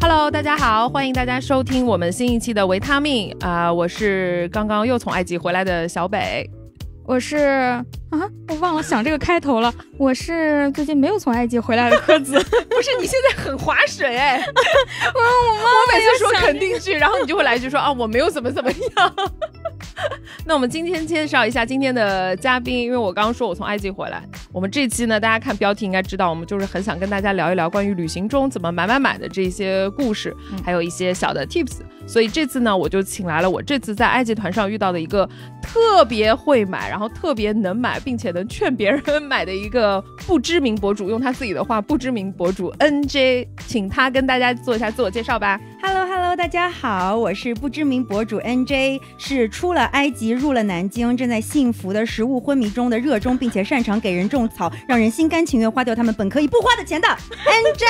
Hello，大家好，欢迎大家收听我们新一期的维他命啊、我是刚刚又从埃及回来的小北。我是啊，我忘了想这个开头了。我是最近没有从埃及回来的科子。不是你现在很划水哎，我我每次说肯定句，然后你就会来一句说啊我没有怎么怎么样。那我们今天介绍一下今天的嘉宾，因为我刚刚说我从埃及回来，我们这期呢，大家看标题应该知道，我们就是很想跟大家聊一聊关于旅行中怎么买买买的这些故事，还有一些小的 tips。所以这次呢，我就请来了我这次在埃及团上遇到的一个特别会买，然后特别能买，并且能劝别人买的一个不知名博主，用他自己的话，不知名博主 NJ，请他跟大家做一下自我介绍吧。Hello Hello，大家好，我是不知名博主 NJ，是出了埃及入了南京，正在幸福的食物昏迷中的热衷并且擅长给人种草，让人心甘情愿花掉他们本可以不花的钱的 NJ。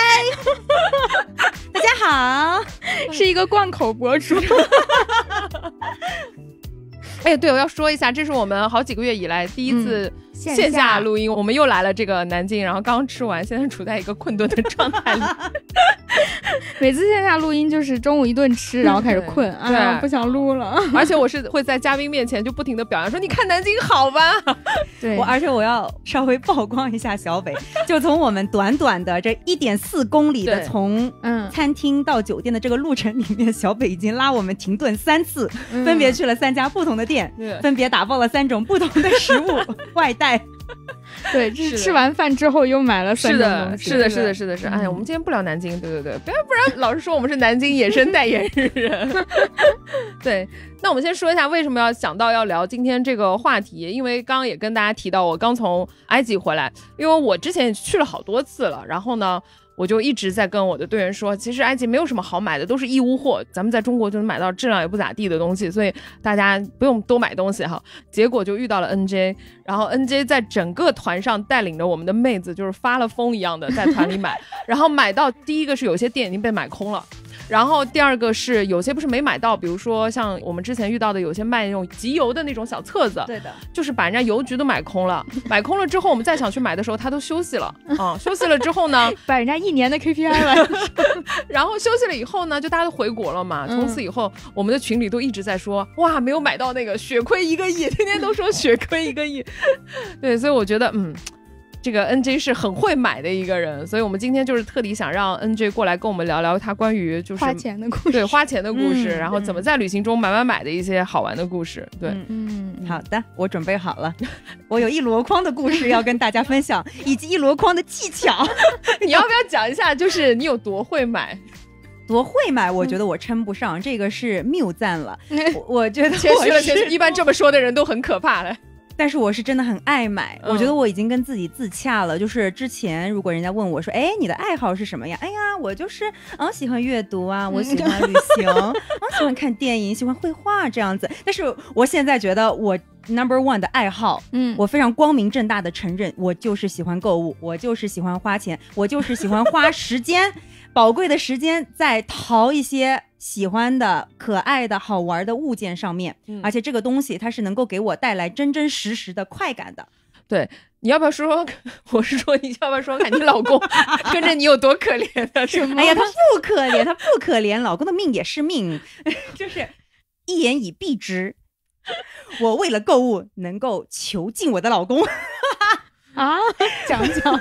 大家好，是一个贯口博主。哎，对，我要说一下，这是我们好几个月以来第一次线下下录音，我们又来了这个南京，然后刚吃完，现在处在一个困顿的状态里。每次线下录音就是中午一顿吃，然后开始困，对啊，不想录了。而且我是会在嘉宾面前就不停的表扬说：“你看南京好吧 对我而且我要稍微曝光一下小北，就从我们短短的这一点四公里的从嗯，餐厅到酒店的这个路程里面，小北已经拉我们停顿三次，嗯分别去了三家不同的店。分别打包了三种不同的食物外带。对，这是吃完饭之后又买了？”三是的，种东西。是的，是的，是的，是的。哎呀，我们今天不聊南京，对对对，不然不然老是说我们是南京野生代言人。对，那我们先说一下为什么要想到要聊今天这个话题，因为刚刚也跟大家提到，我刚从埃及回来，因为我之前也去了好多次了，然后呢。我就一直在跟我的队员说，其实埃及没有什么好买的，都是义乌货，咱们在中国就能买到质量也不咋地的东西，所以大家不用多买东西哈。结果就遇到了 NJ，然后 NJ 在整个团上带领着我们的妹子，就是发了疯一样的在团里买，然后买到第一个是有些店已经被买空了。然后第二个是有些不是没买到，比如说像我们之前遇到的有些卖那种集邮的那种小册子，对的，就是把人家邮局都买空了。买空了之后，我们再想去买的时候，他都休息了 啊、休息了之后呢，把人家一年的 KPI 了。然后休息了以后呢，就大家都回国了嘛。嗯从此以后，我们的群里都一直在说，哇，没有买到那个，血亏一个亿，天天都说血亏一个亿。对，所以我觉得，嗯。这个 NJ 是很会买的一个人，所以我们今天就是特地想让 NJ 过来跟我们聊聊他关于就是花钱的故事。对花钱的故事，嗯然后怎么在旅行中买买买的一些好玩的故事。对，嗯嗯，好的，我准备好了，我有一箩筐的故事要跟大家分享，以及一箩筐的技巧。你要不要讲一下，就是你有多会买？多会买，我觉得我称不上，这个是谬赞了。我我觉得谦虚了，谦虚。一般这么说的人都很可怕的。但是我是真的很爱买，嗯我觉得我已经跟自己自洽了。就是之前如果人家问我说，哎，你的爱好是什么呀？哎呀，我就是嗯喜欢阅读啊，我喜欢旅行，嗯喜欢看电影，喜欢绘画这样子。但是我现在觉得我 number one 的爱好。嗯，我非常光明正大的承认，我就是喜欢购物，我就是喜欢花钱，我就是喜欢花时间，宝贵的时间在淘一些喜欢的、可爱的好玩的物件上面，嗯而且这个东西它是能够给我带来真真实实的快感的。对 你要不要说？我是说，你要不要说看你老公 跟着你有多可怜的？是吗？哎呀，他不可怜，他不可怜，老公的命也是命，就是一言以蔽之。我为了购物能够囚禁我的老公，啊，讲讲。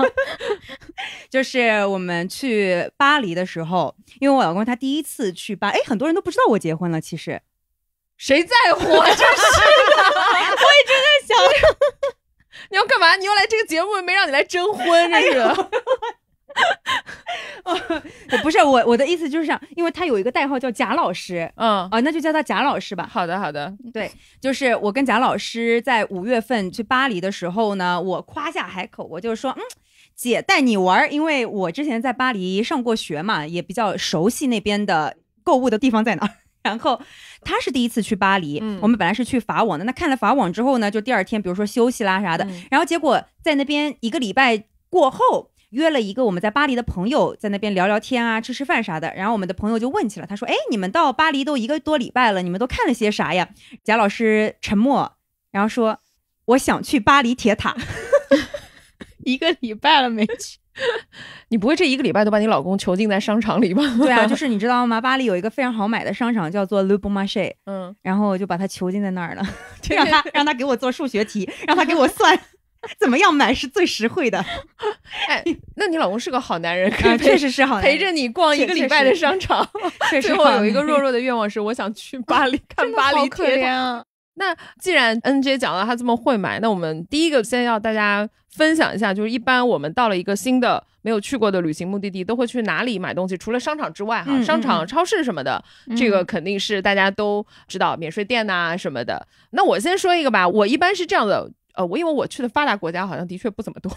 就是我们去巴黎的时候，因为我老公他第一次去巴，哎，很多人都不知道我结婚了，其实谁在乎啊？真是的，我一直在想，你要干嘛？你要来这个节目，没让你来征婚，这是。不是我我的意思就是这样，因为他有一个代号叫贾老师嗯，啊，那就叫他贾老师吧。好的，好的。对，就是我跟贾老师在五月份去巴黎的时候呢，我夸下海口，我就说，嗯，姐带你玩儿，因为我之前在巴黎上过学嘛，也比较熟悉那边的购物的地方在哪儿。然后他是第一次去巴黎，嗯我们本来是去法网的，那看了法网之后呢，就第二天比如说休息啦啥的，嗯然后结果在那边一个礼拜过后。约了一个我们在巴黎的朋友，在那边聊聊天啊，吃吃饭啥的。然后我们的朋友就问起了，他说：“哎，你们到巴黎都一个多礼拜了，你们都看了些啥呀？”贾老师沉默，然后说：“我想去巴黎 铁塔。一个礼拜了没去，你不会这一个礼拜都把你老公囚禁在商场里吧？对啊，就是你知道吗？巴黎有一个非常好买的商场叫做 Le Bon Marché，嗯，然后我就把他囚禁在那儿了，让他让他给我做数学题，让他给我算 怎么样买是最实惠的。哎，那你老公是个好男人，可啊，以确实是好男人陪着你逛一个礼拜的商场。确实 最后有一个弱弱的愿望是，我想去巴黎看巴黎可铁塔。那既然 N J 讲到他这么会买，那我们第一个先要大家分享一下，就是一般我们到了一个新的没有去过的旅行目的地，都会去哪里买东西？除了商场之外，哈，嗯商场、嗯超市什么的，这个肯定是大家都知道，免税店呐、什么的。那我先说一个吧，我一般是这样的。呃，我因为我去的发达国家好像的确不怎么多，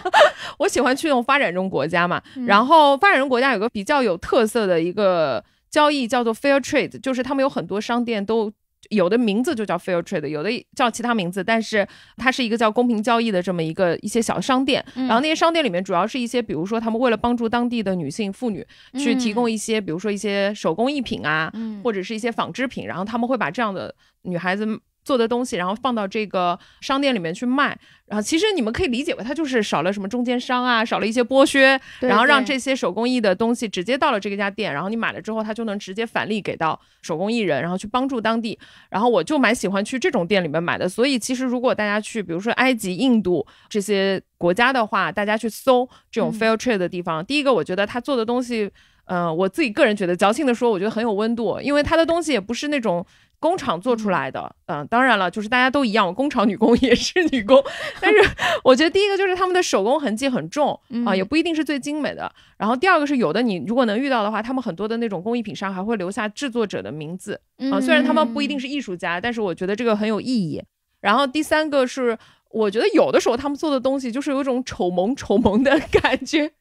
我喜欢去那种发展中国家嘛。然后发展中国家有个比较有特色的一个交易叫做 Fair Trade，就是他们有很多商店都有的名字就叫 Fair Trade，有的叫其他名字，但是它是一个叫公平交易的这么一个一些小商店。嗯然后那些商店里面主要是一些，比如说他们为了帮助当地的女性妇女去提供一些，比如说一些手工艺品啊，嗯或者是一些纺织品，然后他们会把这样的女孩子做的东西，然后放到这个商店里面去卖。然后其实你们可以理解为，它就是少了什么中间商啊，少了一些剥削，然后让这些手工艺的东西直接到了这个家店，然后你买了之后，它就能直接返利给到手工艺人，然后去帮助当地。然后我就蛮喜欢去这种店里面买的。所以其实如果大家去，比如说埃及、印度这些国家的话，大家去搜这种嗯 fair trade 的地方，第一个我觉得他做的东西。嗯、我自己个人觉得，矫情的说，我觉得很有温度，因为它的东西也不是那种工厂做出来的。嗯、当然了，就是大家都一样，工厂女工也是女工，但是我觉得第一个就是他们的手工痕迹很重啊、嗯也不一定是最精美的。然后第二个是有的你如果能遇到的话，他们很多的那种工艺品上还会留下制作者的名字啊、虽然他们不一定是艺术家，但是我觉得这个很有意义。然后第三个是。我觉得有的时候他们做的东西就是有一种丑萌丑萌的 感觉。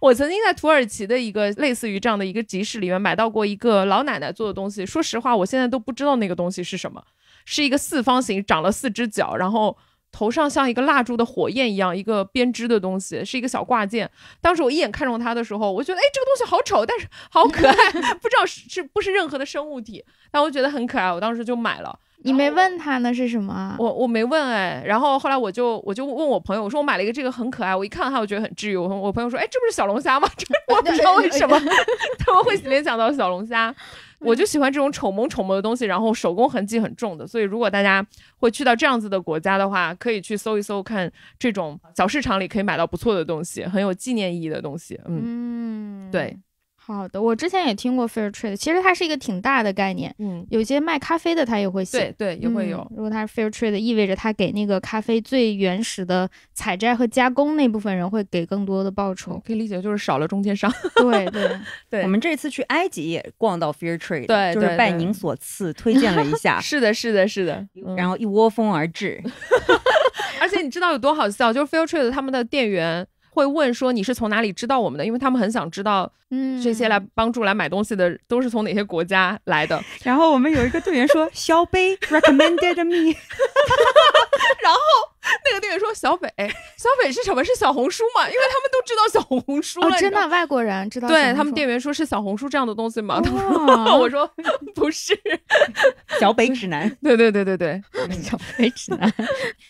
我曾经在土耳其的一个类似于这样的一个集市里面买到过一个老奶奶做的东西。说实话，我现在都不知道那个东西是什么，是一个四方形，长了四只脚，然后头上像一个蜡烛的火焰一样，一个编织的东西，是一个小挂件。当时我一眼看中它的时候，我觉得哎，这个东西好丑，但是好可爱，不知道是是不是任何的生物体，但我觉得很可爱，我当时就买了。你没问他那是什么啊？我我没问哎，然后后来我就我就问我朋友，我说我买了一个这个很可爱，我一看它我觉得很治愈。我我朋友说，哎，这不是小龙虾吗？这我不知道为什么 他们会联想到小龙虾。我就喜欢这种丑萌丑萌的东西，然后手工痕迹很重的。所以如果大家会去到这样子的国家的话，可以去搜一搜，看这种小市场里可以买到不错的东西，很有纪念意义的东西。嗯，嗯，对。好的，我之前也听过 fair trade，其实它是一个挺大的概念，嗯，有些卖咖啡的他也会写。对对，也会有嗯。如果它是 fair trade，意味着他给那个咖啡最原始的采摘和加工那部分人会给更多的报酬。可以理解就是少了中间商。对对，对 我们这次去埃及也逛到 Fair Trade，对就是。拜您所赐推荐了一下 是的，是的，是的。嗯然后一窝蜂而至，而且你知道有多好笑？就是 Fair Trade 他们的店员会问说你是从哪里知道我们的，因为他们很想知道嗯，这些来帮助来买东西的都是从哪些国家来的。然后我们有一个队员说 小北 recommended me，然后那个店员说小北，小北是什么？是小红书嘛？因为他们都知道小红书了，哦，真的外国人知道？对他们店员说是小红书这样的东西吗？他们哇我说不是。小北指南。对对对对对，小北指南。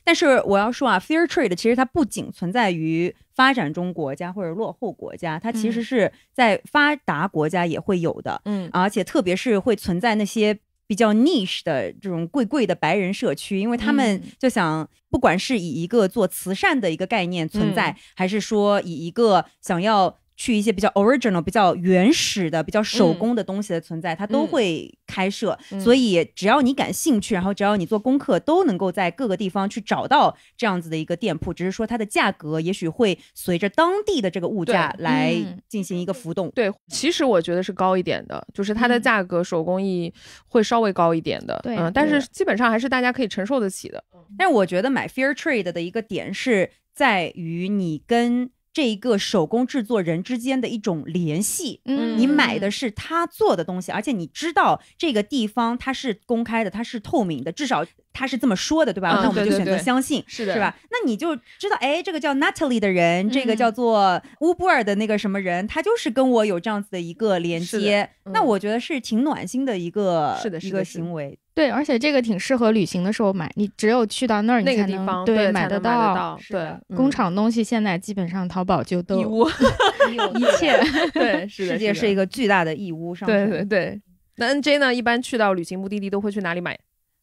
但是我要说啊，Fair Trade 其实它不仅存在于发展中国家或者落后国家，它其实是在发达国家也会有的，嗯。而且特别是会存在那些。比较 niche 的这种贵贵的白人社区，因为他们嗯。就想，不管是以一个做慈善的一个概念存在，嗯。还是说以一个想要去一些比较 original、比较原始的、比较手工的东西的存在，它都嗯会开设。嗯所以只要你感兴趣，然后只要你做功课，都能够在各个地方去找到这样子的一个店铺。只是说它的价格也许会随着当地的这个物价来嗯进行一个浮动。对，其实我觉得是高一点的，就是它的嗯价格手工艺会稍微高一点的，对嗯，但是基本上还是大家可以承受得起的。但是我觉得买 Fair Trade 的一个点是在于你跟这一个手工制作人之间的一种联系。嗯，你买的是他做的东西，而且你知道这个地方它是公开的，它是透明的，至少他是这么说的，对吧？嗯那我们就选择对对对相信，是的是吧？那你就知道，哎，这个叫 Natalie 的人，这个嗯叫做乌布尔的那个什么人，他就是跟我有这样子的一个连接，嗯那我觉得是挺暖心的一个是的一个行为。对，而且这个挺适合旅行的时候买，你只有去到那儿，你那个才能地方对买得到，对工厂东西现在基本上淘宝就都义乌，一切。对，是的，世界是一个巨大的义乌商对。对对。那 NJ 呢？一般去到旅行目的地都会去哪里买？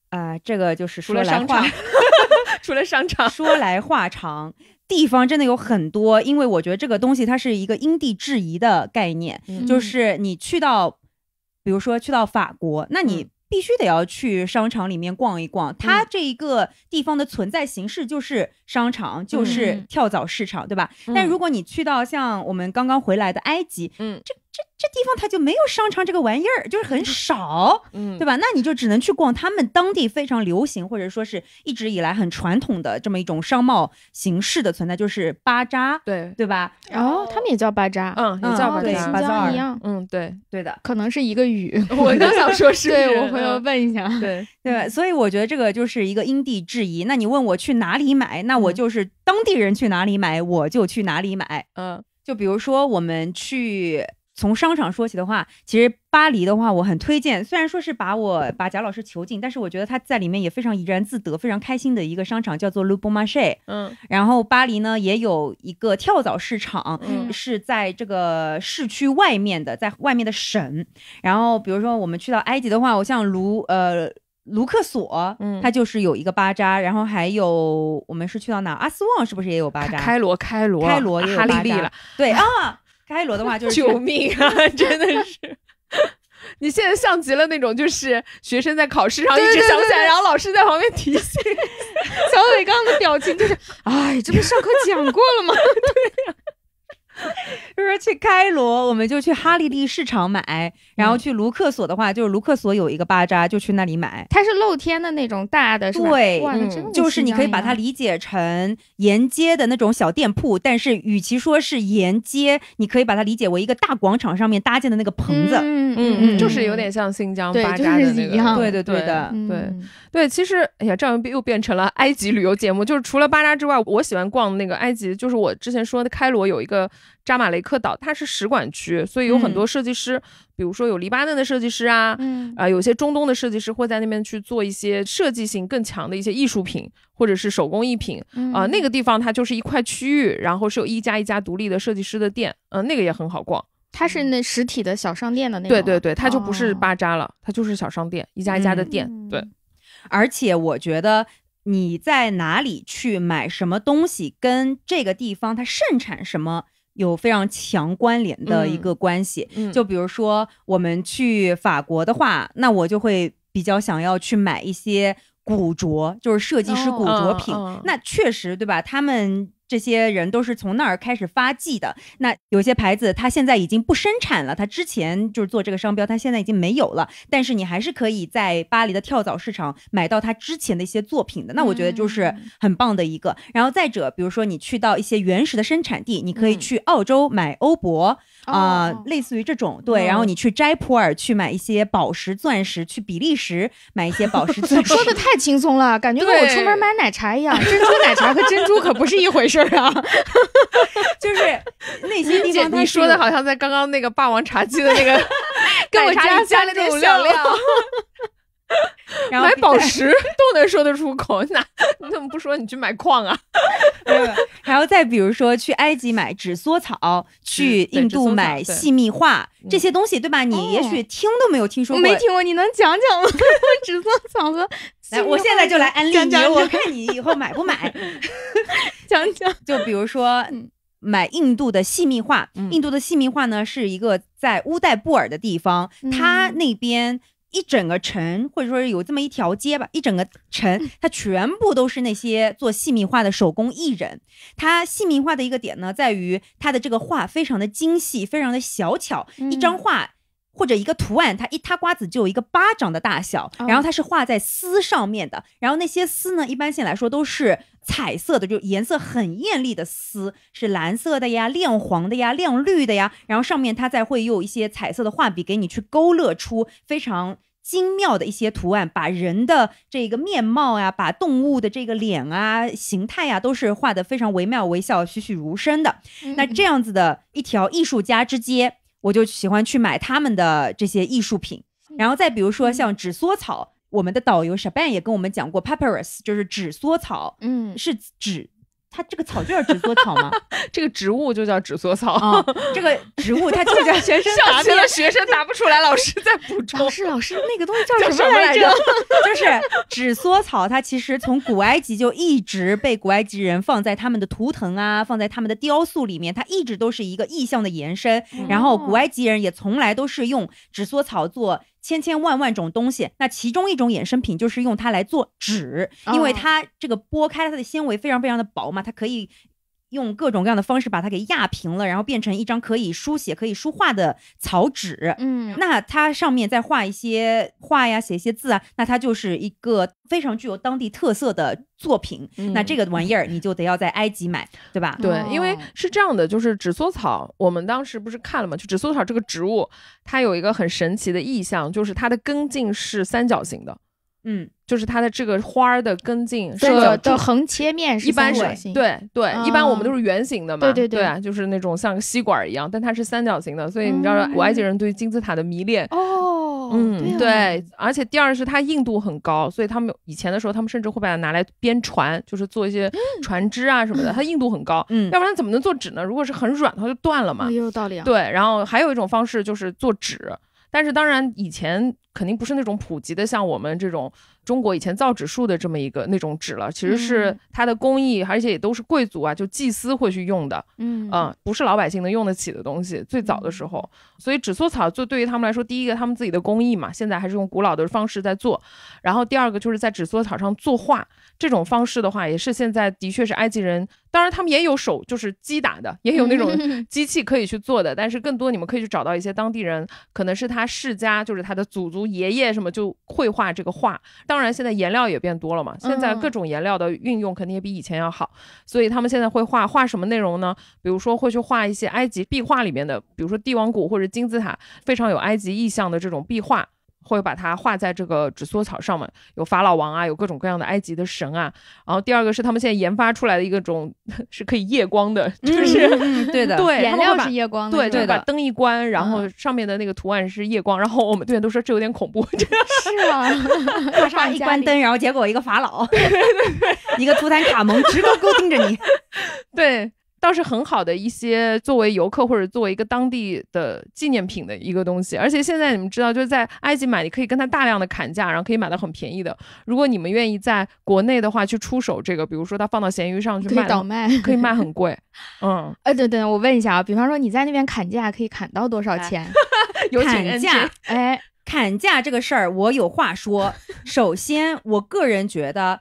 啊、这个就是除说来话了商场，除了商场，说来话长，地方真的有很多，因为我觉得这个东西它是一个因地制宜的概念，嗯就是你去到，比如说去到法国，那你嗯必须得要去商场里面逛一逛。它这一个地方的存在形式就是商场，就是嗯跳蚤市场，对吧？但如果你去到像我们刚刚回来的埃及，嗯这这这地方它就没有商场这个玩意儿，就是很少。嗯对吧？那你就只能去逛他们当地非常流行，或者说是一直以来很传统的这么一种商贸形式的存在，就是巴扎，对，对吧？然后他们也叫巴扎，嗯，有嗯哦对，叫巴扎新巴扎尔疆一样，嗯，对，对的，可能是一个语。我刚想说是，对，我回头嗯问一下。对，对吧？所以我觉得这个就是一个因地制宜。那你问我去哪里买，那我嗯就是当地人去哪里买，我就去哪里买。嗯就比如说我们去。从商场说起的话，其实巴黎的话，我很推荐。虽然说是把我把贾老师囚禁，但是我觉得他在里面也非常怡然自得，非常开心的一个商场，叫做 Le Bon Marché。嗯然后巴黎呢也有一个跳蚤市场，嗯是在这个市区外面的，在外面的省。然后比如说我们去到埃及的话，我像卢呃。卢克索，嗯它就是有一个巴扎，然后还有我们是去到哪？阿斯旺是不是也有巴扎？开罗，开罗，开罗也有哈利巴扎利了，对啊，开罗的话就是救命啊！真的是。你现在像极了那种，就是学生在考试上一直想不起来，然后老师在旁边提醒。小伟刚刚的表情就是，哎，这不上课讲过了吗？就是去开罗，我们就去哈利利市场买，然嗯后去卢克索的话，就是卢克索有一个巴扎，就去那里买。它是露天的那种大的，对就是你可以把它理解成沿街的那种小店铺，但是与其说是沿街，你可以把它理解为一个大广场上面搭建的那个棚子。嗯嗯，就是有点像新疆巴扎的那个，是一样。对对对的嗯。对对，其实哎呀，这样又变成了埃及旅游节目。就是除了巴扎之外，我喜欢逛那个埃及，就是我之前说的开罗有一个扎马雷克岛，它是使馆区，所以有很多设计师，比如说有黎巴嫩的设计师啊，嗯啊、有些中东的设计师会在那边去做一些设计性更强的一些艺术品或者是手工艺品嗯啊、那个地方它就是一块区域，然后是有一家一家独立的设计师的店，嗯、那个也很好逛。它是那实体的小商店的那种。对对对，它就不是哦巴扎了，它就是小商店，一家一家的店。嗯对，而且我觉得你在哪里去买什么东西，跟这个地方它盛产什么有非常强关联的一个关系。嗯，就比如说我们去法国的话，那我就会比较想要去买一些古着，就是设计师哦古着品。那确实，对吧？他们。这些人都是从那儿开始发迹的。那有些牌子它现在已经不生产了，它之前就是做这个商标，它现在已经没有了。但是你还是可以在巴黎的跳蚤市场买到它之前的一些作品的。那我觉得就是嗯很棒的一个。然后再者，比如说你去到一些原始的生产地，你可以嗯去澳洲买欧泊啊、哦类似于这种对。然后嗯你去斋普尔去买一些宝石、钻石，去比利时买一些宝石、钻石。说的太轻松了，感觉跟我出门买奶茶一样。珍珠奶茶和珍珠可不是一回事儿啊。就是那些地，方你说的好像在刚刚那个霸王茶姬的那个 跟我加里加了点总小料料，然后买宝石 都能说得出口，那你怎么不说你去买矿啊？对，然后再比如说去埃及买纸梭草，去印度买细密画嗯这些东西，对吧？你也许听都没有听说过。我没听过，你能讲讲吗？纸梭草和来，我现在就来安利你，讲讲我看你以后买不买。讲讲。就比如说嗯。买印度的细密画，嗯印度的细密画呢是一个在乌代布尔的地方，它嗯那边一整个城，或者说有这么一条街吧，一整个城，它全部都是那些做细密画的手工艺人。它细密画的一个点呢，在于它的这个画非常的精细，非常的小巧，一张嗯画。或者一个图案，它一塌瓜子就有一个巴掌的大小，哦然后它是画在丝上面的，然后那些丝呢，一般性来说都是彩色的，就颜色很艳丽的丝，是蓝色的呀、亮黄的呀、亮绿的呀，然后上面它再会用一些彩色的画笔给你去勾勒出非常。精妙的一些图案，把人的这个面貌呀，把动物的这个脸啊、形态呀，都是画得非常惟妙惟肖、栩栩如生的。那这样子的一条艺术家之街，我就喜欢去买他们的这些艺术品。然后再比如说像纸梭草，我们的导游 Shaban 也跟我们讲过，papyrus 就是纸梭草，嗯，是纸，它这个草就叫纸缩草吗？这个植物就叫纸缩草。啊、这个植物它就叫 学生笑极了，学生答不出来，老师在补充老。师老师那个东西叫叫什么来着什么来着？就是纸缩草，它其实从古埃及就一直被古埃及人放在他们的图腾啊，放在他们的雕塑里面，它一直都是一个意象的延伸。然后古埃及人也从来都是用纸缩草做千千万万种东西，那其中一种衍生品就是用它来做纸，因为哦它这个剥开它的纤维非常非常的薄嘛，它可以。用各种各样的方式把它给压平了，然后变成一张可以书写、可以书画的草纸。嗯，那它上面再画一些画呀，写一些字啊，那它就是一个非常具有当地特色的作品。嗯那这个玩意儿你就得要在埃及买，对吧？对，因为哦是这样的，就是纸梭草，我们当时不是看了嘛？就纸梭草这个植物，它有一个很神奇的意象，就是它的根茎是三角形的，嗯，就是它的这个花儿的根茎是的横切面是一般是三角形，对对，一般我们哦都是圆形的嘛，对对对啊，就是那种像个吸管一样，但它是三角形的，所以你知道嗯古埃及人对金字塔的迷恋。哦，嗯，啊对，而且第二是它硬度很高，所以他们以前的时候，他们甚至会把它拿来编船，就是做一些船只啊什么的，它硬度很高，嗯要不然怎么能做纸呢？如果是很软的话就断了嘛哦。也有道理啊，对，然后还有一种方式就是做纸，但是当然以前肯定不是那种普及的，像我们这种中国以前造纸术的这么一个那种纸了，其实是嗯。它的工艺，而且也都是贵族啊，就祭司会去用的，嗯。嗯，不是老百姓能用得起的东西。最早的时候，所以纸梭草就对于他们来说，第一个他们自己的工艺嘛，现在还是用古老的方式在做，然后第二个就是在纸梭草上作画这种方式的话，也是现在的确是埃及人，当然他们也有手就是击打的，也有那种机器可以去做的，但是更多你们可以去找到一些当地人，可能是他世家，就是他的祖祖爷爷什么就绘画这个画。当然现在颜料也变多了嘛，现在各种颜料的运用肯定也比以前要好，所以他们现在会画画什么内容呢？比如说会去画一些埃及壁画里面的，比如说帝王谷或者金字塔非常有埃及意象的这种壁画。会把它画在这个纸梭草上面，有法老王啊，有各种各样的埃及的神啊。然后第二个是他们现在研发出来的一个种 是可以夜光的，就是、嗯嗯对的，对颜料他们会把是夜光的，对，是吧就把灯一关，然后嗯上面的那个图案是夜光，然后我们队员都说这有点恐怖，这个是啊，咔嚓一关灯，然后结果一个法老，一个图坦卡蒙直勾勾盯着你。对，倒是很好的一些作为游客或者作为一个当地的纪念品的一个东西。而且现在你们知道，就是在埃及买，你可以跟他大量的砍价，然后可以买到很便宜的。如果你们愿意在国内的话去出手这个，比如说他放到闲鱼上去可以卖的话，倒卖。可以卖很贵。嗯，哎，对对，我问一下啊，比方说你在那边砍价可以砍到多少哎钱？有请砍价，哎，砍价这个事儿，我有话说。首先，我个人觉得，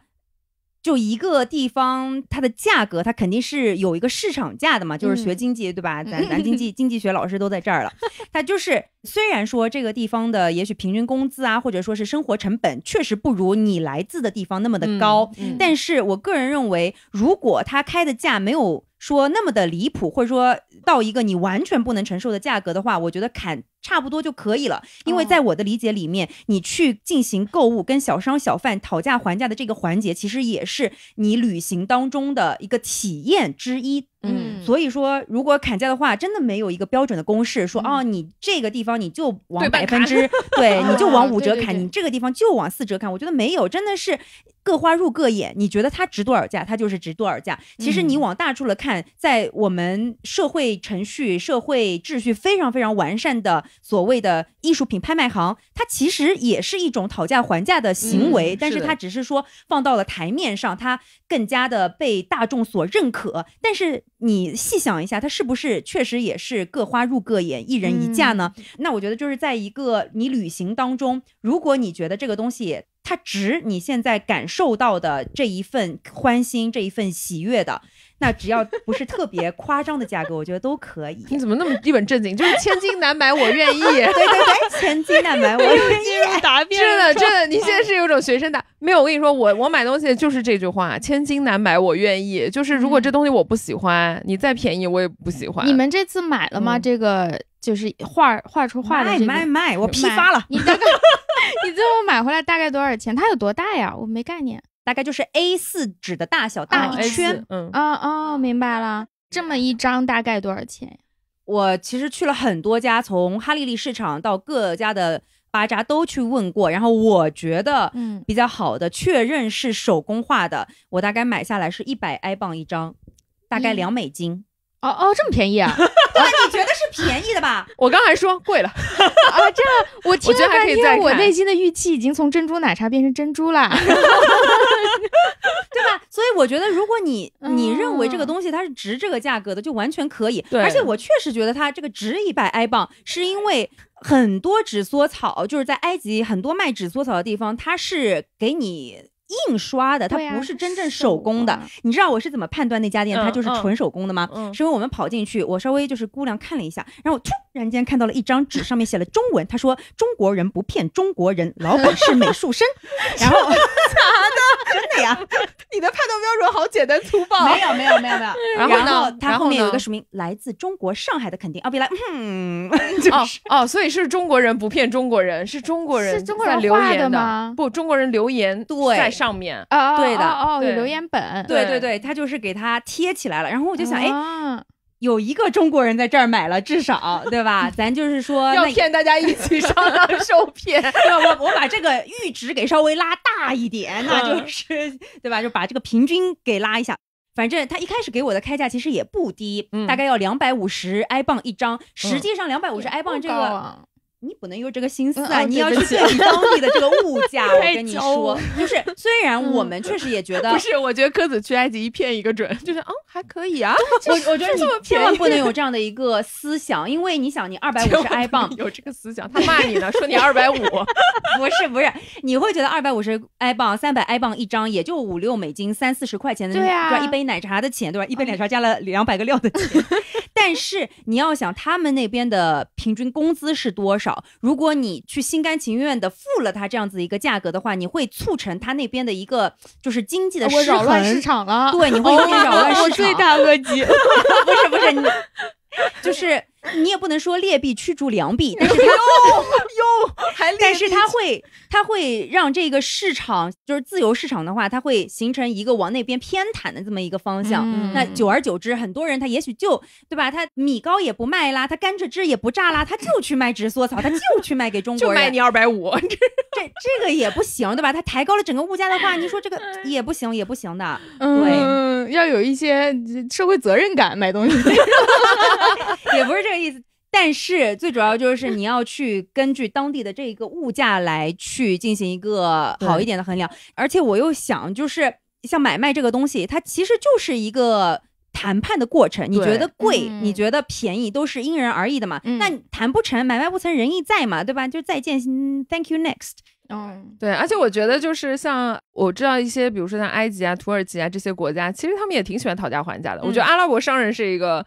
就一个地方它的价格，它肯定是有一个市场价的嘛，就是学嗯经济、对吧？咱咱经济经济学老师都在这儿了。它就是虽然说这个地方的也许平均工资啊，或者说是生活成本确实不如你来自的地方那么的高，嗯但是我个人认为，如果他开的价没有说那么的离谱，或者说到一个你完全不能承受的价格的话，我觉得砍差不多就可以了。因为哦在我的理解里面，你去进行购物跟小商小贩讨价还价的这个环节，其实也是你旅行当中的一个体验之一。嗯所以说，如果砍价的话，真的没有一个标准的公式，说、嗯哦，你这个地方你就往百分之，对，你就往五折砍，你这个地方就往四折砍。我觉得没有，真的是各花入各眼。你觉得它值多少价，它就是值多少价。其实你嗯往大处了看，在我们社会程序、社会秩序非常非常完善的所谓的艺术品拍卖行，它其实也是一种讨价还价的行为，嗯是但是它只是说放到了台面上，它更加的被大众所认可。但是你细想一下，它是不是确实也是各花入各眼，一人一价呢？那我觉得就是在一个你旅行当中，如果你觉得这个东西它值你现在感受到的这一份欢心、这一份喜悦的，那只要不是特别夸张的价格，我觉得都可以。你怎么那么一本正经？就是千金难买我愿意。对对对，千金难买我愿意。答辩真的，真的，你现在是有种学生党。没有，我跟你说，我我买东西就是这句话：千金难买我愿意。就是如果这东西我不喜欢，你再便宜我也不喜欢。你们这次买了吗？嗯这个就是画画出画的卖这个卖卖，我批发了，你大概 你最后买回来大概多少钱？它有多大呀？我没概念。大概就是 A 四纸的大小，大哦一圈。A4，嗯，哦哦，明白了。这么一张大概多少钱？我其实去了很多家，从哈利利市场到各家的巴扎都去问过，然后我觉得嗯，比较好的，确认是手工画的，我大概买下来是一百埃镑一张，大概嗯两美金。哦哦，这么便宜啊！对你觉得是便宜的吧？我刚还说贵了，啊，这样我听半天，我可以再看内心的预期已经从珍珠奶茶变成珍珠啦。对吧？所以我觉得，如果你你认为这个嗯东西它是值这个价格的，就完全可以。而且我确实觉得它这个值一百埃镑，是因为很多纸缩草，就是在埃及很多卖纸缩草的地方，它是给你。印刷的，它不是真正手手工的。工你知道我是怎么判断那家店它就是纯手工的吗？嗯是因为我们跑进去，我稍微就是估量看了一下，然后突然间看到了一张纸，上面写了中文，他说中国人不骗中国人，老板是美术生。然后 真的呀？你的判断标准好简单粗暴。没有没有没有没有。然后呢它后面有一个署名，来自中国上海的肯定。I'll be like，嗯，哦哦，所以是中国人不骗中国人，是中国人是中国人留言的吗不，中国人留言对在上面。哦，对的哦，有留言本。对对对对，他就是给它贴起来了。然后我就想，哎，哎，有一个中国人在这儿买了，至少 对吧？咱就是说，要骗大家一起上当受骗，对吧？我我把这个阈值给稍微拉大一点，那就是对吧？就把这个平均给拉一下。反正他一开始给我的开价其实也不低，嗯大概要两百五十埃镑一张。实际上两百五十埃镑这个，你不能有这个心思啊！嗯哦你要去对比当地的这个物 价。我跟你说傲，就是虽然我嗯们确实也觉得不，是？我觉得柯子去埃及一骗一个准，就是嗯还可以啊。我我觉得你千万不能有这样的一个思想，因为你想，你二百五十埃镑，有这个思想，他骂你呢，说你二百五，不是不是，你会觉得二百五十埃镑、三百埃镑一张，也就五六美金、三四十块钱的，对啊吧？一杯奶茶的钱，对吧？一杯奶茶加了两百个料的钱。但是你要想，他们那边的平均工资是多少？如果你去心甘情愿的付了他这样子一个价格的话，你会促成他那边的一个就是经济的我失扰乱市衡。场了。对，你会 有点扰乱市场。我罪大恶极。不是不是你，就是你也不能说劣币驱逐良币，但是它 还但是它会，它会让这个市场，就是自由市场的话，它会形成一个往那边偏袒的这么一个方向。嗯那久而久之，很多人他也许就对吧？他米糕也不卖啦，他甘蔗汁也不榨啦，他就去卖直缩草，他就去卖给中国人。就卖你二百五，这这个也不行，对吧？他抬高了整个物价的话，你说这个也不行，也不行的。嗯，要有一些社会责任感，买东西。也不是这个意思。但是最主要就是你要去根据当地的这个物价来去进行一个好一点的衡量，而且我又想，就是像买卖这个东西，它其实就是一个。谈判的过程，你觉得贵，嗯你觉得便宜，都是因人而异的嘛。嗯那谈不成，买卖不成仁义在嘛，对吧？就再见、嗯、，Thank you next。嗯，对，而且我觉得就是像我知道一些，比如说像埃及啊、土耳其啊这些国家，其实他们也挺喜欢讨价还价的。我觉得嗯阿拉伯商人是一个，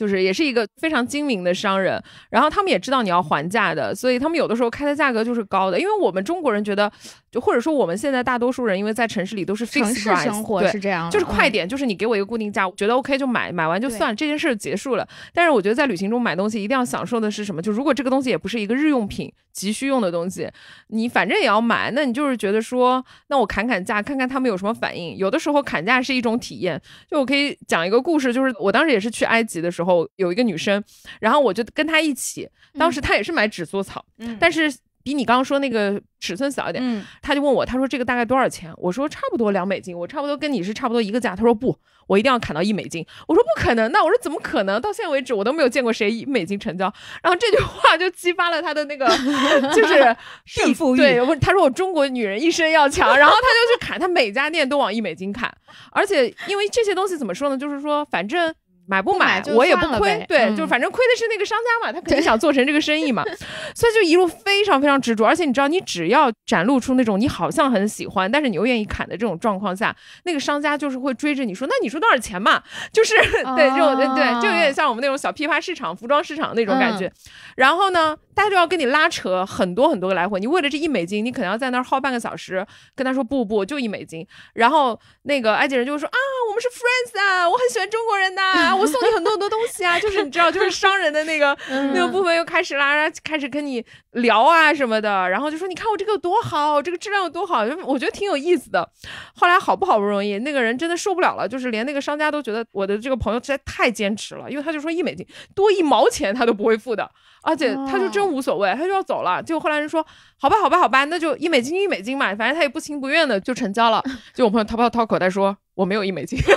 就是也是一个非常精明的商人，然后他们也知道你要还价的，所以他们有的时候开的价格就是高的。因为我们中国人觉得，就或者说我们现在大多数人，因为在城市里都是 fixed 城市生活对是这样，就是快嗯。点，就是你给我一个固定价，我觉得 OK 就买，买完就算，这件事结束了。但是我觉得在旅行中买东西一定要享受的是什么？就如果这个东西也不是一个日用品、急需用的东西，你反正也要买，那你就是觉得说，那我砍砍价，看看他们有什么反应。有的时候砍价是一种体验。就我可以讲一个故事，就是我当时也是去埃及的时候，有一个女生，然后我就跟她一起，当时她也是买纸缩草，嗯但是比你刚刚说那个尺寸小一点。嗯，他就问我，她说这个大概多少钱？我说差不多两美金，我差不多跟你是差不多一个价。她说不，我一定要砍到一美金。我说不可能的，我说怎么可能？到现在为止我都没有见过谁一美金成交。然后这句话就激发了他的那个 就是胜负欲对，我他说我中国女人一生要强，然后他就去砍，他每家店都往一美金砍，而且因为这些东西怎么说呢？就是说反正。买不买我也不亏对，嗯就是反正亏的是那个商家嘛，他肯定想做成这个生意嘛，所以就一路非常非常执着，而且你知道，你只要展露出那种你好像很喜欢，但是你又愿意砍的这种状况下，那个商家就是会追着你说，那你说多少钱嘛？就是对这种对对，就有点像我们那种小批发市场、服装市场那种感觉。然后呢，大家就要跟你拉扯很多很多个来回，你为了这一美金，你可能要在那儿耗半个小时，跟他说不不就一美金，然后那个埃及人就会说啊，我们是 friends 啊，我很喜欢中国人的、我送你很多很多东西啊，就是你知道，就是商人的那个。那个部分又开始啦，然后开始跟你聊啊什么的，然后就说你看我这个有多好，这个质量有多好，就我觉得挺有意思的。后来好不好不容易，那个人真的受不了了，就是连那个商家都觉得我的这个朋友实在太坚持了，因为他就说一美金多一毛钱他都不会付的，而且他就真无所谓，他就要走了。结果后来人说，好吧，好吧，好吧，那就一美金一美金嘛，反正他也不情不愿的就成交了。就我朋友掏掏掏口袋说，我没有一美金。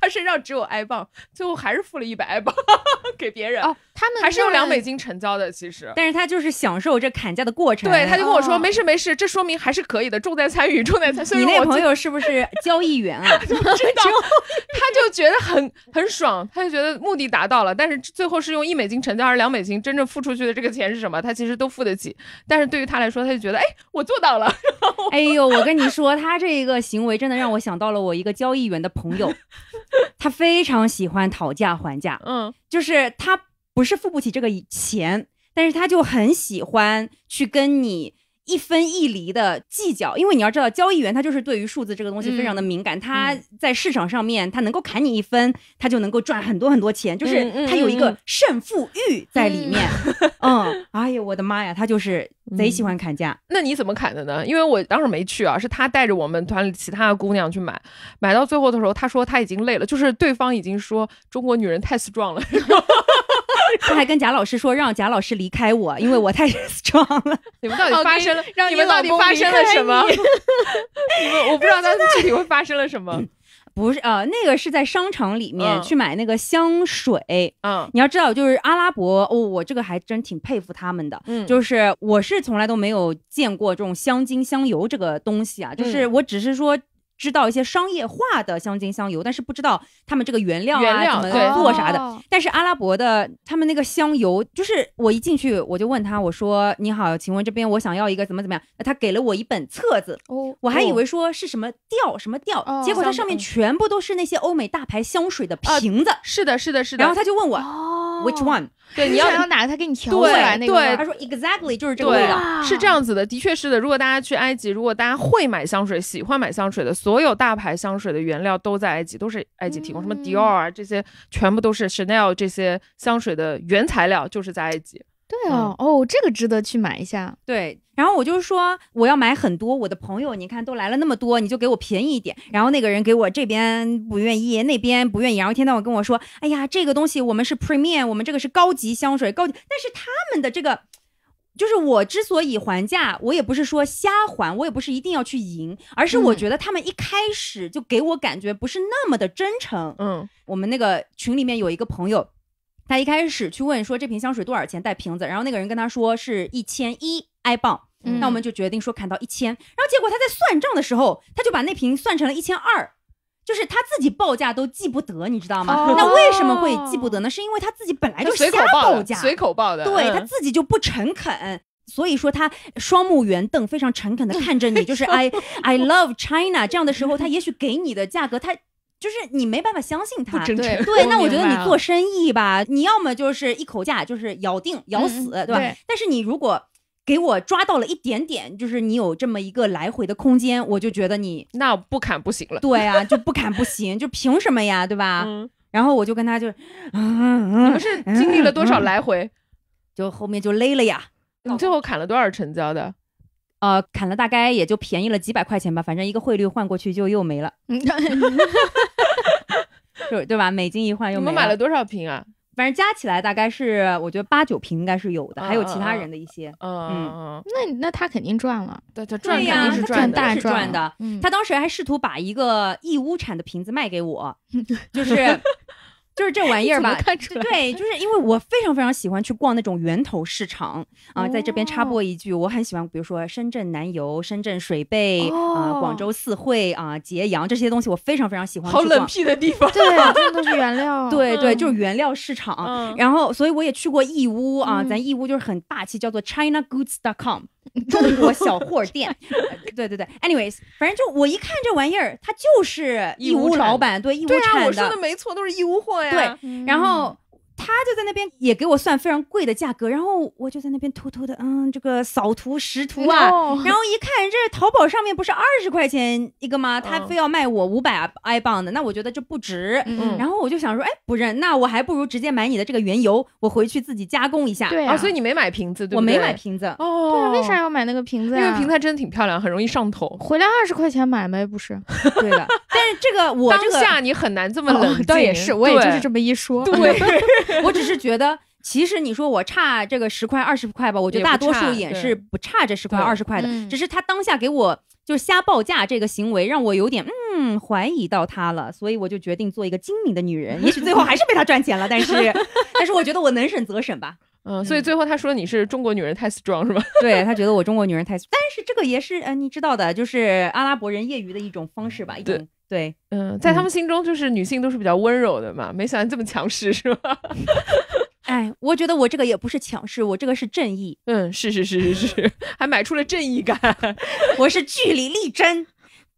他身上只有 i 镑，最后还是付了一百 i 镑 给别人。哦，他们还是用两美金。成交的，其实。但是他就是享受这砍价的过程。对，他就跟我说、哦没事没事，这说明还是可以的，重在参与，重在参。与你那个朋友是不是 交易员啊？不知道，他就觉得很很爽，他就觉得目的达到了，但是最后是用一美金成交还是两美金，真正付出去的这个钱是什么，他其实都付得起。但是对于他来说，他就觉得，哎，我做到了。哎呦，我跟你说，他这个行为真的让我想到了我一个交易员的朋友，他非常喜欢讨价还价，嗯，就是他不是付不起这个钱，但是他就很喜欢去跟你。一分一厘的计较，因为你要知道，交易员他就是对于数字这个东西非常的敏感，他在市场上面他能够砍你一分，他就能够赚很多很多钱，就是他有一个嗯胜负欲在里面。嗯，哎呀，我的妈呀，他就是贼喜欢砍价。那你怎么砍的呢？因为我当时没去啊，是他带着我们团里其他的姑娘去买，买到最后的时候，他说他已经累了，就是对方已经说中国女人太 strong 了，他还跟贾老师说让贾老师离开我，因为我太 strong 了。你们到底发生了？让你你们到底发生了什么？你你们我不知道他具体会发生了什么。不是呃，那个是在商场里面嗯去买那个香水。嗯你要知道，就是阿拉伯哦，我这个还真挺佩服他们的。嗯，就是我是从来都没有见过这种香精香油这个东西啊，就是我只是说。知道一些商业化的香精香油，但是不知道他们这个原料原啊怎么做啥的。哦但是阿拉伯的他们那个香油，就是我一进去我就问他，我说你好，请问这边我想要一个怎么怎么样？他给了我一本册子，哦，我还以为说是什么调什么调，哦结果它上面全部都是那些欧美大牌香水的瓶子。是的，是的，是的。然后他就问我、哦 which one，对你你要想要哪个，他给你调对出来那个对他说 exactly 就是这个对味道。是这样子的，的确是的。如果大家去埃及，如果大家会买香水、喜欢买香水的，所有大牌香水的原料都在埃及，都是埃及提供，什么嗯 Dior 啊这些，全部都是 Chanel 这些香水的原材料就是在埃及。对哦，哦，这个值得去买一下。对，然后我就说我要买很多，我的朋友你看都来了那么多，你就给我便宜一点。然后那个人给我这边不愿意，那边不愿意，然后一天到晚跟我说，哎呀，这个东西我们是 premium，我们这个是高级香水，高级，但是他们的这个。就是我之所以还价，我也不是说瞎还，我也不是一定要去赢，而是我嗯觉得他们一开始就给我感觉不是那么的真诚。嗯我们那个群里面有一个朋友，他一开始去问说这瓶香水多少钱带瓶子，然后那个人跟他说是一千一埃镑，嗯那我们就决定说砍到一千，然后结果他在算账的时候，他就把那瓶算成了一千二。就是他自己报价都记不得，你知道吗？哦那为什么会记不得呢？是因为他自己本来他就瞎随口报价，随口报的。对、嗯他自己就不诚恳，所以说他双目圆瞪，非常诚恳的看着你，就是 I I love China 这样的时候，他也许给你的价格，他就是你没办法相信他。真诚对，那我觉得你做生意吧，你要么就是一口价，就是咬定咬死，嗯对吧？对但是你如果给我抓到了一点点，就是你有这么一个来回的空间，我就觉得你那不砍不行了。对啊，就不砍不行，就凭什么呀，对吧？嗯，然后我就跟他就，嗯嗯你们，是经历了多少来回？就后面就勒了呀。你最后砍了多少成交的？呃，砍了大概也就便宜了几百块钱吧，反正一个汇率换过去就又没了，嗯，就对吧？美金一换又没你们买了多少瓶啊？反正加起来大概是我觉得八九瓶应该是有的，嗯还有其他人的一些。嗯嗯，那那他肯定赚了，对，他赚肯定是赚的。他赚大大赚的嗯，他当时还试图把一个义乌产的瓶子卖给我，就是就是这玩意儿吧。看出来？对，就是因为我非常非常喜欢去逛那种源头市场啊、在这边插哦播一句，我很喜欢，比如说深圳南油、深圳水贝啊、哦广州四惠啊、揭阳这些东西，我非常非常喜欢去好冷逛。僻的地方。对，这都是原料。对对，嗯就是原料市场。嗯然后，所以我也去过义乌啊，嗯咱义乌就是很大气，叫做 ChinaGoods.com，中国小货店。呃 对对对，anyways，反正就我一看这玩意儿，它就是义乌老板对义乌对啊，产我说的没错，都是义乌货呀。对嗯然后他就在那边也给我算非常贵的价格，然后我就在那边偷偷的，嗯，这个扫图识图啊。哦然后一看，这淘宝上面不是二十块钱一个吗？他嗯非要卖我五百埃镑的，那我觉得这不值。嗯然后我就想说，哎，不认，那我还不如直接买你的这个原油，我回去自己加工一下。啊，对啊，所以你没买瓶子，对我没买瓶子。哦。对啊，为啥？要买那个瓶子呀？因为瓶子还真的挺漂亮，很容易上头。回来二十块钱买呗，不是？对的，但是这个我当这个下你很难这么冷静，倒也是，我也就是这么么一说。对。我只是觉得其实你说我差这个十块二十块吧，我觉得大多数也是不差这十块二十块的，嗯只是他当下给我就是瞎报价这个行为，让我有点嗯怀疑到他了，所以我就决定做一个精明的女人。也许最后还是被他赚钱了，但是 但是我觉得我能省则省吧。嗯，所以最后他说你是中国女人太 strong 是吧？对他觉得我中国女人太，但是这个也是呃你知道的，就是阿拉伯人业余的一种方式吧，一种对嗯，在他们心中就是女性都是比较温柔的嘛，没想到这么强势是吧？哎，我觉得我这个也不是强势，我这个是正义，嗯，是是是是是，还买出了正义感。我是据理力争，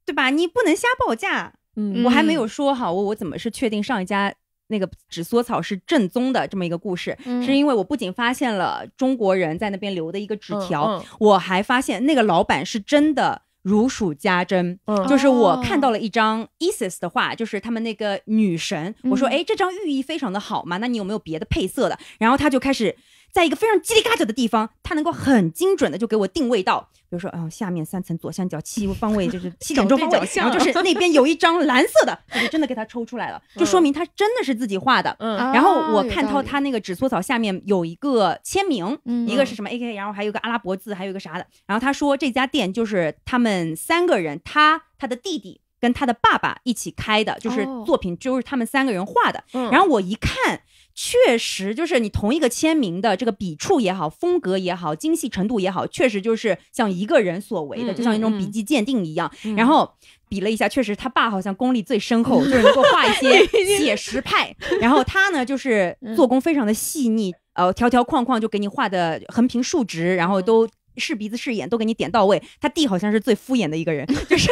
对吧？你不能瞎报价。嗯我还没有说好，我我怎么是确定上一家那个纸梭草是正宗的这么一个故事，嗯是因为我不仅发现了中国人在那边留的一个纸条，嗯我还发现那个老板是真的。如数家珍，嗯就是我哦看到了一张 Isis 的画，就是他们那个女神。我说，嗯哎，这张寓意非常的好嘛，那你有没有别的配色的？然后他就开始在一个非常叽里嘎吱的地方，他能够很精准的就给我定位到，比如说，哦，下面三层左三角七方位就是七点钟方位然后就是那边有一张蓝色的，我就真的给他抽出来了，就说嗯明他真的是自己画的。然后我看到他那个纸搓草下面有一个签名，嗯一个是什么 A K，然后还有一个阿拉伯字，还有一个啥的。然后他说这家店就是他们三个人，他他的弟弟跟他的爸爸一起开的，就是哦。作品就是他们三个人画的。嗯。然后我一看，确实就是你同一个签名的这个笔触也好，风格也好，精细程度也好，确实就是像一个人所为的，嗯就像一种嗯笔迹鉴定一样。嗯然后比了一下，确实他爸好像功力最深厚，就是能够画一些 写实派。然后他呢，就是做工非常的细腻，呃，条条框框就给你画的横平竖直，然后都是鼻子是眼都给你点到位。他弟好像是最敷衍的一个人，就是。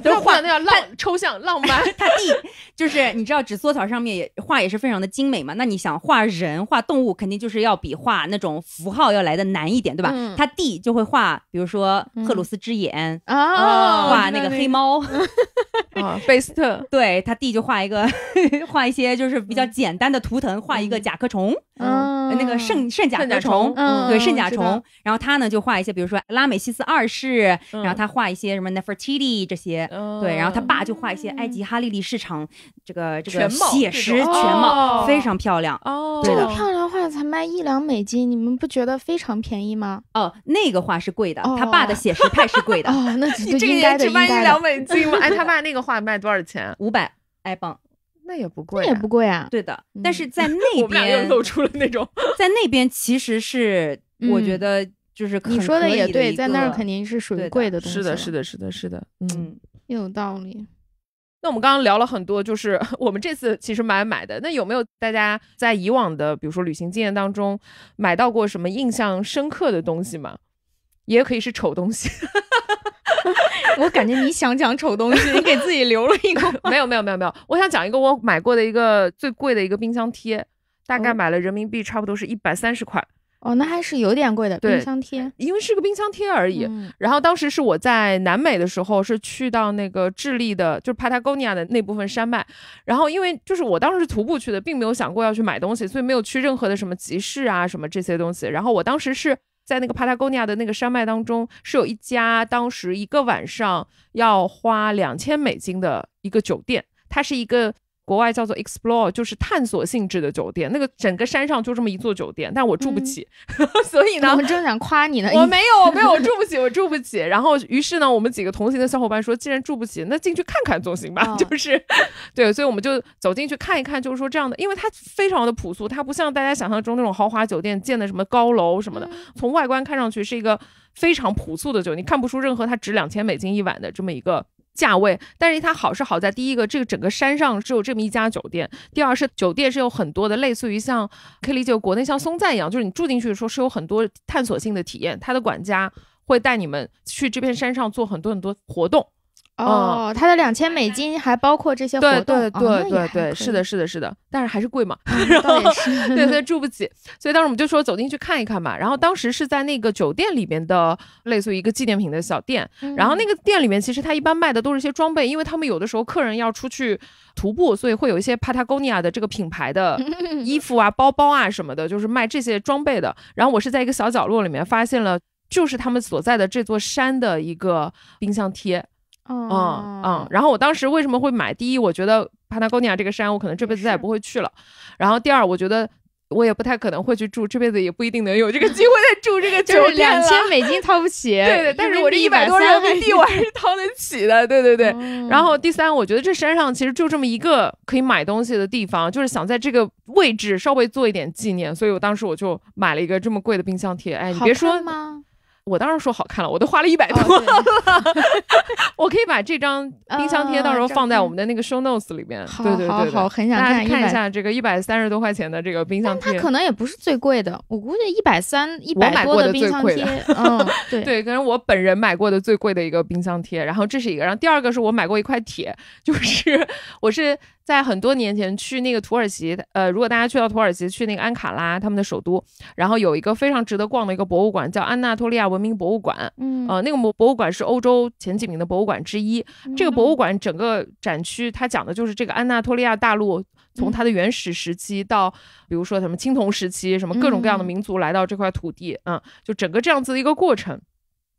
不要画那叫浪抽象浪漫。他弟就是你知道纸梭草上面也画也是非常的精美嘛，那你想画人画动物，肯定就是要比画那种符号要来的难一点，对吧？嗯他弟就会画，比如说赫鲁斯之眼，啊，画那个黑猫，啊，贝斯特，对他弟就画一个 画一些就是比较简单的图腾，画一个甲壳虫，嗯，那个圣圣甲虫对圣甲虫，然后他呢就画一些，比如说拉美西斯二世，嗯然后他画一些什么 Nefertiti 这些，嗯对，然后他爸就画一些埃及哈利利市场这个这个写实全种貌，哦非常漂亮。哦，这个漂亮画才卖一两美金，你们不觉得非常便宜吗？哦，那个画是贵的，哦他爸的写实派是贵的，哦，那你 这个应该的，也只卖一两美金吗？哎，他爸那个画卖多少钱？五百埃镑。那也不贵啊，那也不贵啊。对的，嗯但是在 我那们俩又边，露出了那种，在那边其实是 我嗯觉得就是你说的也对，在那儿肯定是属于贵的东西。是的，是，的，是的，是的，嗯。嗯。有道理。那我们刚刚聊了很多，就是 我们这次其实买买的，那有没有大家在以往的比如说旅行经验当中买到过什么印象深刻的东西吗？也可以是丑东西，我感觉你想讲丑东西，你给自己留了一个。没有没有没有没有，我想讲一个我买过的一个最贵的一个冰箱贴，大概哦买了人民币差不多是一百三十块，哦，那还是有点贵的冰箱贴因为是个冰箱贴而已。嗯然后当时是我在南美的时候，是去到那个智利的，就是 Patagonia 的那部分山脉。然后因为就是我当时是徒步去的，并没有想过要去买东西，所以没有去任何的什么集市啊什么这些东西。然后我当时是在那个帕塔哥尼亚的那个山脉当中，是有一家当时一个晚上要花两千美金的一个酒店，它是一个。国外叫做 explore，就是探索性质的酒店。那个整个山上就这么一座酒店，但我住不起，所以呢我，们正想夸你呢。我没有，我没有，我 住不起，我住不起。然后，于是呢，我们几个同行的小伙伴说，既然住不起，那进去看看总行吧。哦就是，对，所以我们就走进去看一看，就是说这样的，因为它非常的朴素，它不像大家想象中那种豪华酒店建的什么高楼什么的，从外观看上去是一个非常朴素的酒店，你看不出任何它值两千美金一晚的这么一个。价位，但是它好是好在第一个，这个整个山上只有这么一家酒店；第二是酒店是有很多的，类似于像可以理解国内像松赞一样，就是你住进去的时候是有很多探索性的体验，它的管家会带你们去这片山上做很多很多活动。哦，它的两千美金还包括这些活对动。对对对是的，是的，是的，但是还是贵嘛。嗯倒也是。对，住不起，所以当时我们就说走进去看一看嘛。然后当时是在那个酒店里面的，类似于一个纪念品的小店。嗯然后那个店里面其实它一般卖的都是一些装备，因为他们有的时候客人要出去徒步，所以会有一些 Patagonia 的这个品牌的衣服啊、包包啊什么的，就是卖这些装备的。然后我是在一个小角落里面发现了。就是他们所在的这座山的一个冰箱贴，嗯哦嗯，然后我当时为什么会买？第一，我觉得 Patagonia 这个山我可能这辈子再也不会去了。然后第二，我觉得我也不太可能会去住，这辈子也不一定能有这个机会再住这个酒就是店了。两千美金掏不起，对对，但是我这一百多人民币我还是掏得起的，对对对。嗯然后第三，我觉得这山上其实就这么一个可以买东西的地方，就是想在这个位置稍微做一点纪念，所以我当时我就买了一个这么贵的冰箱贴。哎，你别说，吗？我当然说好看了，我都花了一百多，哦 我可以把这张冰箱贴到时候放在我们的那个 show notes 里面。好对对对对好好，很想看看一下这个一百三十多块钱的这个冰箱贴它。可能也不是最贵的，我估计一百三、一百多过的冰箱贴最贵的，嗯，对，对，可能我本人买过的最贵的一个冰箱贴，然后这是一个，然后第二个是我买过一块铁，就是 我是在很多年前去那个土耳其，呃，如果大家去到土耳其，去那个安卡拉他们的首都，然后有一个非常值得逛的一个博物馆，叫安纳托利亚文明博物馆。嗯，呃，那个博博物馆是欧洲前几名的博物馆之一。这个博嗯物馆整个展区，它讲的就是这个安纳托利亚大陆从它的原始时期到，比如说什么青铜时期，什么各种各样的嗯民族来到这块土地，嗯，就整个这样子的一个过程。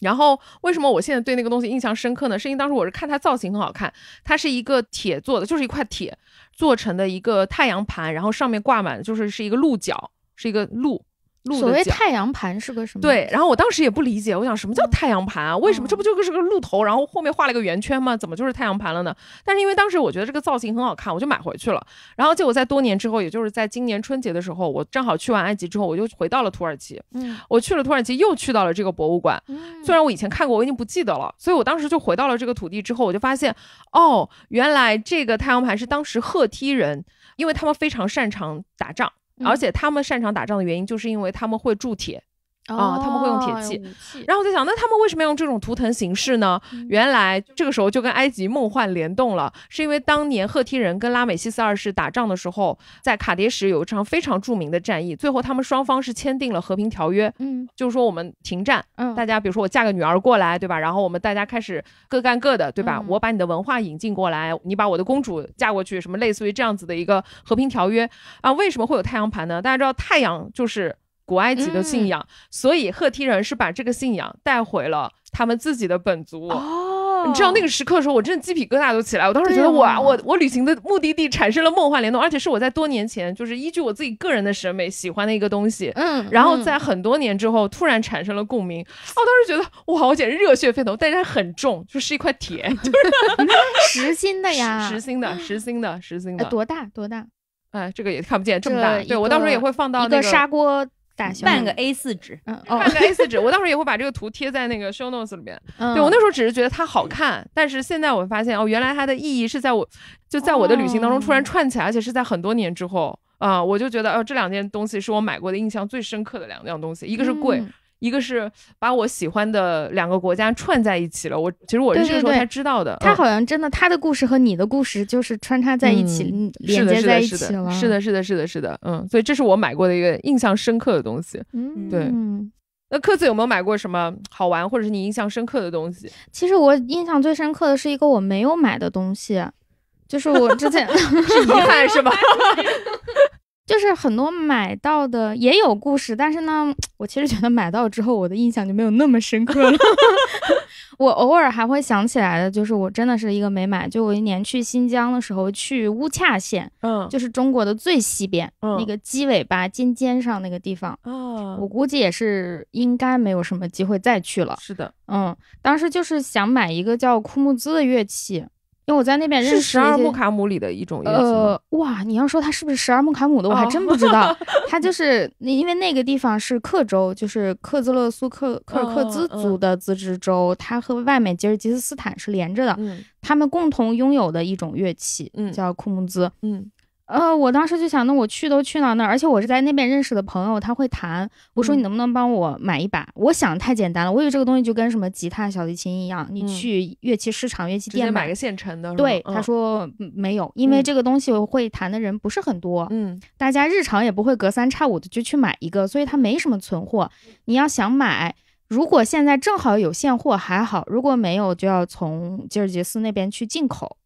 然后为什么我现在对那个东西印象深刻呢？是因为当时我是看它造型很好看，它是一个铁做的，就是一块铁做成的一个太阳盘，然后上面挂满的就是是一个鹿角，是一个鹿鹿所谓。太阳盘是个什么？对，，然后我当时也不理解，我想什么叫太阳盘啊？为什么这不就是个鹿头，然后后面画了一个圆圈吗？怎么就是太阳盘了呢？但是因为当时我觉得这个造型很好看，我就买回去了。然后结果在多年之后，也就是在今年春节的时候，我正好去完埃及之后，我就回到了土耳其。嗯我去了土耳其，又去到了这个博物馆。嗯虽然我以前看过，我已经不记得了，所以我当时就回到了这个土地之后，我就发现，哦，原来这个太阳盘是当时赫梯人，因为他们非常擅长打仗，嗯而且他们擅长打仗的原因，就是因为他们会铸铁。啊他们会用铁器然后我在想，那他们为什么要用这种图腾形式呢？嗯原来这个时候就跟埃及梦幻联动了，是因为当年赫梯人跟拉美西斯二世打仗的时候，在卡迭石有一场非常著名的战役，最后他们双方是签订了和平条约，嗯就是说我们停战，嗯，大家比如说我嫁个女儿过来，对吧？然后我们大家开始各干各的，对吧？嗯我把你的文化引进过来，你把我的公主嫁过去，什么类似于这样子的一个和平条约啊？为什么会有太阳盘呢？大家知道太阳就是古埃及的信仰，所以赫梯人是把这个信仰带回了他们自己的本族。哦，你知道那个时刻的时候，我真的鸡皮疙瘩都起来。我当时觉得对哇，哦我我旅行的目的地产生了梦幻联动，而且是我在多年前就是依据我自己个人的审美喜欢的一个东西。嗯，然后嗯在很多年之后，突然产生了共鸣。哦，当时觉得哇，我简直热血沸腾，但是它很重，就是一块铁，就 是实心的呀，实心的，实心的，实心的。哎多大多大？哎，这个也看不见，这么大。对我到时候也会放到一个砂锅大小，半个 A 四纸，嗯 哦半个 A 四纸，我到时候也会把这个图贴在那个 show notes 里面。嗯，对我那时候只是觉得它好看，但是现在我发现哦，原来它的意义是在我就在我的旅行当中突然哦。串起来，而且是在很多年之后。啊、我就觉得哦，这两件东西是我买过的印象最深刻的两样东西，一个是贵，嗯一个是把我喜欢的两个国家串在一起了。我其实我是对对对这个时候才知道的，他嗯好像真的，他的故事和你的故事就是穿插在一起，连接在一起了。是的，是的，是的，是的，嗯，所以这是我买过的一个印象深刻的东西。嗯，对嗯，那克子有没有买过什么好玩或者是你印象深刻的东西？其实我印象最深刻的是一个我没有买的东西，就是我之前 是遗憾是吧？就是很多买到的也有故事，但是呢，我其实觉得买到之后我的印象就没有那么深刻了。我偶尔还会想起来的，就是我真的是一个没买。就我一年去新疆的时候，去乌恰县，嗯，就是中国的最西边、嗯那个鸡尾巴尖尖上那个地方，啊，我估计也是应该没有什么机会再去了。是的，嗯，当时就是想买一个叫库木兹的乐器，因为我在那边认识是十二木卡姆里的一种乐器。呃，哇，你要说它是不是十二木卡姆的，我还真不知道。它就是因为那个地方是克州，就是克孜勒苏克克尔克孜族的自治州，它和外面吉尔吉斯斯坦是连着的，嗯他们共同拥有的一种乐器，嗯叫库木兹。嗯呃，我当时就想，那我去都去到那儿，而且我是在那边认识的朋友，他会弹。我说嗯你能不能帮我买一把？我想太简单了，我以为这个东西就跟什么吉他、小提琴一样，你嗯去乐器市场、乐器店买个现成的。对，嗯他说嗯没有，因为嗯这个东西会弹的人不是很多，嗯大家日常也不会隔三差五的就去买一个，所以它没什么存货。你要想买，如果现在正好有现货还好，如果没有就要从吉尔吉斯那边去进口。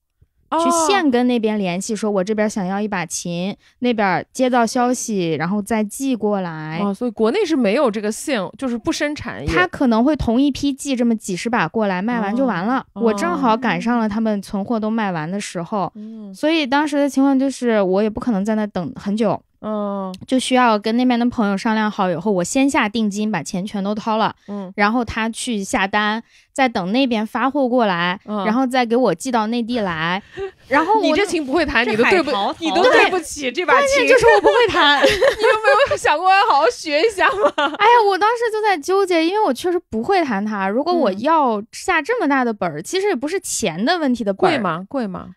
去哦现跟那边联系，说我这边想要一把琴，那边接到消息，然后再寄过来。哦，所以国内是没有这个线，就是不生产也。他可能会同一批寄这么几十把过来，卖完就完了。哦我正好赶上了他们存货都卖完的时候，嗯所以当时的情况就是，我也不可能在那等很久，嗯就需要跟那边的朋友商量好以后，我先下定金，把钱全都掏了，嗯然后他去下单，再等那边发货过来，嗯然后再给我寄到内地来，然后你这琴不会弹，你都对不你都对不起这把琴，就是我不会弹。你有没有想过要好好学一下吗？哎呀，我当时就在纠结，因为我确实不会弹它。如果我嗯要下这么大的本儿，其实也不是钱的问题的本儿，贵？吗？贵吗？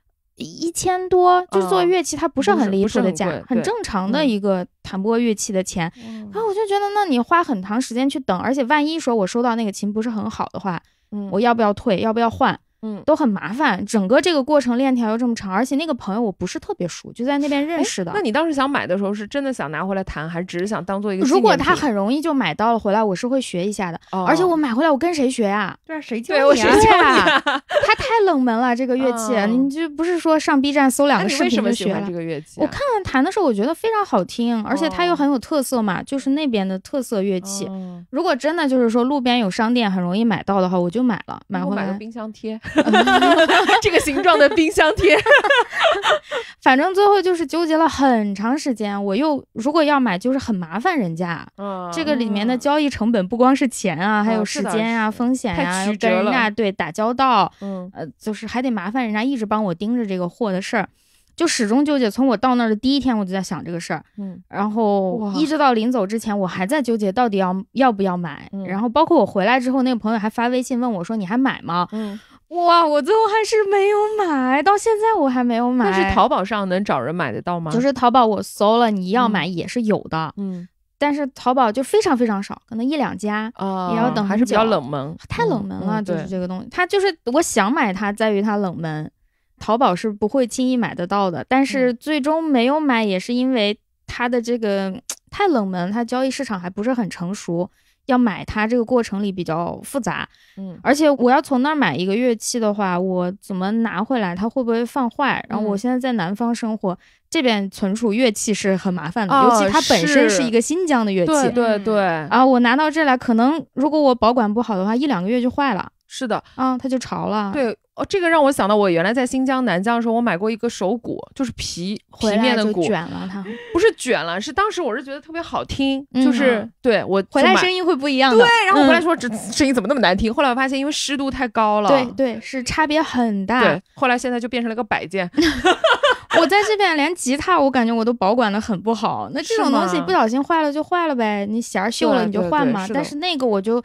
一千多，就是做哦乐器，它不是很离谱的价，很很正常的嗯一个弹拨乐器的钱。嗯然后我就觉得，那你花很长时间去等，而且万一说我收到那个琴不是很好的话，嗯我要不要退，要不要换，嗯都很麻烦。整个这个过程链条又这么长，而且那个朋友我不是特别熟，就在那边认哎识的。那你当时想买的时候，是真的想拿回来弹，还是只是想当做一个如果他很容易就买到了回来，我是会学一下的。哦而且我买回来，我跟谁学呀、对啊，谁教对我你啊？谁教你对啊？它太冷门了，这个乐器，哦你就不是说上 B 站搜两个视你为什么频就学了喜欢这。个乐器啊？我看看弹的时候，我觉得非常好听，而且它又哦很有特色嘛，就是那边的特色乐器。哦如果真的就是说路边有商店很容易买到的话，我就买了，买回我买个来。冰箱贴，这个形状的冰箱贴。反正最后就是纠结了很长时间，我又如果要买，就是很麻烦人家。嗯这个里面的交易成本不光是钱啊，还有时间啊、是风险太呀、跟人家对打交道，嗯呃，就是还得麻烦人家一直帮我盯着这个货的事儿，就始终纠结。从我到那儿的第一天，我就在想这个事儿，嗯然后一直到临走之前，我还在纠结到底要要不要买。嗯然后包括我回来之后，那个朋友还发微信问我说：“你还买吗嗯，？”哇，我最后还是没有买，到现在我还没有买。但是淘宝上能找人买得到吗？就是淘宝我搜了，你要嗯买也是有的，嗯但是淘宝就非常非常少，可能一两家。啊，也要等还是比较冷门，太冷门了，嗯就是这个东西。它就是我想买它，在于它冷门，淘宝是不会轻易买得到的。但嗯是最终没有买，也是因为它的这个 太冷门，它交易市场还不是很成熟。要买它这个过程里比较复杂，嗯而且我要从那儿买一个乐器的话，我怎么拿回来？它会不会放坏？然后我嗯现在在南方生活，这边存储乐器是很麻烦的，哦尤其它本身是是一个新疆的乐器。对对嗯对，啊，我拿到这来，可能如果我保管不好的话，一两个月就坏了是的，啊，它就潮了。，对哦，这个让我想到我原来在新疆南疆的时候，我买过一个手鼓，就是皮皮面的鼓，卷了它，不是卷了，是当时我是觉得特别好听，嗯就是对我回来声音会不一样的。对，然后我回来嗯说这声音怎么那么难听？后来我发现因为湿度太高了，对对，是差别很大对。，后来现在就变成了个摆件，我在这边连吉他，我感觉我都保管的很不好。那这种东西不小心坏了就坏了呗，你弦儿锈了你就换嘛。但是那个我就。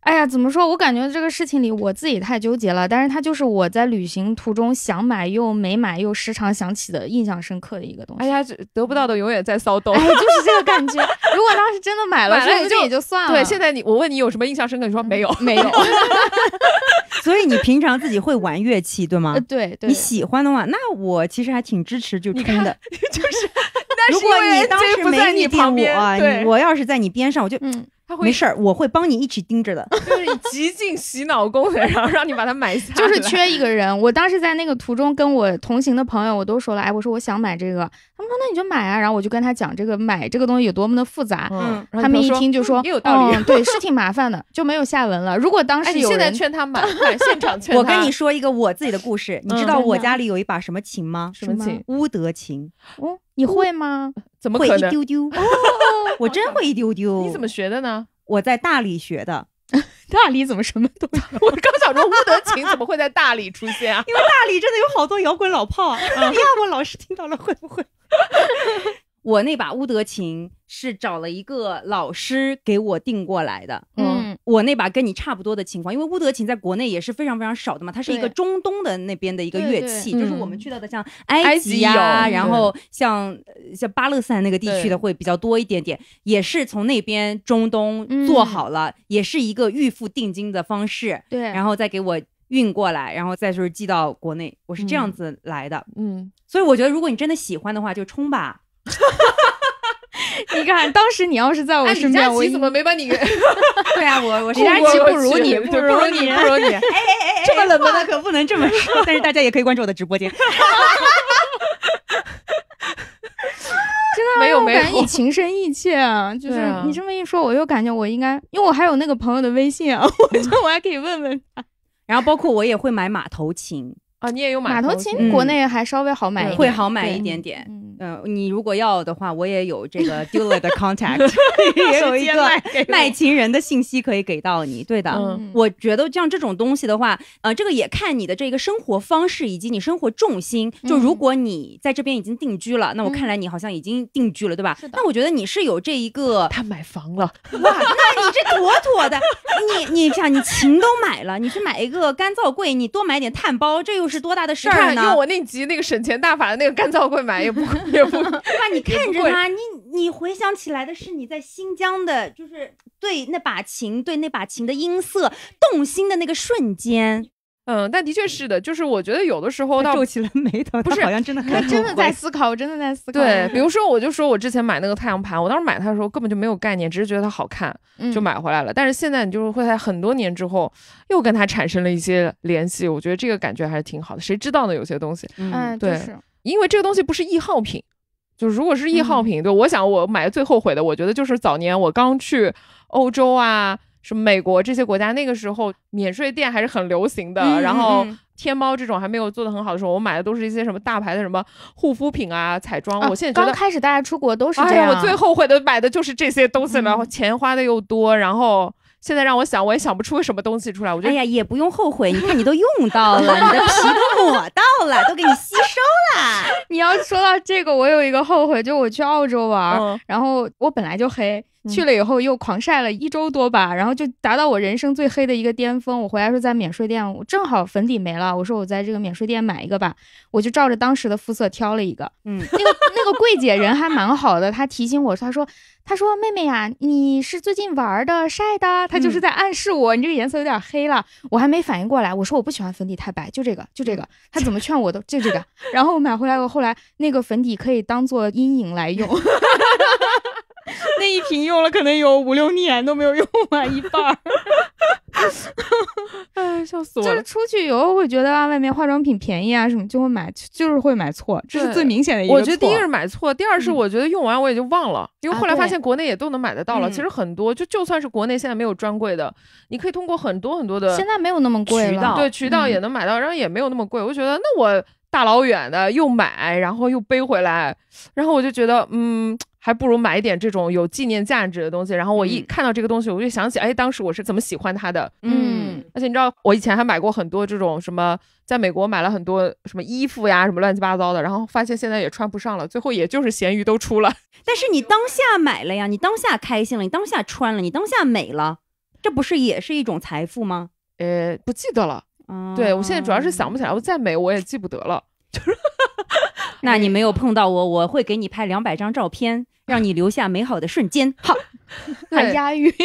哎呀，怎么说？我感觉这个事情里我自己太纠结了，但是它就是我在旅行途中想买又没买又时常想起的印象深刻的一个东西。哎呀，这得不到的永远在骚动。哎，就是这个感觉。如果当时真的买了，买了说不定就也就算了。对，现在你我问你有什么印象深刻，你说没有，没有。所以你平常自己会玩乐器，对吗呃，？对对你，喜欢的话，那我其实还挺支持就你看冲的。就是，但如果是你当时没遇见旁边，我，你，我要是在你边上，我就嗯，他会没事儿，我会帮你一起盯着的。就是以极尽洗脑功能，然后让你把它买下来，就是缺一个人。我当时在那个途中跟我同行的朋友，我都说了，哎，我说我想买这个，他们说那你就买啊。然后我就跟他讲这个买这个东西有多么的复杂。嗯，他们一听就说嗯也有道理。嗯对，是挺麻烦的，就没有下文了。如果当哎，你现在时有人，劝他买，买现场劝 他。我跟你说一个我自己的故事，你知嗯道我家里有一把什么琴吗？什么琴？乌德琴，哦，你会吗？会怎么可能？一丢丢。哦我真会一丢丢。你怎么？学的呢？我在大理学的，大理怎么什么都有？我刚想说乌德琴怎么会在大理出现啊？因为大理真的有好多摇滚老炮啊！呀，我老师听到了会不会？我那把乌德琴是找了一个老师给我订过来的。嗯，我那把跟你差不多的情况，因为乌德琴在国内也是非常非常少的嘛，它是一个中东的那边的一个乐器，就是我嗯们去到的像埃埃及及呀、有然后像呃像巴勒斯坦那个地区的会比较多一点点，也是从那边中东嗯做好了，也是一个预付定金的方式，对，然后再给我运过来，然后再就是寄到国内，我是这样子来的。嗯，所以我觉得，如果你真的喜欢的话，就冲吧。你看，当时你要是在我哎，身边，我怎么没把你给？对啊，我我是李佳琦不如你对不不如你，你不如你。这么冷门的可不能这么说，但是大家也可以关注我的直播间。真的没有没有你情深意切啊！就是你这么一说，我又感觉我应该，因为我还有那个朋友的微信啊，我觉得我还可以问问他。然后包括我也会买马头琴，啊，你也有马头头琴国内还稍微好买一点，会好买一点点。嗯，嗯、你如果要的话，我也有这个 dealer 的 contact，也有一个卖琴人的信息可以给到你。对的，嗯我觉得像这种东西的话，呃，这个也看你的这个生活方式以及你生活重心。就如果你在这边已经定居了，那我看来你好像已经定居了，对吧？那我觉得你是有这一个他买房了，哇，那你这妥妥的，你你想，你琴都买了，你去买一个干燥柜，你多买点炭包，这又是多大的事你儿呢？看用我那集那个省钱大法的那个干燥柜买也不也不 对吧？你看着也不贵它，你你回想起来的是你在新疆的，就是对那把琴，对那把琴的音色动心的那个瞬间。嗯，但的确是的，就是我觉得有的时候到起了眉头，不是他好像真的他真的在思考，我真的在思考。对，比如说我就说我之前买那个太阳盘，我当时买它的时候根本就没有概念，只是觉得它好看嗯就买回来了。但是现在你就是会在很多年之后又跟它产生了一些联系，我觉得这个感觉还是挺好的。谁知道呢？有些东西，嗯，哎，对就是因为这个东西不是易耗品，就是如果是易耗嗯品，对，我想我买的最后悔的，我觉得就是早年我刚去欧洲啊。什么美国这些国家，那个时候免税店还是很流行的，嗯然后天猫这种还没有做的很好的时候，我买的都是一些什么大牌的什么护肤品啊、彩妆。啊我现在觉得刚开始大家出国都是这哎呀，样。我最后悔的买的就是这些东西了，嗯然后钱花的又多，然后现在让我想，我也想不出个什么东西出来。我觉得，哎呀，也不用后悔，你看你都用到了，你的皮都抹到了，都给你吸收了。你要说到这个，我有一个后悔，就我去澳洲玩，嗯然后我本来就黑，去了以后又狂晒了一周多吧，然后就达到我人生最黑的一个巅峰。我回来说在免税店，我正好粉底没了，我说我在这个免税店买一个吧，我就照着当时的肤色挑了一个。嗯，那个那个柜姐人还蛮好的，她提醒我，她说她说妹妹呀，你是最近玩的晒的，她就是在暗示我、你这个颜色有点黑了。我还没反应过来，我说我不喜欢粉底太白，就这个就这个。她怎么劝我都就这个。然后我买回来，我后来那个粉底可以当做阴影来用。那一瓶用了可能有五六年都没有用完一半儿，哎，笑死我了。就是出去以后会觉得啊，外面化妆品便宜啊什么，就会买，就是会买错，这是最明显的一个我觉得第一个是买错，第二是嗯我觉得用完我也就忘了，因为啊后来发现国内也都能买得到了。嗯其实很多，就就算是国内现在没有专柜的，你可以通过很多很多的现在没有那么贵了，渠道对渠道嗯也能买到，然后也没有那么贵。我觉得那我大老远的又买，然后又背回来，然后我就觉得嗯。还不如买一点这种有纪念价值的东西。然后我一嗯看到这个东西，我就想起，哎，当时我是怎么喜欢它的。嗯而且你知道，我以前还买过很多这种什么，在美国买了很多什么衣服呀，什么乱七八糟的，然后发现现在也穿不上了，最后也就是咸鱼都出了。但是你当下买了呀，你当下开心了，你当下穿了，你当下美了，这不是也是一种财富吗？呃，不记得了。嗯对我现在主要是想不起来，我再美我也记不得了。那你没有碰到我，我会给你拍两百张照片，让你留下美好的瞬间。好，对还押韵。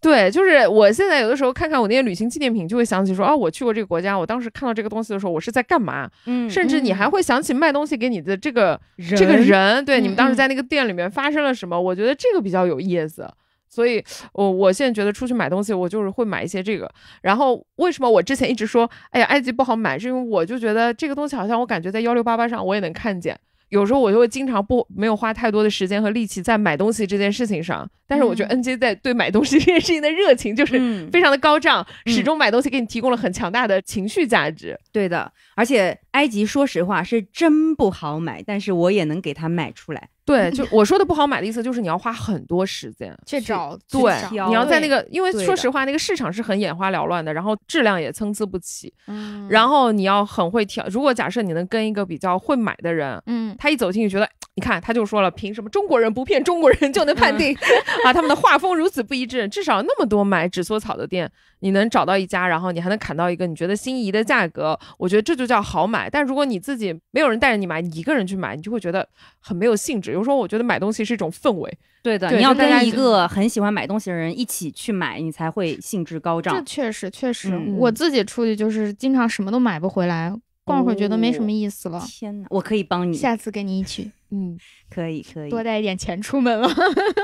对，就是我现在有的时候看看我那些旅行纪念品，就会想起说，啊，我去过这个国家，我当时看到这个东西的时候，我是在干嘛？嗯甚至你还嗯会想起卖东西给你的这个人这个人，对，嗯你们当时嗯在那个店里面发生了什么？我觉得这个比较有意思。所以，我我现在觉得出去买东西，我就是会买一些这个。然后，为什么我之前一直说，哎呀，埃及不好买，是因为我就觉得这个东西好像我感觉在幺六八八上我也能看见。有时候我就会经常不没有花太多的时间和力气在买东西这件事情上，但是我觉得 NJ 在对买东西 这件事情的热情就是嗯非常的高涨，嗯始终买东西给你提供了很强大的情绪价值。对的，而且埃及说实话是真不好买，但是我也能给它买出来。对，就我说的不好买的意思就是你要花很多时间去找，对你要在那个，因为说实话，那个市场是很眼花缭乱的，然后质量也参差不齐，嗯然后你要很会挑。如果假设你能跟一个比较会买的人，嗯，他一走进去觉得，你看他就说了，凭什么中国人不骗中国人就能判定、啊？他们的画风如此不一致，至少那么多买纸缩草的店，你能找到一家，然后你还能砍到一个你觉得心仪的价格，我觉得这就叫好买。但如果你自己没有人带着你买，你一个人去买，你就会觉得很没有兴致。有时候我觉得买东西是一种氛围，对的，对你要跟一个很喜欢买东西的人一起去买，你才会兴致高涨这。确实确实，嗯我自己出去就是经常什么都买不回来，逛会儿觉得没什么意思了。天哪，我可以帮你，下次跟你一起，嗯。可以可以。多带一点钱出门了。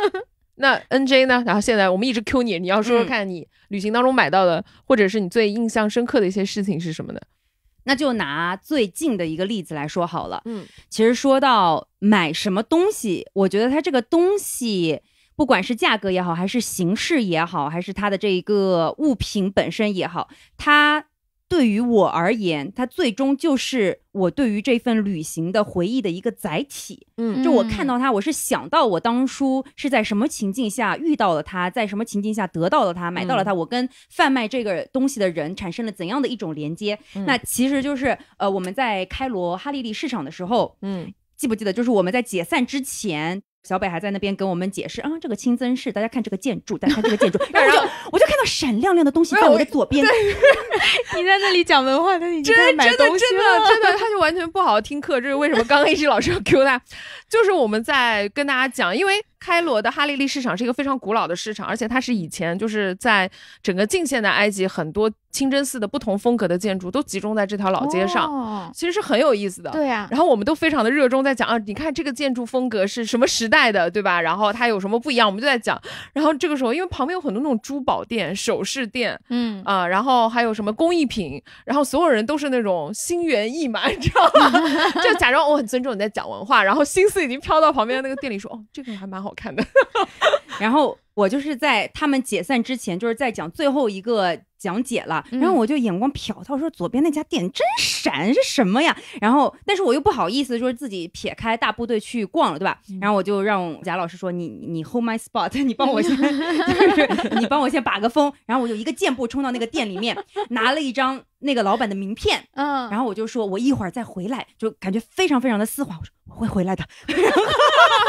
那 NJ 呢？然后现在我们一直 Q 你，你要说说嗯看你旅行当中买到的，或者是你最印象深刻的一些事情是什么呢？那就拿最近的一个例子来说好了。嗯，其实说到买什么东西，我觉得它这个东西，不管是价格也好，还是形式也好，还是它的这一个物品本身也好，它对于我而言，它最终就是我对于这份旅行的回忆的一个载体。嗯就我看到它，我是想到我当初是在什么情境下遇到了它，在什么情境下得到了它，买到了它，我跟贩卖这个东西的人产生了怎样的一种连接？嗯那其实就是呃，我们在开罗哈利利市场的时候，嗯记不记得？就是我们在解散之前。小北还在那边跟我们解释啊，这个清真寺，大家看这个建筑，大家看这个建筑，然后我就我就看到闪亮亮的东西在我的左边，你在那里讲文化，他已经真在买真的东西真的了真的，他就完全不好好听课。这是为什么？刚刚一直老师要 Q 他，就是我们在跟大家讲，因为开罗的哈利利市场是一个非常古老的市场，而且它是以前就是在整个近现代埃及很多清真寺的不同风格的建筑都集中在这条老街上，哦其实是很有意思的。对啊，然后我们都非常的热衷在讲啊，你看这个建筑风格是什么时代的，对吧？然后它有什么不一样，我们就在讲。然后这个时候，因为旁边有很多那种珠宝店、首饰店嗯，啊、然后还有什么工艺品，然后所有人都是那种心猿意马，你知道吗？就假装我很尊重你在讲文化，然后心思已经飘到旁边那个店里说，哦，这个还蛮好好看的。然后我就是在他们解散之前，就是在讲最后一个讲解了，嗯然后我就眼光瞟到说左边那家店真闪是什么呀？然后但是我又不好意思说自己撇开大部队去逛了，对吧？然后我就让贾老师说你你 hold my spot，你帮我 先就是你帮我先把个风，然后我就一个箭步冲到那个店里面，拿了一张那个老板的名片，嗯，然后我就说我一会儿再回来，就感觉非常非常的丝滑，我说我会回来的。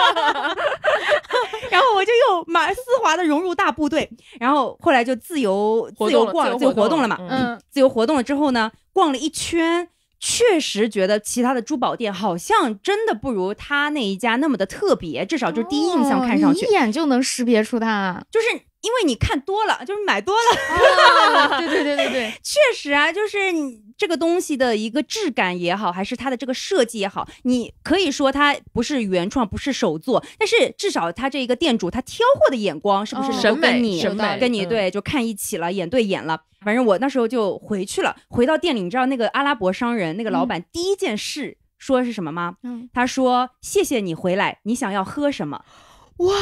然后我就又马丝滑的融入大部队，然后后来就自由自由逛自由动了自由活活动了嘛。嗯嗯自由活动了之后呢，逛了一圈，确实觉得其他的珠宝店好像真的不如他那一家那么的特别，至少就是第一印象看上去，哦一眼就能识别出它。就是因为你看多了，就是买多了。哦对对对对对，确实啊，就是你这个东西的一个质感也好，还是它的这个设计也好，你可以说它不是原创，不是手作，但是至少它这一个店主他挑货的眼光是不是审美跟你审美嗯跟你对就看一起了，眼对眼了。反正我那时候就回去了，回到店里，你知道那个阿拉伯商人那个老板第一件事说是什么吗？嗯，他说：“谢谢你回来，你想要喝什么？”哇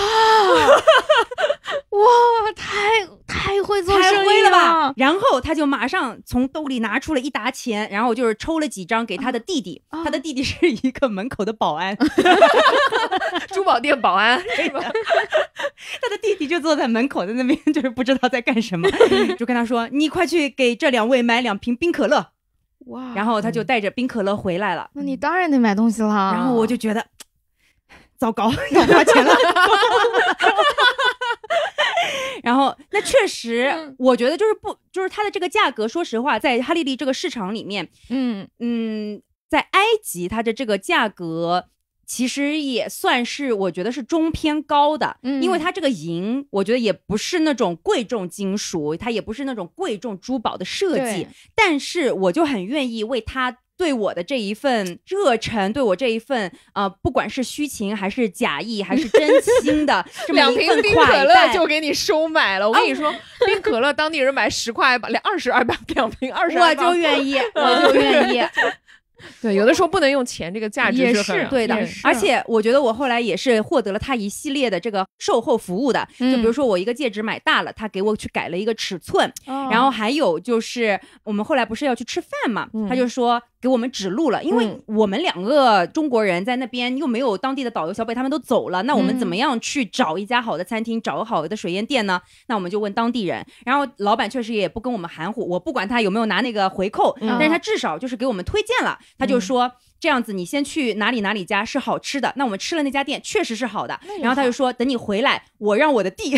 哇，太太会做太生意会了吧？？然后他就马上从兜里拿出了一沓钱，然后就是抽了几张给他的弟弟，啊他的弟弟是一个门口的保安 珠宝店保安是吧？他的弟弟就坐在门口，在那边就是不知道在干什么，就跟他说：“你快去给这两位买两瓶冰可乐。哇”然后他就带着冰可乐回来了，那你当然得买东西了。然后我就觉得。糟糕，要花钱了。然后，那确实嗯，我觉得就是不，就是它的这个价格，说实话，在哈利利这个市场里面，嗯嗯，在埃及，它的这个价格其实也算是我觉得是中偏高的，嗯因为它这个银，我觉得也不是那种贵重金属，它也不是那种贵重珠宝的设计，但是我就很愿意为它。对我的这一份热忱，对我这一份呃，不管是虚情还是假意，还是真心的 这么两一份瓶冰可乐款，就给你收买了。我跟你说，冰可乐当地人买十块吧，两二十二百两瓶，二十我就愿意，我就愿意。对，有的时候不能用钱这个价值也是很对的而且我觉得我后来也是获得了他一系列的这个售后服务的，就比如嗯。说我一个戒指买大了，他给我去改了一个尺寸，哦。然后还有就是我们后来不是要去吃饭嘛，嗯。他就说给我们指路了，因为嗯。我们两个中国人在那边又没有当地的导游小北他们都走了，那我们嗯。怎么样去找一家好的餐厅，找个好的水烟店呢？那我们就问当地人，然后老板确实也不跟我们含糊，我不管他有没有拿那个回扣，嗯但是他至少就是给我们推荐了，他就说。这样子，你先去哪里哪里家是好吃的，那我们吃了那家店确实是好的，然后他就说等你回来，我让我的弟，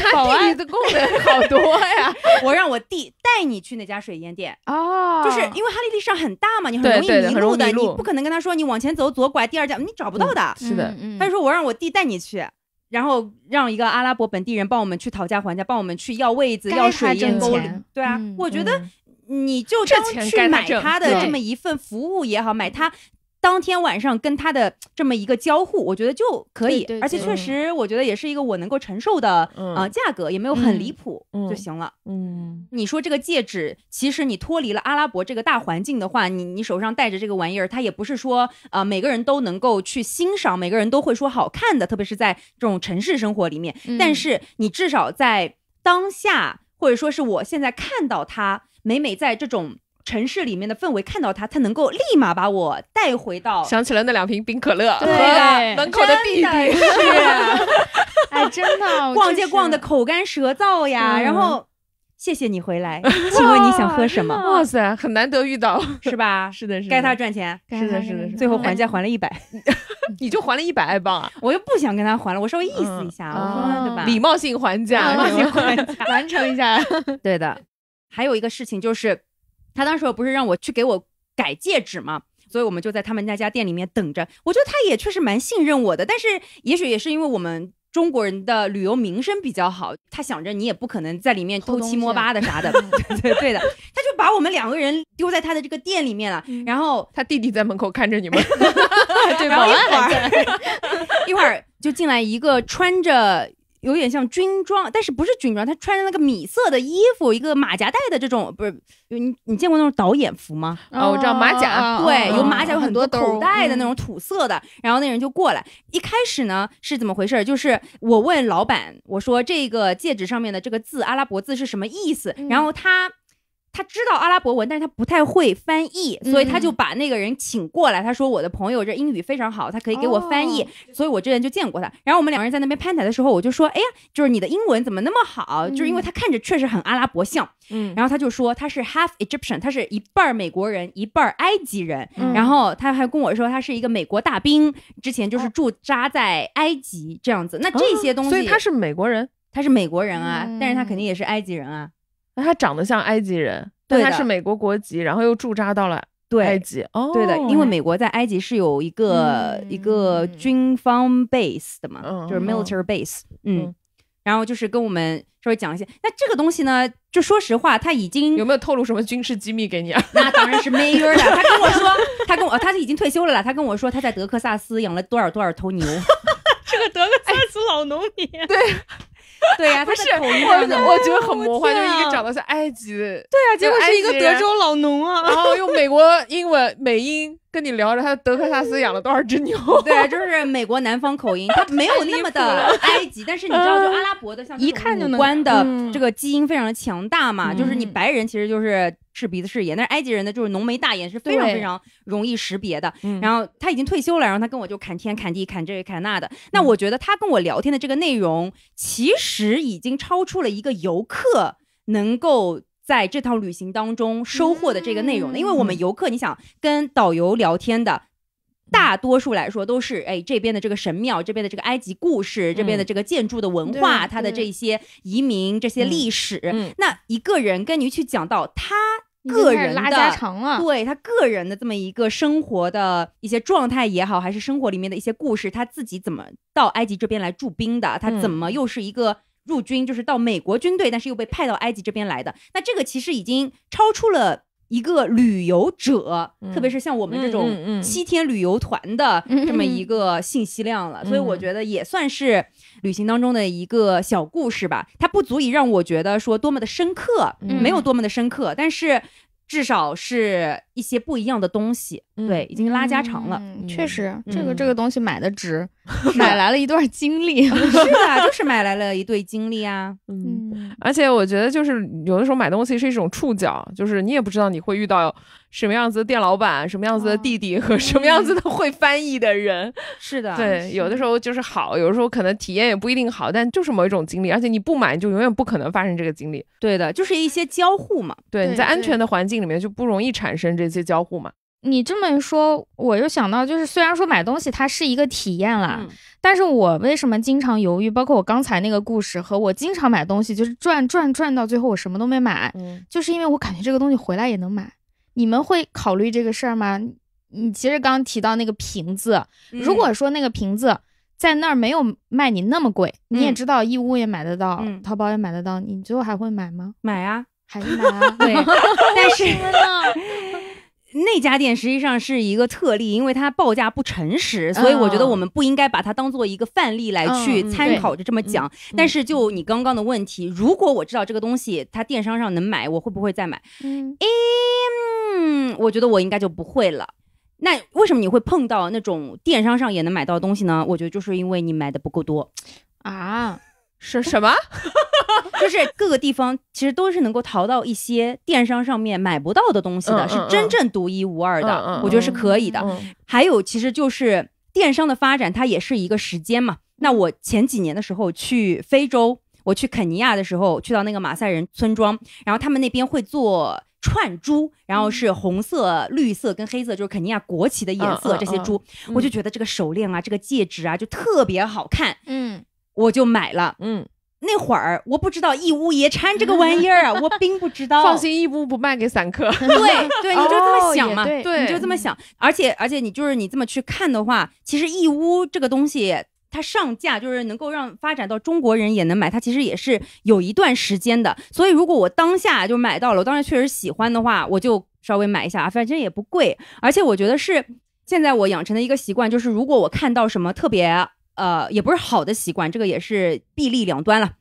他弟弟的功能 好多呀。我让我弟带你去那家水烟店，哦，就是因为哈利利上很大嘛，你很容易迷路的，你不可能跟他说你往前走左拐第二家，你找不到的。是的他就说我让我弟带你去，然后让一个阿拉伯本地人帮我们去讨价还价，帮我们去要位子、要水烟钱。对啊，嗯我觉得嗯你就当去买他的这么一份服务也好，买他。当天晚上跟他的这么一个交互，我觉得就可以，对对而且确实，我觉得也是一个我能够承受的嗯呃价格，也没有很嗯离谱嗯就行了。嗯，你说这个戒指，其实你脱离了阿拉伯这个大环境的话，你你手上戴着这个玩意儿，它也不是说呃每个人都能够去欣赏，每个人都会说好看的，特别是在这种城市生活里面。嗯但是你至少在当下或者说是我现在看到他，每每在这种城市里面的氛围看到他，他能够立马把我带回到想起了那两瓶冰可乐对和门口的弟弟。是 哎，真的，逛街逛的口干舌燥呀，嗯然后谢谢你回来，请问你想喝什么？哇塞，很难得遇到，是吧？是的，是的，该他赚钱，是的是的最后还价还了一百，你就还了一百爱镑啊，我又不想跟他还了，我稍微意思一下，嗯我哦说对吧？礼貌性还价，礼貌性还价，完成一下。对的。还有一个事情就是，他当时不是让我去给我改戒指吗，所以我们就在他们那家店里面等着。我觉得他也确实蛮信任我的，但是也许也是因为我们。中国人的旅游名声比较好，他想着你也不可能在里面偷七摸八的啥的，对对对的，他就把我们两个人丢在他的这个店里面了，然后他弟弟在门口看着你们，对，然后一会保安还在。儿一会儿就进来一个穿着有点像军装，但是不是军装，他穿着那个米色的衣服，一个马甲带的这种，不是你你见过那种导演服吗？哦我知道马甲对，嗯有马甲，有很多口袋的那。嗯种土色的。然后那人就过来，一开始呢是怎么回事？就是我问老板，我说这个戒指上面的这个字阿拉伯字是什么意思？嗯然后他。他知道阿拉伯文，但是他不太会翻译，所以他就嗯把那个人请过来。他说我的朋友这英语非常好，他可以给我翻译。哦所以我之前就见过他。然后我们两个人在那边攀谈的时候，我就说：“哎呀，就是你的英文怎么那么好？就是因为他看着确实很阿拉伯像。嗯，然后他就说他是 half Egyptian，他是一半美国人，一半埃及人。嗯然后他还跟我说他是一个美国大兵，之前就是驻扎在埃及这样子。那这些东西，哦所以他是美国人，他是美国人啊，嗯但是他肯定也是埃及人啊。那他长得像埃及人，但对他是美国国籍，然后又驻扎到了对埃。及。哦，对的，因为美国在埃及是有一个、嗯一个军方 base 的嘛，嗯就是 military base，嗯嗯然后就是跟我们稍微讲一些。那这个东西呢，就说实话，他已经有没有透露什么军事机密给你啊？那当然是 mayor 的。他跟我说，他跟我，他是已经退休了啦。他跟我说他在德克萨斯养了多少多少头牛。这个德克萨斯老农民，对 呀、不是，他的口音我觉得很魔幻，就是一个长得像埃及的，对啊，结果是一个德州老农啊。然后用美国 英文美音跟你聊着他德克萨斯养了多少只牛。对，就是美国南方口音，他没有那么的埃及，但是你知道，就阿拉伯的像一看就能关的嗯这个基因非常的强大嘛，就是你嗯白人其实就是赤鼻子是眼，但是埃及人呢就是浓眉大眼，是非常非常容易识别的。嗯然后他已经退休了，然后他跟我就侃天侃地侃这个侃那的。那嗯我觉得他跟我聊天的这个内容，其实已经超出了一个游客能够。在这趟旅行当中收获的这个内容的，因为我们游客，你想跟导游聊天的，大多数来说都是哎这边的这个神庙，这边的这个埃及故事，这边的这个建筑的文化，对它的这些移民这些历史。嗯那一个人跟你去讲到他个人的拉家常了。对他个人的这么一个生活的一些状态也好，还是生活里面的一些故事，他自己怎么到埃及这边来驻兵的，他怎么又是一个入军，就是到美国军队，但是又被派到埃及这边来的。那这个其实已经超出了一个旅游者，嗯特别是像我们这嗯种七天旅游团的嗯这么一个信息量了。嗯所以我觉得也算是旅行当中的一个小故事吧，它不足以让我觉得说多么的深刻，嗯没有多么的深刻，但是。至少是一些不一样的东西，嗯对，已经拉家常了。嗯确实，这个嗯这个东西买的值，买来了一段经历。是啊，就是买来了一对经历啊。嗯。嗯，而且我觉得，就是有的时候买东西是一种触角，就是你也不知道你会遇到什么样子的店老板、什么样子的弟弟和什么样子的会翻译的人。是的，对，有的时候就是好，有的时候可能体验也不一定好，但就是某一种经历，而且你不买，你就永远不可能发生这个经历。对的，就是一些交互嘛。对，对你在安全的环境里面就不容易产生这些交互嘛。你这么一说，我又想到，就是虽然说买东西它是一个体验啦，嗯但是我为什么经常犹豫？包括我刚才那个故事和我经常买东西，就是转转转到最后我什么都没买，嗯就是因为我感觉这个东西回来也能买。你们会考虑这个事儿吗？你其实刚刚提到那个瓶子，如果说那个瓶子在那儿没有卖你那么贵，你也嗯知道义乌也买得到，嗯淘宝也买得到，你最后还会买吗？买啊，还是买啊？对，但是呢？那家店实际上是一个特例，因为它报价不诚实，所以我觉得我们不应该把它当做一个范例来去参考着这么讲。但是就你刚刚的问题，如果我知道这个东西它电商上能买，我会不会再买？嗯，嗯，我觉得我应该就不会了。那为什么你会碰到那种电商上也能买到的东西呢？我觉得就是因为你买的不够多。啊，是什么？就是各个地方其实都是能够淘到一些电商上面买不到的东西的，是真正独一无二的，我觉得是可以的。嗯。还有，其实就是电商的发展，它也是一个时间嘛。那我前几年的时候去非洲，我去肯尼亚的时候，去到那个马赛人村庄，然后他们那边会做串珠，然后是红色、绿色跟黑色，就是肯尼亚国旗的颜色这些珠，嗯我就觉得这个手链啊，这个戒指啊，就特别好看，嗯，我就买了。嗯，那会儿我不知道义乌爷掺这个玩意儿啊，我并不知道。放，心，义乌不卖给散客。对对，你就这么想嘛，你就这么想。而且而且你就是你这么去看的话，其实义乌这个东西。它上架就是能够让发展到中国人也能买，它其实也是有一段时间的。所以如果我当下就买到了，我当时确实喜欢的话，我就稍微买一下，反正也不贵。而且我觉得是现在我养成的一个习惯，就是如果我看到什么特别呃，也不是好的习惯，这个也是弊利两端了。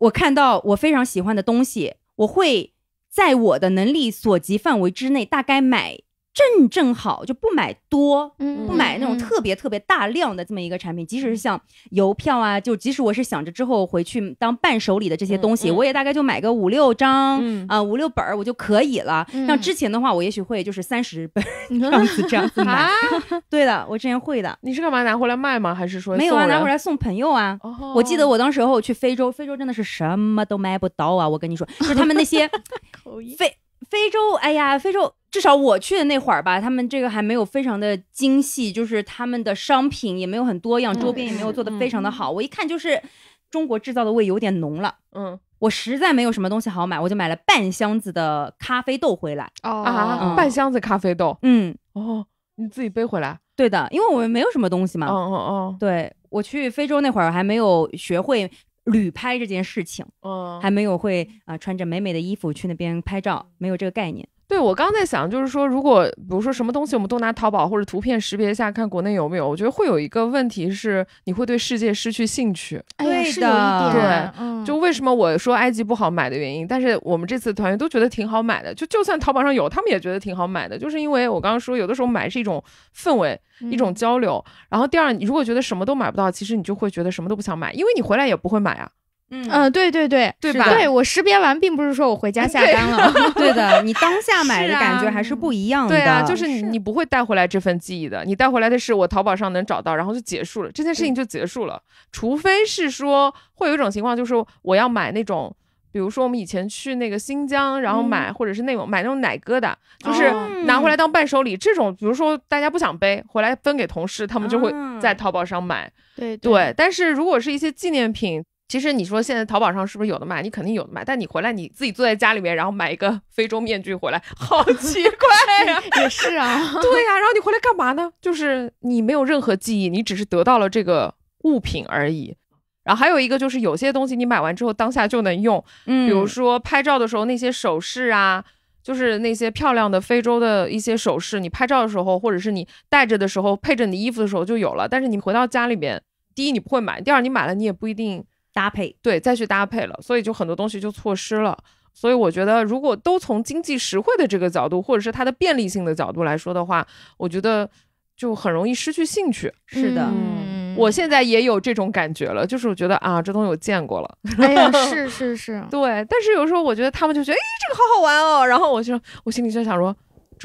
我看到我非常喜欢的东西，我会在我的能力所及范围之内，大概买正正好，就不买多，嗯不买那种特别特别大量的这么一个产品。即使是像邮票啊，就即使我是想着之后回去当伴手礼的这些东西，我也大概就买个五六张。嗯啊、五六本儿我就可以了。嗯像之前的话，我也许会就是三十本儿 这样子这样子买。啊，对的，我之前会的，你是干嘛拿回来卖吗？还是说没有啊，拿回来送朋友啊。哦我记得我当时候去非洲，非洲真的是什么都买不到啊！我跟你说，就是他们那些 非非洲，哎呀，非洲至少我去的那会儿吧，他们这个还没有非常的精细，就是他们的商品也没有很多样，嗯周边也没有做的非常的好。我一看就是中国制造的味有点浓了。嗯我实在没有什么东西好买，我就买了半箱子的咖啡豆回来。哦啊，嗯半箱子咖啡豆嗯，哦，你自己背回来？对的，因为我们没有什么东西嘛。嗯嗯对我去非洲那会儿还没有学会旅拍这件事情，嗯嗯，还没有会啊、穿着美美的衣服去那边拍照，没有这个概念。对，我刚刚在想，就是说，如果比如说什么东西，我们都拿淘宝或者图片识别一下，看国内有没有，我觉得会有一个问题是，你会对世界失去兴趣。对的对，嗯，就为什么我说埃及不好买的原因，但是我们这次团员都觉得挺好买的，就就算淘宝上有，他们也觉得挺好买的，就是因为我刚刚说，有的时候买是一种氛围，一种交流。然后第二，你如果觉得什么都买不到，其实你就会觉得什么都不想买，因为你回来也不会买啊，嗯嗯，对对对，对吧？对我识别完，并不是说我回家下单了，对的，你当下买的感觉还是不一样的。对啊，就是你你不会带回来这份记忆的，你带回来的是我淘宝上能找到，然后就结束了，这件事情就结束了。除非是说会有一种情况，就是我要买那种。比如说我们以前去那个新疆，然后买、或者是内蒙买那种奶疙瘩，就是哦拿回来当伴手礼。这种比如说大家不想背，回来分给同事，他们就会啊在淘宝上买。对对，但是如果是一些纪念品，其实你说现在淘宝上是不是有的卖？你肯定有的卖，但你回来你自己坐在家里面，然后买一个非洲面具回来，好 奇怪呀、也是啊，对呀、然后你回来干嘛呢？就是你没有任何记忆，你只是得到了这个物品而已。然后还有一个就是有些东西你买完之后当下就能用，嗯，比如说拍照的时候那些首饰啊，就是那些漂亮的非洲的一些首饰，你拍照的时候或者是你戴着的时候配着你的衣服的时候就有了。但是你回到家里边，第一你不会买，第二你买了你也不一定搭配。对再去搭配了，所以就很多东西就错失了。所以我觉得，如果都从经济实惠的这个角度，或者是它的便利性的角度来说的话，我觉得就很容易失去兴趣。是的，嗯我现在也有这种感觉了，就是我觉得啊，这东西我见过了，哎呀，是是是，对。但是有时候我觉得他们就觉得，哎，这个好好玩哦，然后我就我心里就想说，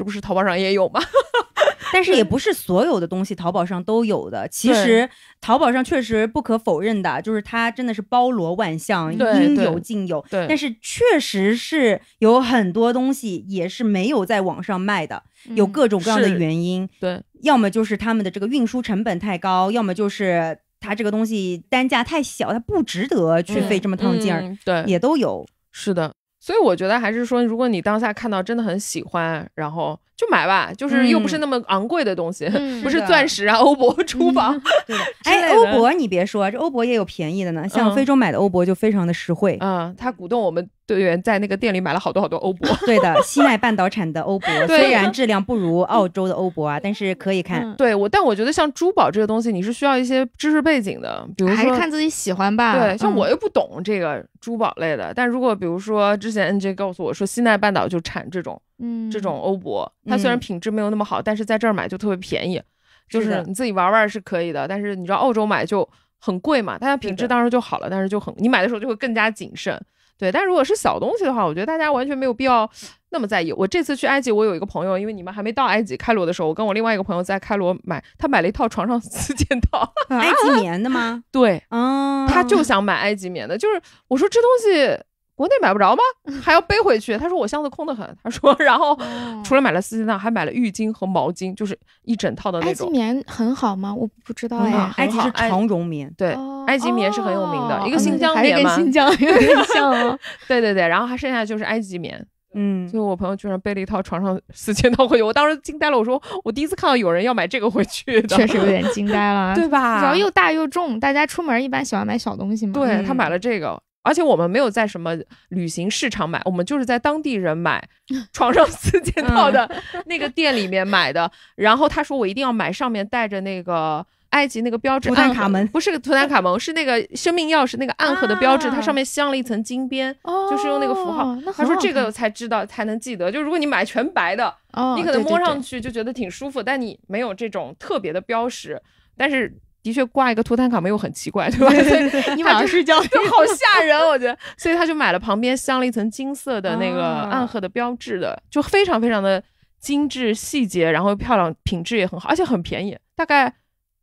这不是淘宝上也有吗？但是也不是所有的东西淘宝上都有的。其实淘宝上确实不可否认的，就是它真的是包罗万象，应有尽有。对但是确实是有很多东西也是没有在网上卖的，有嗯各种各样的原因。对，要么就是他们的这个运输成本太高，要么就是它这个东西单价太小，它不值得去费这么趟劲儿，嗯对，也都有。是的。所以我觉得还是说，如果你当下看到真的很喜欢，然后就买吧，就是又不是那么昂贵的东西，嗯 不是钻石啊、欧泊、珠宝。哎，欧泊你别说，这欧泊也有便宜的呢，像嗯非洲买的欧泊就非常的实惠。嗯，他鼓动我们队员在那个店里买了好多好多欧泊。对的，西奈半岛产的欧泊，虽然质量不如澳洲的欧泊啊，但是可以看。嗯对我，但我觉得像珠宝这个东西，你是需要一些知识背景的，比如还是说。看自己喜欢吧。对，像嗯我又不懂这个珠宝类的，但如果比如说之前 NJ 告诉我说西奈半岛就产这种嗯这种欧泊，它虽然嗯品质没有那么好，但是在这儿买就特别便宜，就是你自己玩玩是可以的，但是你知道澳洲买就很贵嘛，但它品质当然就好了，但是就很你买的时候就会更加谨慎。对，但如果是小东西的话，我觉得大家完全没有必要那么在意。我这次去埃及，我有一个朋友，因为你们还没到埃及开罗的时候，我跟我另外一个朋友在开罗买，他买了一套床上四件套，埃及棉的吗？对，哦，他就想买埃及棉的，就是我说这东西国内买不着吗？还要背回去？他说我箱子空得很。他说，然后哦除了买了四件套，还买了浴巾和毛巾，就是一整套的那种埃及种。棉很好吗？我不知道很好哎。埃及是长绒棉，对，哦埃及棉是很有名的，哦一个新疆棉嘛。跟新疆有点像哦。对对对，然后还剩下就是埃及棉。嗯所以我朋友居然背了一套床上四件套回去，我当时惊呆了。我说我第一次看到有人要买这个回去的，确实有点惊呆了。对吧？主要又大又重，大家出门一般喜欢买小东西嘛。对他嗯买了这个，而且我们没有在什么旅行市场买，我们就是在当地人买床上四件套的那个店里面买的。然后他说我一定要买上面带着那个。埃及那个标志，图坦卡门不是图坦卡蒙，是那个生命钥匙那个暗盒的标志，它啊上面镶了一层金边，哦，就是用那个符号。他说这个才知道才能记得，就如果你买全白的，哦，你可能摸上去就觉得挺舒服，但你没有这种特别的标识，但是的确挂一个图坦卡没有很奇怪，对吧？所以 你晚上睡觉就好 吓人，我觉得，所以他就买了旁边镶了一层金色的那个啊暗褐的标志的，就非常非常的精致细节，然后漂亮，品质也很好，而且很便宜，大概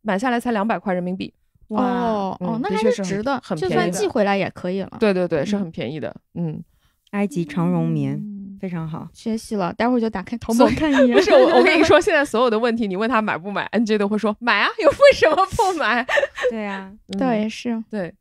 买下来才两百块人民币。哇，哦哦嗯，那还是值的，很便宜的算寄回来也可以了。对对对，是嗯很便宜的，嗯。埃及长绒棉嗯非常好。学习了，待会儿就打开淘宝看一眼。不是我，我跟你 说，现在所有的问题，你问他买不买，NJ 都会说买啊，又为什么不买？对呀，倒嗯也是，对，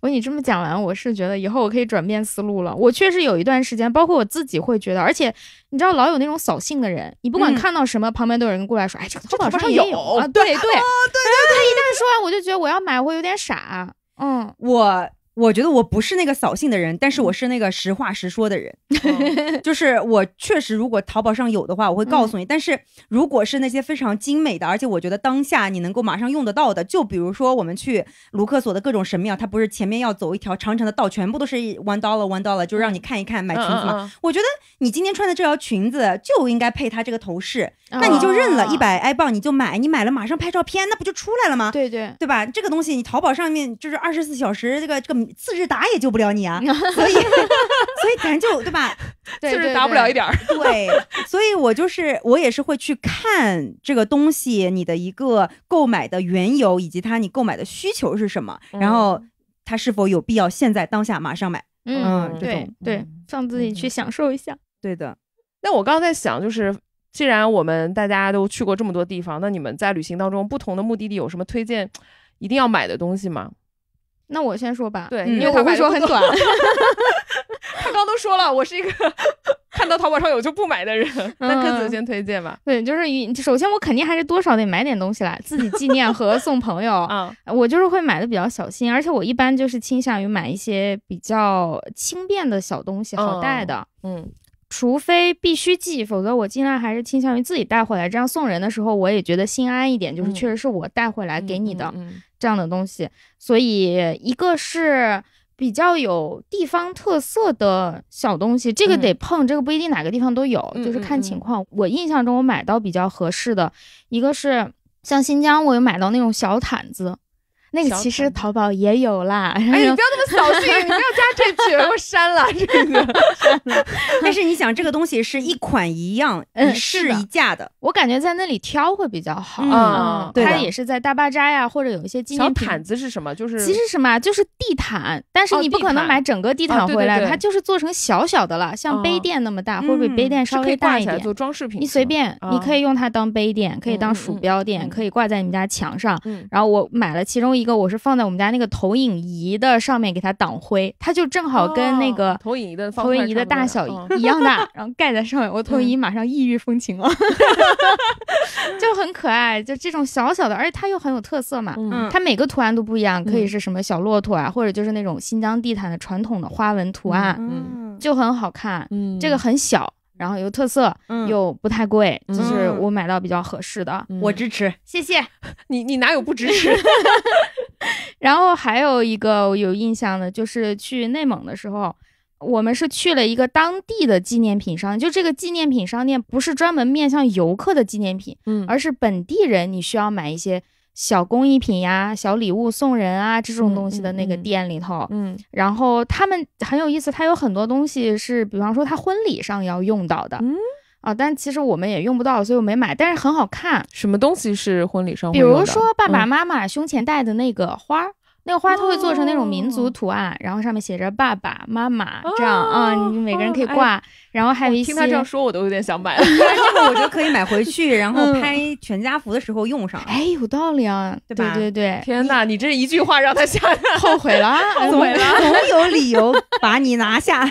我你这么讲完，我是觉得以后我可以转变思路了。我确实有一段时间，包括我自己会觉得，而且你知道，老有那种扫兴的人，你不管嗯看到什么，旁边都有人过来说：“哎，这个淘宝上也有啊。”对对，对对，他一旦说完，我就觉得我要买，我会有点傻。嗯，我我觉得我不是那个扫兴的人，但是我是那个实话实说的人。就是我确实，如果淘宝上有的话，我会告诉你。但是如果是那些非常精美的，而且我觉得当下你能够马上用得到的，就比如说我们去卢克索的各种神庙，它不是前面要走一条长长的道，全部都是 one dollar one dollar，就让你看一看买裙子嘛。我觉得你今天穿的这条裙子就应该配它这个头饰，那你就认了，啊一百埃镑你就买，你买了马上拍照片，那不就出来了吗？对对，对吧？这个东西你淘宝上面就是二十四小时，这个这个次日达也救不了你啊，所以 所以咱就对吧？对就是达不了一点儿。对，所以我就是我也是会去看这个东西，你的一个购买的缘由，以及它你购买的需求是什么，然后它是否有必要现在当下马上买。嗯，对对让，自己去享受一下。对的，那我刚刚在想，就是既然我们大家都去过这么多地方，那你们在旅行当中不同的目的地有什么推荐一定要买的东西吗？那我先说吧，对，嗯因为我会说很短。他刚都说了，我是一个看到淘宝上有就不买的人。那鸽子嗯先推荐吧。对，就是一首先我肯定还是多少得买点东西来，自己纪念和送朋友。嗯，我就是会买的比较小心，而且我一般就是倾向于买一些比较轻便的小东西，好带的。嗯除非必须寄，否则我尽量还是倾向于自己带回来，这样送人的时候我也觉得心安一点，就是嗯确实是我带回来给你的嗯这样的东西。所以一个是比较有地方特色的小东西，这个嗯得碰，这个不一定哪个地方都有，嗯就是看情嗯况。我印象中我买到比较合适的一个是像新疆，我有买到那种小毯子。那个其实淘宝也有啦，哎，你不要那么扫兴，你不要加这句，我删了这个。但是你想，这个东西是一款一样、嗯一式是一价的，我感觉在那里挑会比较好。嗯它也是在大巴扎呀，或者有一些纪小念品。毯子是什么？就是其实什么，就是地毯，但是哦你不可能买整个地毯回来它就是做成小小的了，像杯哦垫那么大，或者比嗯杯垫稍微大一点。挂起来做装饰品。你随便，你可以用它当杯垫，可以当鼠标垫，嗯可以挂在你们家墙上。嗯，然后我买了其中一个，我是放在我们家那个投影仪的上面给它挡灰，它就正好跟那个哦投影仪的方投影仪的大小嗯一样大，然后盖在上面，我投影仪马上异域风情了，就很可爱。就这种小小的，而且它又很有特色嘛。嗯它每个图案都不一样，可以嗯是什么小骆驼啊，或者就是那种新疆地毯的传统的花纹图案，嗯，就很好看。嗯这个很小，然后有特色，嗯又不太贵，就是嗯我买到比较合适的。嗯我支持。谢谢。你你哪有不支持？然后还有一个有印象的，就是去内蒙的时候，我们是去了一个当地的纪念品商，就这个纪念品商店不是专门面向游客的纪念品，嗯。而是本地人你需要买一些小工艺品呀、小礼物送人啊这种东西的那个店里头。嗯。然后他们很有意思，他有很多东西是，比方说他婚礼上要用到的，嗯，啊，但其实我们也用不到，所以我没买，但是很好看。什么东西是婚礼上会比？如说爸爸嗯妈妈胸前戴的那个花儿。那个花儿它会做成那种民族哦图案，然后上面写着爸爸妈妈这样哦啊，你每个人可以挂。然后还有一些听他这样说，我都有点想买 了。这个我觉得可以买回去，然后嗯拍全家福的时候用上。哎，有道理啊，对吧对对天哪，你这一句话让他吓到。后悔了，后悔了。总有理由把你拿下。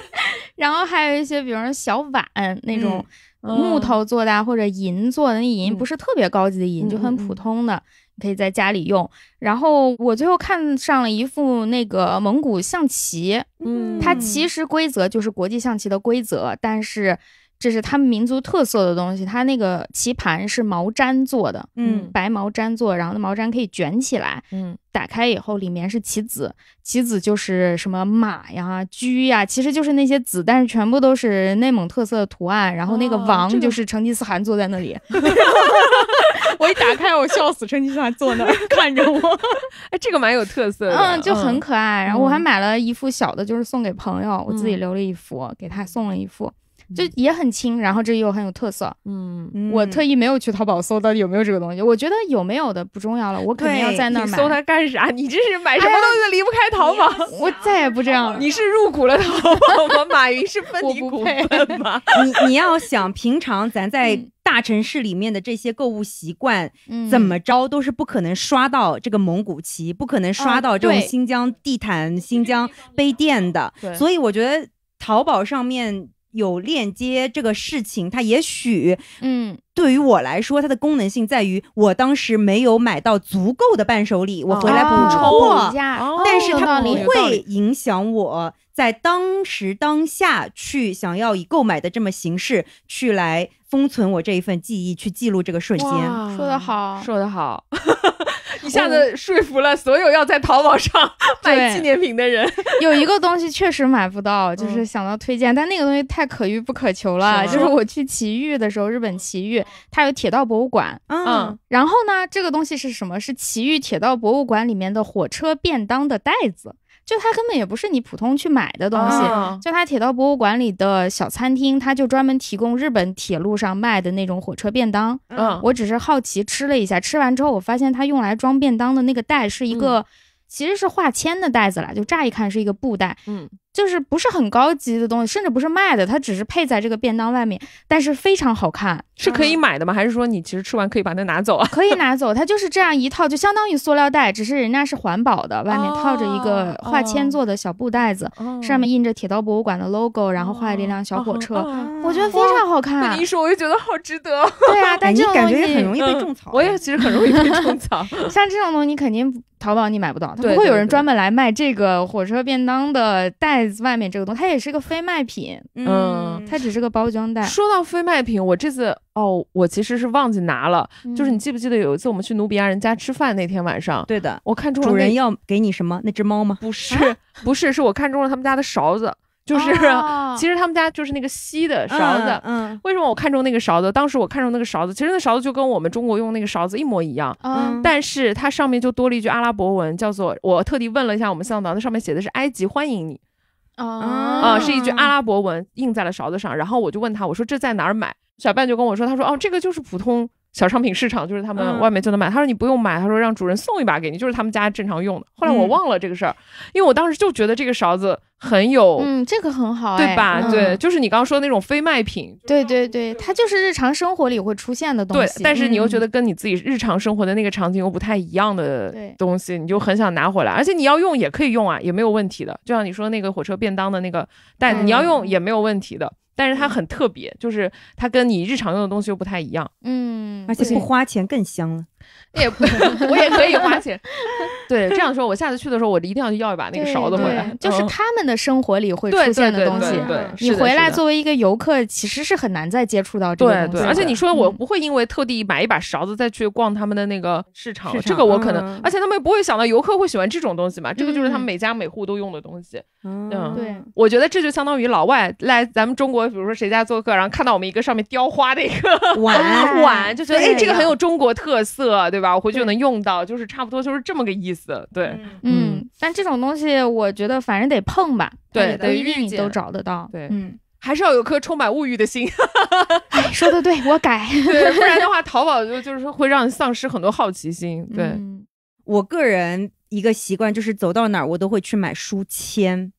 然后还有一些，比如说小碗那种嗯木头做的啊，或者银做的，那银嗯。不是特别高级的银，嗯就很普通的，你可以在家里用。然后我最后看上了一副那个蒙古象棋，嗯。它其实规则就是国际象棋的规则，但是这是他们民族特色的东西。它那个棋盘是毛毡做的，嗯白毛毡做，然后那毛毡可以卷起来，嗯打开以后里面是棋子，棋子就是什么马呀、车呀，其实就是那些子，但是全部都是内蒙特色的图案。然后那个王就是成吉思汗坐在那里 我一打开我笑死，成吉思汗坐那儿 看着我，哎，这个蛮有特色的，嗯，就很可爱。然后我还嗯买了一副小的，就是送给朋友，我自己嗯留了一副，给他送了一副。就也很轻，然后这又很有特色。嗯，我特意没有去淘宝搜到底有没有这个东西，我觉得有没有的不重要了，我肯定要在那儿买。你搜它干啥？你这是买什么东西都离不开淘宝。我再也不这样了。你是入股了淘宝吗？马云是分你股份吗？你你要想平常咱在嗯大城市里面的这些购物习惯，嗯怎么着都是不可能刷到这个蒙古旗，不可能刷啊到这种新疆地毯、新疆杯垫的。对所以我觉得淘宝上面有链接这个事情，它也许嗯对于我来说，它的功能性在于我当时没有买到足够的伴手礼，我回来补哦货。补价哦但是它不会影响我在当时当下去想要以购买的这么形式去来封存我这一份记忆，去记录这个瞬间。说得好说得好，一下子说服了所有要在淘宝上买纪念品的人。有一个东西确实买不到，就是嗯想到推荐，但那个东西太可遇不可求了。是就是我去奇遇的时候，日本奇遇它有铁道博物馆，嗯，然后呢，这个东西是什么？是奇遇铁道博物馆里面的火车便当的袋子，就它根本也不是你普通去买的东西。啊就它铁道博物馆里的小餐厅，它就专门提供日本铁路上卖的那种火车便当。嗯，我只是好奇吃了一下，吃完之后我发现它用来装便当的那个袋是一个，其实是化纤的袋子啦，就乍一看是一个布袋，嗯，就是不是很高级的东西，甚至不是卖的，它只是配在这个便当外面，但是非常好看，是可以买的吗？还是说你其实吃完可以把它拿走啊？可以拿走。它就是这样一套，就相当于塑料袋，只是人家是环保的，外面套着一个哦化纤做的小布袋子，上面印着铁道博物馆的 logo，然后画了一辆小火车。哦我觉得非常好被看你一，说，我就觉得好值得。对啊，哎，但这种东西觉也很容易被嗯种草。我也其实很容易被种草。像这种东西，你肯定淘宝你买不到，它不会有人专门来卖这个火车便当的袋子外面这个东西，它也是个非卖品，嗯它只是个包装袋。说到非卖品，我这次哦，我其实是忘记拿了。就是你嗯记不记得有一次我们去努比亚人家吃饭那天晚上，对的，我看中了那主人要给你什么？那只猫吗？不是不是，是我看中了他们家的勺子，就是、哦 其实他们家就是那个锡的勺子。嗯为什么我看中那个勺子？当时我看中那个勺子，其实那勺子就跟我们中国用那个勺子一模一样，嗯但是它上面就多了一句阿拉伯文，叫做我特地问了一下我们向导，那上面写的是埃及欢迎你啊啊、是一句阿拉伯文印在了勺子上。然后我就问他，我说这在哪儿买？小半就跟我说，他说哦，这个就是普通小商品市场，就是他们嗯外面就能买。他说你不用买，他说让主人送一把给你，就是他们家正常用的。后来我嗯忘了这个事儿，因为我当时就觉得这个勺子很有，嗯，这个很好，哎对吧？嗯对，就是你刚刚说的那种非卖品。对对对，它就是日常生活里会出现的东对西。，但是你又嗯觉得跟你自己日常生活的那个场景又不太一样的东西，你就很想拿回来，而且你要用也可以用啊，也没有问题的。就像你说那个火车便当的那个袋子，嗯你要用也没有问题的。但是它很特别，就是它跟你日常用的东西又不太一样。嗯，而且不花钱更香了。也不，我也可以花钱。对，这样说，我下次去的时候，我一定要去要一把那个勺子回来。就是嗯他们的生活里会出现的东西。你回来作为一个游客，其实是很难再接触到这个东西对。而且你说我嗯不会因为特地买一把勺子再去逛他们的那个市场，市场这个我可能，嗯而且他们也不会想到游客会喜欢这种东西嘛，这个就是他们嗯每家每户都用的东西。嗯对我觉得这就相当于老外来咱们中国，比如说谁家做客，然后看到我们一个上面雕花的一个碗碗，就觉得哎这个很有中国特色，个，对吧？我回去就能用到，就是差不多就是这么个意思。对，嗯嗯，但这种东西我觉得反正得碰吧，对得一定你都找得到。对，嗯，还是要有颗充满物欲的心，哎，说的对，我改。对，不然的话，淘宝就就是会让你丧失很多好奇心。对，嗯我个人一个习惯就是走到哪儿我都会去买书签。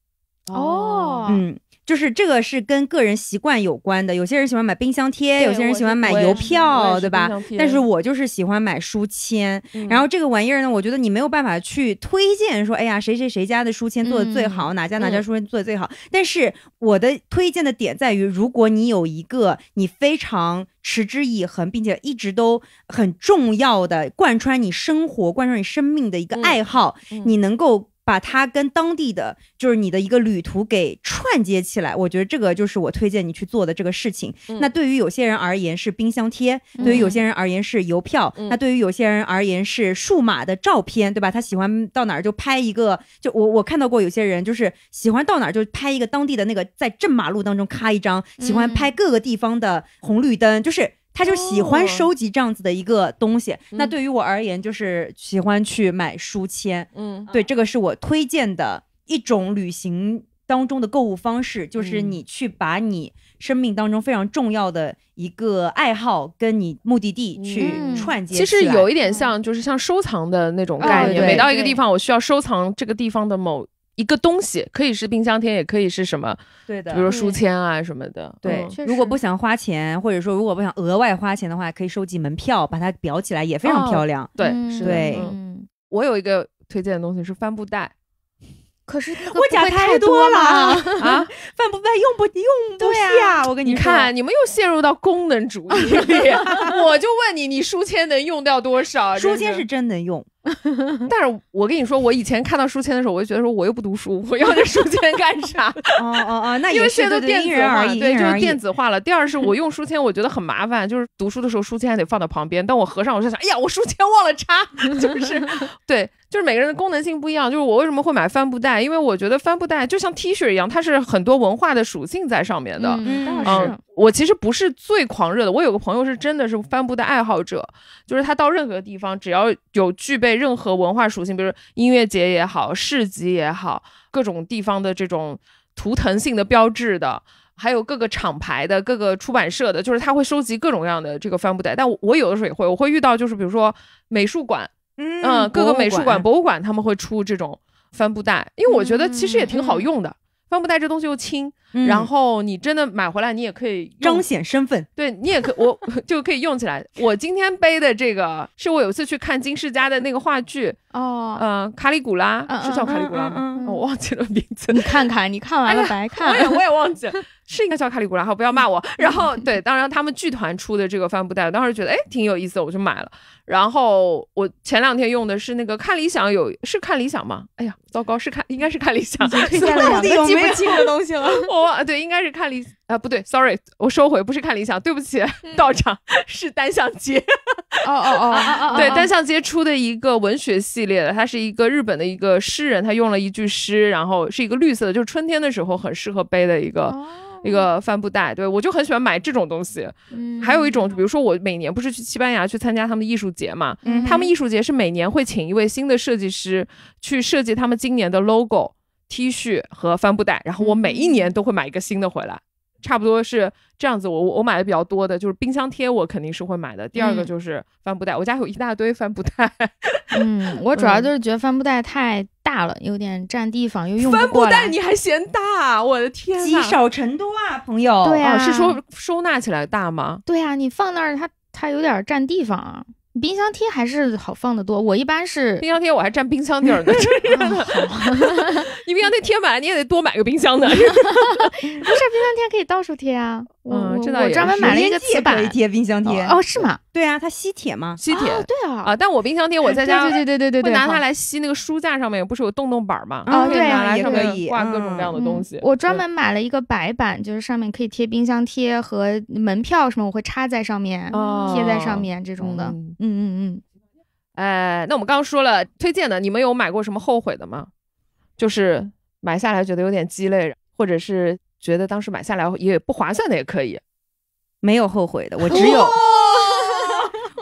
哦嗯，就是这个是跟个人习惯有关的。有些人喜欢买冰箱贴，有些人喜欢买邮票，对吧但是我就是喜欢买书签。嗯然后这个玩意儿呢，我觉得你没有办法去推荐说，哎呀，谁谁谁家的书签做的最好，哪家哪家嗯书签做的最好。但是我的推荐的点在于，如果你有一个你非常持之以恒，并且一直都很重要的贯穿你生活、贯穿你生命的一个嗯爱好，嗯你能够。把它跟当地的就是你的一个旅途给串接起来，我觉得这个就是我推荐你去做的这个事情。嗯那对于有些人而言是冰箱贴，对于有些人而言是邮票，嗯那对于有些人而言是数码的照片，对吧？他喜欢到哪儿就拍一个，就我我看到过有些人就是喜欢到哪儿就拍一个当地的那个在正马路当中咔一张，喜欢拍各个地方的红绿灯，就是。他就喜欢哦。收集这样子的一个东西，那嗯。对于我而言，就是喜欢去买书签，嗯。对，这个是我推荐的一种旅行当中的购物方式，就是嗯。你去把你生命当中非常重要的一个爱好跟你目的地去嗯。串接起来。其实有一点像，就是像收藏的那种哦概念。对每到一个地方，我需要收藏这个地方的某一个东西，可以是冰箱贴，也可以是什么，对的，比如说书签啊什么的。对嗯，如果不想花钱，或者说如果不想额外花钱的话，可以收集门票，把它裱起来也非常哦漂亮。对，嗯是的。对嗯嗯，我有一个推荐的东西是帆布袋可是我讲太太多了吗？啊，帆布袋用不用不对下，我跟说你看，你们又陷入到功能主义里。我就问你，你书签能用掉多少？书签是真能用，但是我跟你说，我以前看到书签的时候，我就觉得说我又不读书，我要这书签干啥？哦哦哦，那因为也是现在都电子化对，就是电子化了。第二是我 用书签，我觉得很麻烦，就是读书的时候书签还得放到旁边，但我合上我就想，哎呀，我书签忘了插，就是对，就是每个人的功能性不一样。就是我为什么会买帆布袋，因为我觉得帆布袋就像 T 恤一样，它是很多文化的属性在上面的。嗯，我其实不是最狂热的，我有个朋友是真的是帆布的爱好者，就是他到任何地方，只要有具备任何文化属性，比如音乐节也好，市集也好，各种地方的这种图腾性的标志的。还有各个厂牌的、各个出版社的，就是他会收集各种各样的这个帆布袋。但我我有的时候也会，我会遇到就是比如说美术馆，嗯嗯，各个美术馆、博物馆他们会出这种帆布袋，因为我觉得其实也挺好嗯用的。帆布袋这东西又轻，嗯然后你真的买回来，你也可以彰显身份。对你也可我 就可以用起来。我今天背的这个是我有一次去看金世佳的那个话剧，哦，呃，卡里古拉嗯是叫卡里古拉吗？我忘记了名字。你看看，你看完了白看我。也我也忘记了，是应该叫卡里古拉，好不要骂我。然后对，当然他们剧团出的这个帆布袋，当时觉得哎挺有意思的，我就买了。然后我前两天用的是那个看理想有是看理想吗？哎呀，糟糕，是看应该是看理想，推荐了两个 记不清的东西了。我忘对，应该是看理啊，不对，sorry，我收回，不是看理想，对不起，道长是单向街，哦哦哦哦，对，单向街出的一个文学系列的，它是一个日本的一个诗人，他用了一句诗，然后是一个绿色的，就是春天的时候很适合背的一个。哦一个帆布袋，对我就很喜欢买这种东西。嗯还有一种，比如说我每年不是去西班牙去参加他们的艺术节嘛，嗯他们艺术节是每年会请一位新的设计师去设计他们今年的 logo、T 恤和帆布袋，然后我每一年都会买一个新的回来。差不多是这样子，我我我买的比较多的就是冰箱贴，我肯定是会买的。第二个嗯就是帆布袋，我家有一大堆帆布袋。嗯，我主要就是觉得帆布袋太大了，有点占地方，又用帆布不过来。袋你还嫌大？我的天呐！积少成多啊，朋友。对啊哦，是说收纳起来大吗？对啊，你放那儿它它有点占地方啊。冰箱贴还是好放的多，我一般是冰箱贴我还占冰箱地儿呢，真的。你冰箱贴贴满了，你也得多买个冰箱的。不是冰箱贴可以到处贴啊。我嗯我我专门这倒也是买了一个铁板可以贴冰箱贴。哦，是吗？对啊，它吸铁嘛。吸铁哦对啊，啊，但我冰箱贴我在家对对对对对对，会拿它来吸那个书架上面不是有洞洞板吗？哦对啊拿来上也可以面挂各种各样的嗯东西。我专门买了一个白板，就是上面可以贴冰箱贴和门票什么，我会插在上面，哦贴在上面这种的。嗯嗯嗯嗯，哎，那我们刚刚说了推荐的，你们有买过什么后悔的吗？就是买下来觉得有点鸡肋，或者是觉得当时买下来也不划算的也可以。没有后悔的，我只有、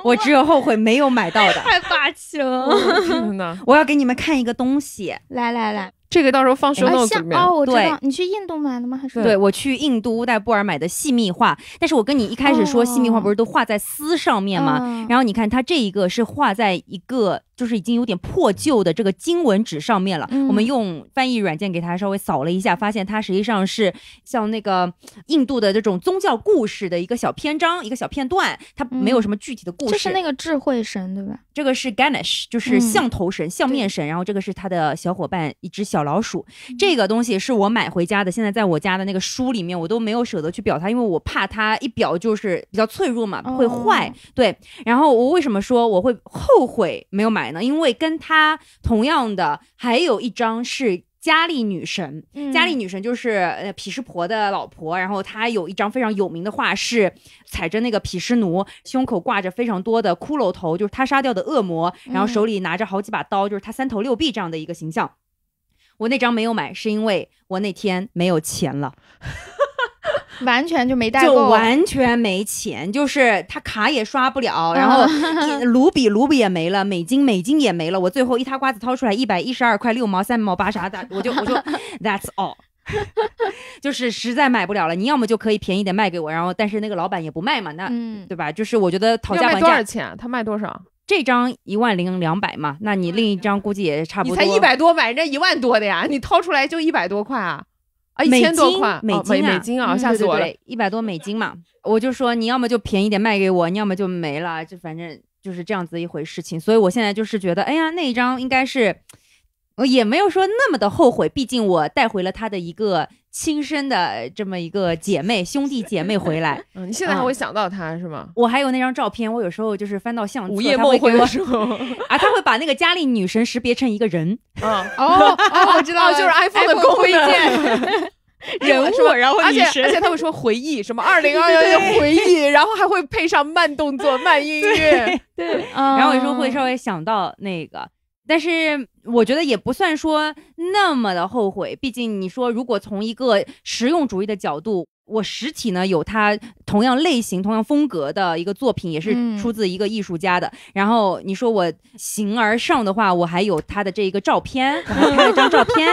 我只有后悔没有买到的。太霸气了！我要给你们看一个东西，来来来，这个到时候放里面。哦，我知对道，你去印度买的吗？还是对对我去印度乌代布尔买的细密画，但是我跟你一开始说哦细密画不是都画在丝上面吗？嗯然后你看它这一个是画在一个就是已经有点破旧的这个经文纸上面了。嗯我们用翻译软件给它稍微扫了一下，发现它实际上是像那个印度的这种宗教故事的一个小篇章、一个小片段，它没有什么具体的故事。这是那个智慧神对吧？这个是 Ganesh，就是嗯象头神、象面神，然后这个是他的小伙伴一只小老鼠。这个东西是我买回家的，现在在我家的那个书里面，我都没有舍得去裱它，因为我怕它一裱就是比较脆弱嘛，会坏。哦对，然后我为什么说我会后悔没有买呢？因为跟他同样的还有一张是。佳丽女神，佳丽女神就是呃毗湿婆的老婆，然后她有一张非常有名的画，是踩着那个毗湿奴，胸口挂着非常多的骷髅头，就是她杀掉的恶魔，然后手里拿着好几把刀，就是她三头六臂这样的一个形象。我那张没有买，是因为我那天没有钱了，完全就没带就够，完全没钱，就是他卡也刷不了，然后卢比卢比也没了，美金美金也没了，我最后一塌瓜子掏出来一百一十二块六毛三毛八啥的，我就我就 That's all。就是实在买不了了，你要么就可以便宜点卖给我，然后但是那个老板也不卖嘛，那、嗯，对吧？就是我觉得讨价还价，多少钱啊？他卖多少？这张一万零两百嘛，那你另一张估计也差不多。你才一百多买人家一万多的呀，你掏出来就一百多块啊？啊，一千多金块，哦美金啊美金啊，嗯吓死我了！一百多美金嘛，我就说你要么就便宜点卖给我，你要么就没了，就反正就是这样子一回事情。所以我现在就是觉得，哎呀，那一张应该是，我也没有说那么的后悔，毕竟我带回了他的一个亲生的这么一个姐妹兄弟姐妹回来。嗯，你现在还嗯会想到他是吗？我还有那张照片，我有时候就是翻到相册，回的时候，啊，他会把那个佳丽女神识别成一个人，啊，哦哦，我知道就是 iPhone 的功 人物然后而且而且他会说回忆什么二零二幺年回忆，然后还会配上慢动作、慢音乐。对，然后有时候会嗯稍微想到那个，但是我觉得也不算说那么的后悔，毕竟你说如果从一个实用主义的角度。我实体呢有它同样类型、同样风格的一个作品，也是嗯出自一个艺术家的。然后你说我形而上的话，我还有他的这一个照片，我还拍了张照片，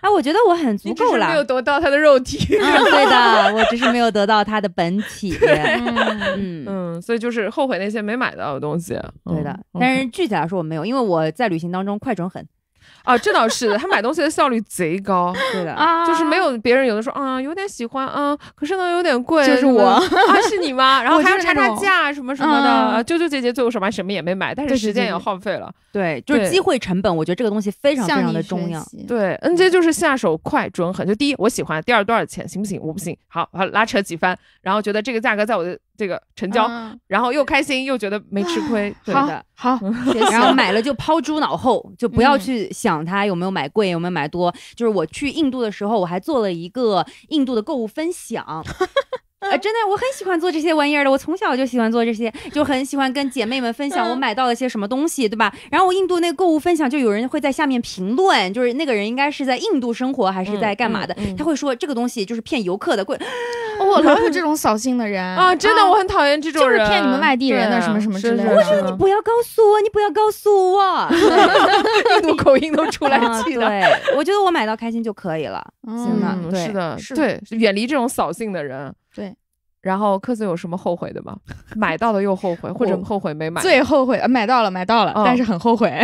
啊，我觉得我很足够了。你只是没有得到他的肉体。嗯，对的，我只是没有得到他的本体。嗯嗯，嗯，所以就是后悔那些没买到的东西。对的嗯。但是具体来说我没有，因为我在旅行当中快准狠。啊，这倒是的，他买东西的效率贼高。对的，啊，就是没有别人有的说啊有点喜欢啊，可是呢有点贵，就是我啊是你吗？然后还要就是那种差差价什么什么的，嗯啊啾啾姐姐最后什么什么也没买，但是时间也耗费了。对，就是机会成本，我觉得这个东西非常非常的重要。对，NJ 就是下手快准狠，就第一我喜欢，第二多少钱行不行？我不行，好好拉扯几番，然后觉得这个价格在我的这个成交，嗯然后又开心又觉得没吃亏，对的好，然后买了就抛诸脑后，就不要嗯去想他有没有买贵，有没有买多。就是我去印度的时候，我还做了一个印度的购物分享。呃，真的，我很喜欢做这些玩意儿的。我从小就喜欢做这些，就很喜欢跟姐妹们分享我嗯买到了些什么东西，对吧？然后我印度那个购物分享，就有人会在下面评论，就是那个人应该是在印度生活还是在干嘛的，嗯嗯嗯他会说这个东西就是骗游客的，贵。哦，老有这种扫兴的人 啊，真的我很讨厌这种人就是，骗你们外地人的什么什么之类的是你不要告诉我，你不要告诉我。印度口音都出来啊气的。对，我觉得我买到开心就可以了。真的嗯，对是的，是对，远离这种扫兴的人。对。然后科子有什么后悔的吗？买到的又后悔，或者后悔没买？最后悔，呃买到了，买到了，哦但是很后悔。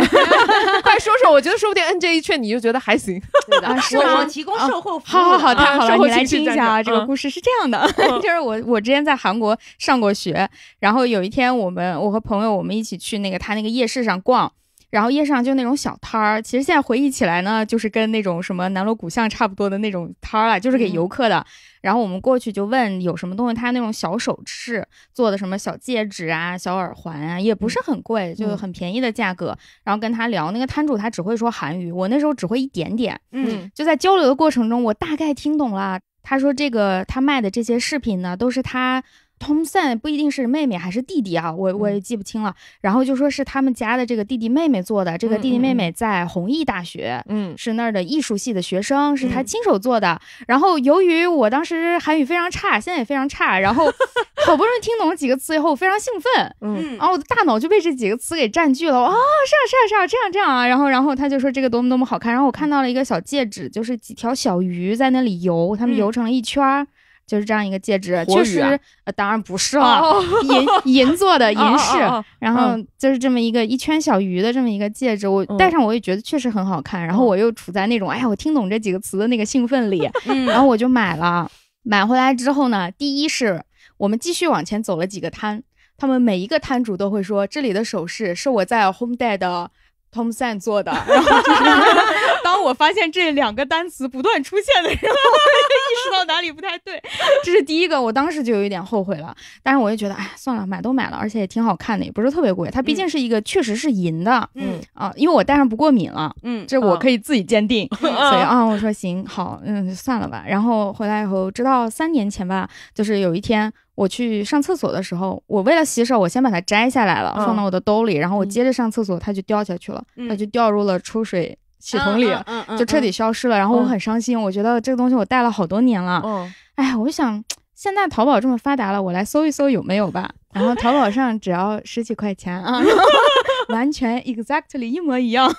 快说说，我觉得说不定 NJ 一劝你就觉得还行。对的，啊是吗我我提供售后服务好好好，的太好了，你来听一下啊。这个嗯故事是这样的，就是我我之前在韩国上过学，然后有一天我们我和朋友我们一起去那个他那个夜市上逛。然后夜市上就那种小摊儿，其实现在回忆起来呢，就是跟那种什么南锣鼓巷差不多的那种摊儿了，就是给游客的。然后我们过去就问有什么东西，他那种小首饰做的什么小戒指啊、小耳环啊，也不是很贵，就很便宜的价格。然后跟他聊，那个摊主他只会说韩语，我那时候只会一点点。嗯，就在交流的过程中，我大概听懂了。他说这个他卖的这些饰品呢，都是他 Tom San 不一定是妹妹还是弟弟啊，我我也记不清了。然后就说是他们家的这个弟弟妹妹做的，这个弟弟妹妹在弘毅大学。嗯是那儿的艺术系的学生，是他亲手做的。然后由于我当时韩语非常差，现在也非常差，然后 好不容易听懂了几个词以后，我非常兴奋，嗯然后我的大脑就被这几个词给占据了。哦，是啊是啊是啊，这样这样啊。然后然后他就说这个多么多么好看。然后我看到了一个小戒指，就是几条小鱼在那里游，他们嗯游成了一圈儿。就是这样一个戒指，确实，啊呃，当然不是了，哦银银做的银饰，哦哦哦然后就是这么一个一圈小鱼的这么一个戒指，我嗯戴上我也觉得确实很好看，然后嗯我又处在那种哎呀我听懂这几个词的那个兴奋里，嗯然后我就买了。买回来之后呢，第一是我们继续往前走了几个摊，他们每一个摊主都会说这里的首饰是我在 Home Day 的 Tom San 做的，然后就是当我发现这两个单词不断出现的时候，我就意识到哪里不太对。这是第一个，我当时就有一点后悔了，但是我就觉得，哎，算了，买都买了，而且也挺好看的，也不是特别贵，它毕竟是一个确实是银的。嗯啊，因为我戴上不过敏了，嗯这我可以自己鉴定，嗯所以啊，我说行好，嗯，算了吧。然后回来以后，直到三年前吧，就是有一天我去上厕所的时候，我为了洗手，我先把它摘下来了，嗯放到我的兜里，然后我嗯接着上厕所，它就掉下去了，嗯它就掉入了出水系统里，就彻底消失了。然后我嗯很伤心，我觉得这个东西我戴了好多年了，嗯哎，我就想。现在淘宝这么发达了，我来搜一搜有没有吧。然后淘宝上只要十几块钱啊，完全 exactly 一模一样。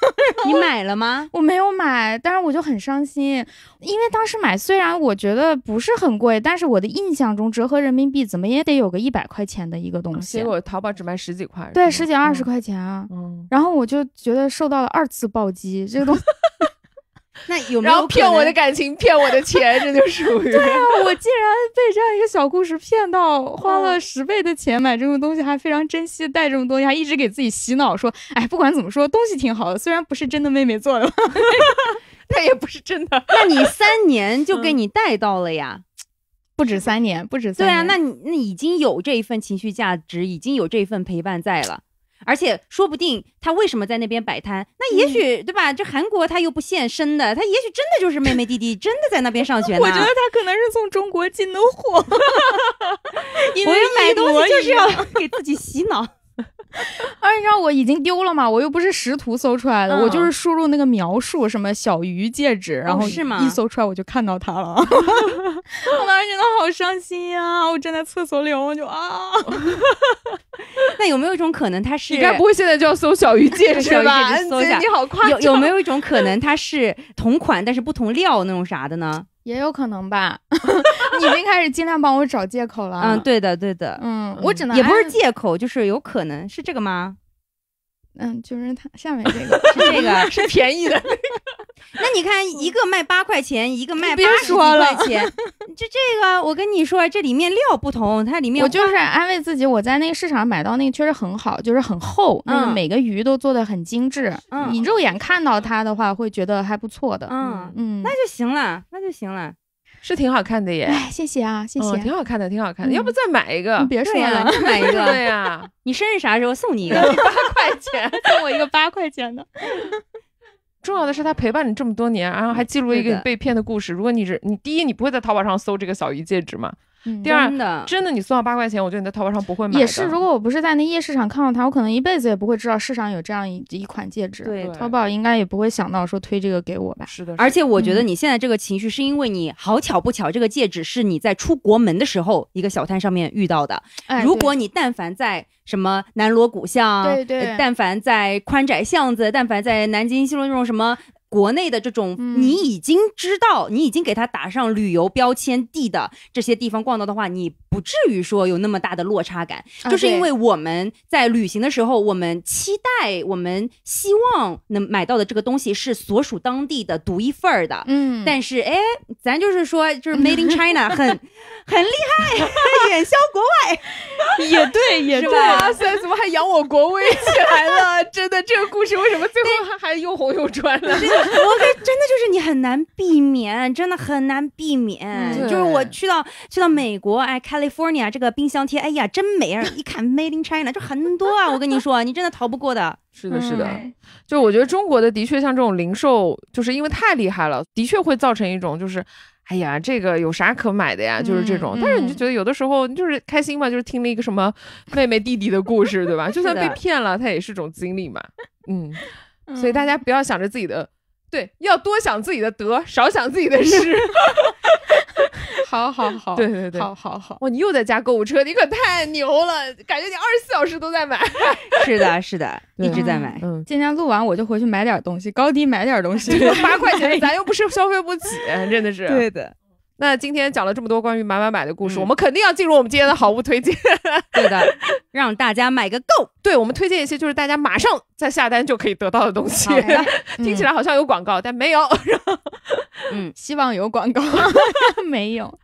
你买了吗？我没有买，但是我就很伤心，因为当时买虽然我觉得不是很贵，但是我的印象中折合人民币怎么也得有个一百块钱的一个东西结，果淘宝只卖十几块，对，十几二十嗯块钱啊。嗯，然后我就觉得受到了二次暴击，这个东西那有没然有后骗我的感情，骗我的钱，这就属于对啊，我竟然被这样一个小故事骗到，花了嗯十倍的钱买这种东西，还非常珍惜地带这种东西，还一直给自己洗脑说，哎，不管怎么说，东西挺好的，虽然不是真的妹妹做的吧。那也不是真的。那你三年就嗯给你带到了呀？不止三年，不止三年。对啊，那你那已经有这一份情绪价值，已经有这一份陪伴在了。而且说不定他为什么在那边摆摊？那也许、对吧？这韩国他又不现身的，他也许真的就是妹妹弟弟，真的在那边上学呢。我觉得他可能是从中国进的货，因 为 我买东西就是要给自己洗脑。而你知道我已经丢了嘛，我又不是识图搜出来的，嗯我就是输入那个描述，什么小鱼戒指，然后一搜出来我就看到它了，我当时真的好伤心呀、我站在厕所里，我就啊，那有没有一种可能他 是？你该不会现在就要搜小鱼戒指吧？你好夸张。有有没有一种可能它是同款但是不同料那种啥的呢？也有可能吧，你已经开始尽量帮我找借口了，嗯，，对的，对的，嗯，我只能也不是，借口，就是有可能是这个吗？嗯，就是它下面这个，是这个。是便宜的，那你看，一个卖八块钱，一个卖八十几块钱，就这个，我跟你说，这里面料不同，它里面我就是安慰自己，我在那个市场买到那个确实很好，就是很厚，那个嗯每个鱼都做的很精致，嗯你肉眼看到它的话，会觉得还不错的。嗯，嗯，那就行了，那就行了。是挺好看的耶，哎，谢谢啊，谢嗯，谢。挺好看的，挺好看的。嗯要不再买一个你？别说了，再买一个，对呀，你生日啥时候送你一个？八块钱。送我一个八块钱的。重要的是，他陪伴你这么多年，然后还记录了一个你被骗的故事。如果你是你第一，你不会在淘宝上搜这个小鱼戒指嘛？嗯第二真的，真的，你送到八块钱，我觉得你在淘宝上不会买。也是，如果我不是在那夜市场看到它，我可能一辈子也不会知道市场有这样一一款戒指。对对淘宝应该也不会想到说推这个给我吧。是的，而且我觉得嗯你现在这个情绪，是因为你好巧不巧，这个戒指是你在出国门的时候一个小摊上面遇到的。哎，如果你但凡在什么南锣鼓巷，对对呃但凡在宽窄巷子，但凡在南京西路那种什么。国内的这种，嗯你已经知道，你已经给它打上旅游标签地的这些地方逛到的话，你不至于说有那么大的落差感。啊就是因为我们在旅行的时候，我们期待、我们希望能买到的这个东西是所属当地的独一份儿的。嗯，但是，哎，咱就是说，就是 Made in China 很很厉害，远销国外。也对，也是对。哇塞，怎么还扬我国威起来了？真的，这个故事为什么最后还还又红又专呢？我跟真的就是你很难避免，真的很难避免。嗯就是我去到去到美国，哎，California 这个冰箱贴，哎呀，真美啊！一看 Made in China，就很多啊，我跟你说，你真的逃不过的。是的，是的，嗯就我觉得中国的的确像这种零售，就是因为太厉害了，的确会造成一种就是，哎呀，这个有啥可买的呀？就是这种。嗯 但是你就觉得有的时候就是开心嘛，就是听了一个什么妹妹弟弟的故事，对吧？就算被骗了，它也是种经历嘛。嗯，嗯所以大家不要想着自己的。对，要多想自己的得，少想自己的失。好 好好，对对对好好好，哇，你又在加购物车，你可太牛了，感觉你二十四小时都在买。是的，是的，一直在买。嗯，今天录完我就回去买点东西，高低买点东西。八块钱咱又不是消费不起，真的是。对的，那今天讲了这么多关于买买买的故事，嗯我们肯定要进入我们今天的好物推荐。对的，让大家买个够。对我们推荐一些就是大家马上在下单就可以得到的东西 听起来好像有广告，但没有。嗯，希望有广告，没有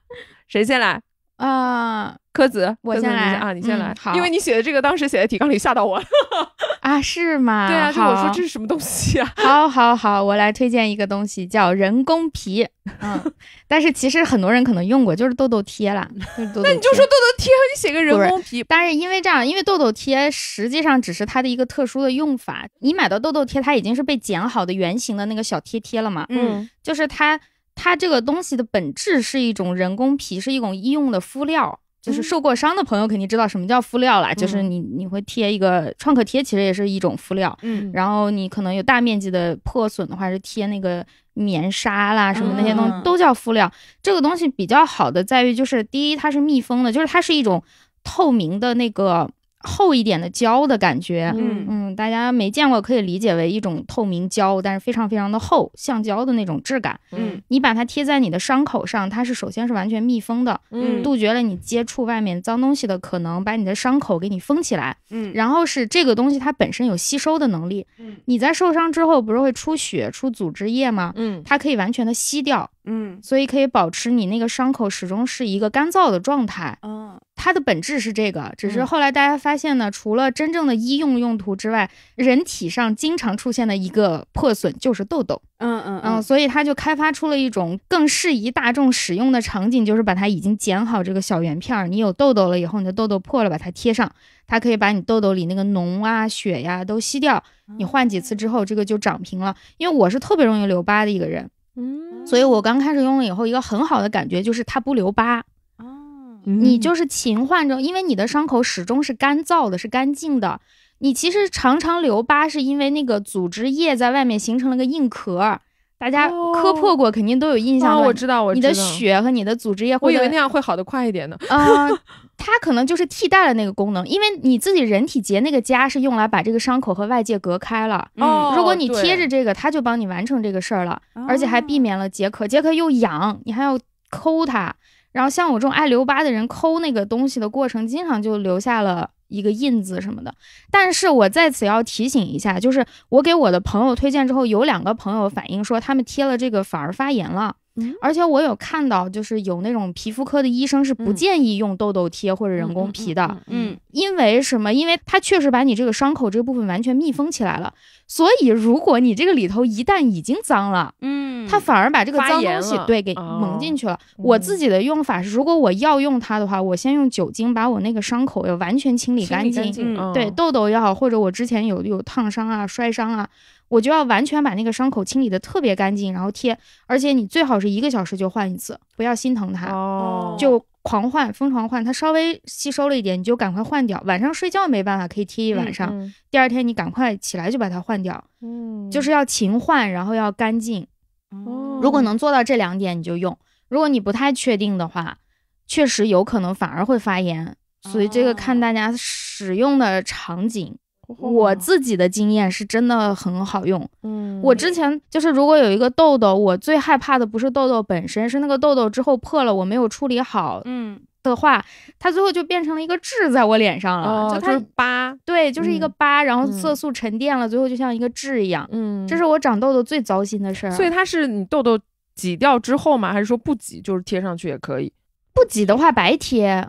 谁先来？啊柯子，我先来啊，你先来嗯，好因为你写的这个当时写在提纲里吓到我了。啊是吗？对啊，就我说这是什么东西啊？好好好，我来推荐一个东西，叫人工皮。嗯，但是其实很多人可能用过，就是痘痘贴啦。那你就说痘痘贴，你写个人工皮，但是因为这样，因为痘痘贴实际上只是它的一个特殊的用法。你买到痘痘贴，它已经是被剪好的圆形的那个小贴贴了嘛？嗯，就是它它这个东西的本质是一种人工皮，是一种医用的敷料。就是受过伤的朋友肯定知道什么叫敷料啦，就是你你会贴一个创可贴，其实也是一种敷料。嗯然后你可能有大面积的破损的话，是贴那个棉纱啦，什么那些东西嗯都叫敷料。这个东西比较好的在于，就是第一它是密封的，就是它是一种透明的那个厚一点的胶的感觉。嗯嗯，大家没见过可以理解为一种透明胶，但是非常非常的厚，橡胶的那种质感。嗯你把它贴在你的伤口上，它是首先是完全密封的，嗯杜绝了你接触外面脏东西的可能，把你的伤口给你封起来。嗯，然后是这个东西它本身有吸收的能力，嗯你在受伤之后不是会出血、出组织液吗？嗯它可以完全的吸掉，嗯所以可以保持你那个伤口始终是一个干燥的状态。嗯，它的本质是这个，只是嗯后来大家发现呢，除了真正的医用用途之外，人体上经常出现的一个破损就是痘痘。嗯嗯嗯，所以它就开发出了一种更适宜大众使用的场景，就是把它已经剪好这个小圆片儿，你有痘痘了以后，你的痘痘破了，把它贴上，它可以把你痘痘里那个脓啊、血呀都吸掉。你换几次之后，这个就长平了。因为我是特别容易留疤的一个人，嗯所以我刚开始用了以后，一个很好的感觉就是它不留疤。哦，你就是勤换着，因为你的伤口始终是干燥的，是干净的。你其实常常留疤，是因为那个组织液在外面形成了个硬壳。大家哦磕破过，肯定都有印象。我知道，我你的，血和你的组织液会我以为那样会好的快一点呢。啊、它可能就是替代了那个功能，因为你自己人体结那个痂是用来把这个伤口和外界隔开了。哦如果你贴着这个，它就帮你完成这个事儿了，哦而且还避免了结壳，结壳又痒，你还要抠它。然后像我这种爱留疤的人，抠那个东西的过程，经常就留下了一个印子什么的。但是我在此要提醒一下，就是我给我的朋友推荐之后，有两个朋友反映说他们贴了这个反而发炎了。嗯而且我有看到，就是有那种皮肤科的医生是不嗯建议用痘痘贴或者人工皮的，嗯因为什么？因为它确实把你这个伤口这个部分完全密封起来了。所以如果你这个里头一旦已经脏了，嗯，它反而把这个脏东西对给哦蒙进去了。我自己的用法是，如果我要用它的话，我先用酒精把我那个伤口要完全清理干净。干净，嗯嗯对痘痘也好，或者我之前有有烫伤啊、摔伤啊，我就要完全把那个伤口清理的特别干净，然后贴。而且你最好是一个小时就换一次，不要心疼它，哦，就狂换、疯狂换。它稍微吸收了一点，你就赶快换掉。晚上睡觉没办法，可以贴一晚上，嗯第二天你赶快起来就把它换掉，嗯，就是要勤换，然后要干净。哦如果能做到这两点，你就用；如果你不太确定的话，确实有可能反而会发炎。所以这个看大家使用的场景。我自己的经验是真的很好用。嗯我之前就是如果有一个痘痘，我最害怕的不是痘痘本身，是那个痘痘之后破了，我没有处理好嗯的话，它最后就变成了一个痣在我脸上了。哦，就它就是疤，对，就是一个嗯疤，然后嗯色素沉淀了，最后就像一个痣一样。嗯，这是我长痘痘最糟心的事儿。所以它是你痘痘挤掉之后吗？还是说不挤就是贴上去也可以？不挤的话白贴，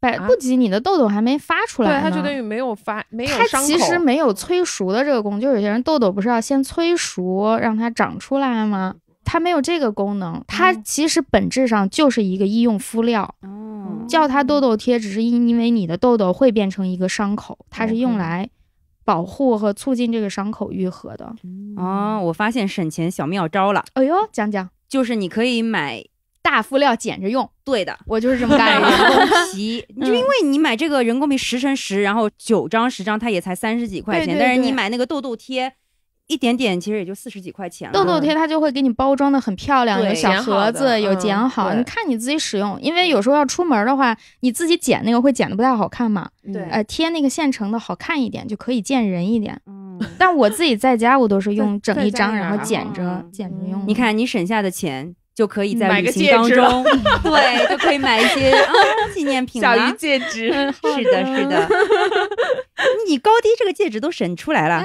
啊，啊白不及你的痘痘还没发出来对，它就等于没有发，没有它伤口。其实没有催熟的这个功能，就有些人痘痘不是要先催熟让它长出来吗？它没有这个功能，它哦其实本质上就是一个医用敷料，哦，叫它痘痘贴，只是因因为你的痘痘会变成一个伤口，它是用来保护和促进这个伤口愈合的。哦，我发现省钱小妙招了，哎呦，讲讲，就是你可以买大敷料捡着用，对的。我就是这么干的人 人。工皮，就因为你买这个人工皮十乘十，然后九张十张，它也才三十几块钱，对对但是你买那个痘痘贴，一点点其实也就四十几块钱。痘痘贴它就会给你包装的很漂亮，有小盒子，有嗯剪好，对你看你自己使用。因为有时候要出门的话，你自己剪那个会剪的不太好看嘛，对呃，贴那个现成的好看一点，就可以见人一点。嗯，但我自己在家，我都是用整一张，然后剪着嗯剪着用。你，看你省下的钱。就可以在买旅行个戒指当中，对，就可以买一些啊纪念品小鱼。戒指，是的，是的。你高低这个戒指都省出来了，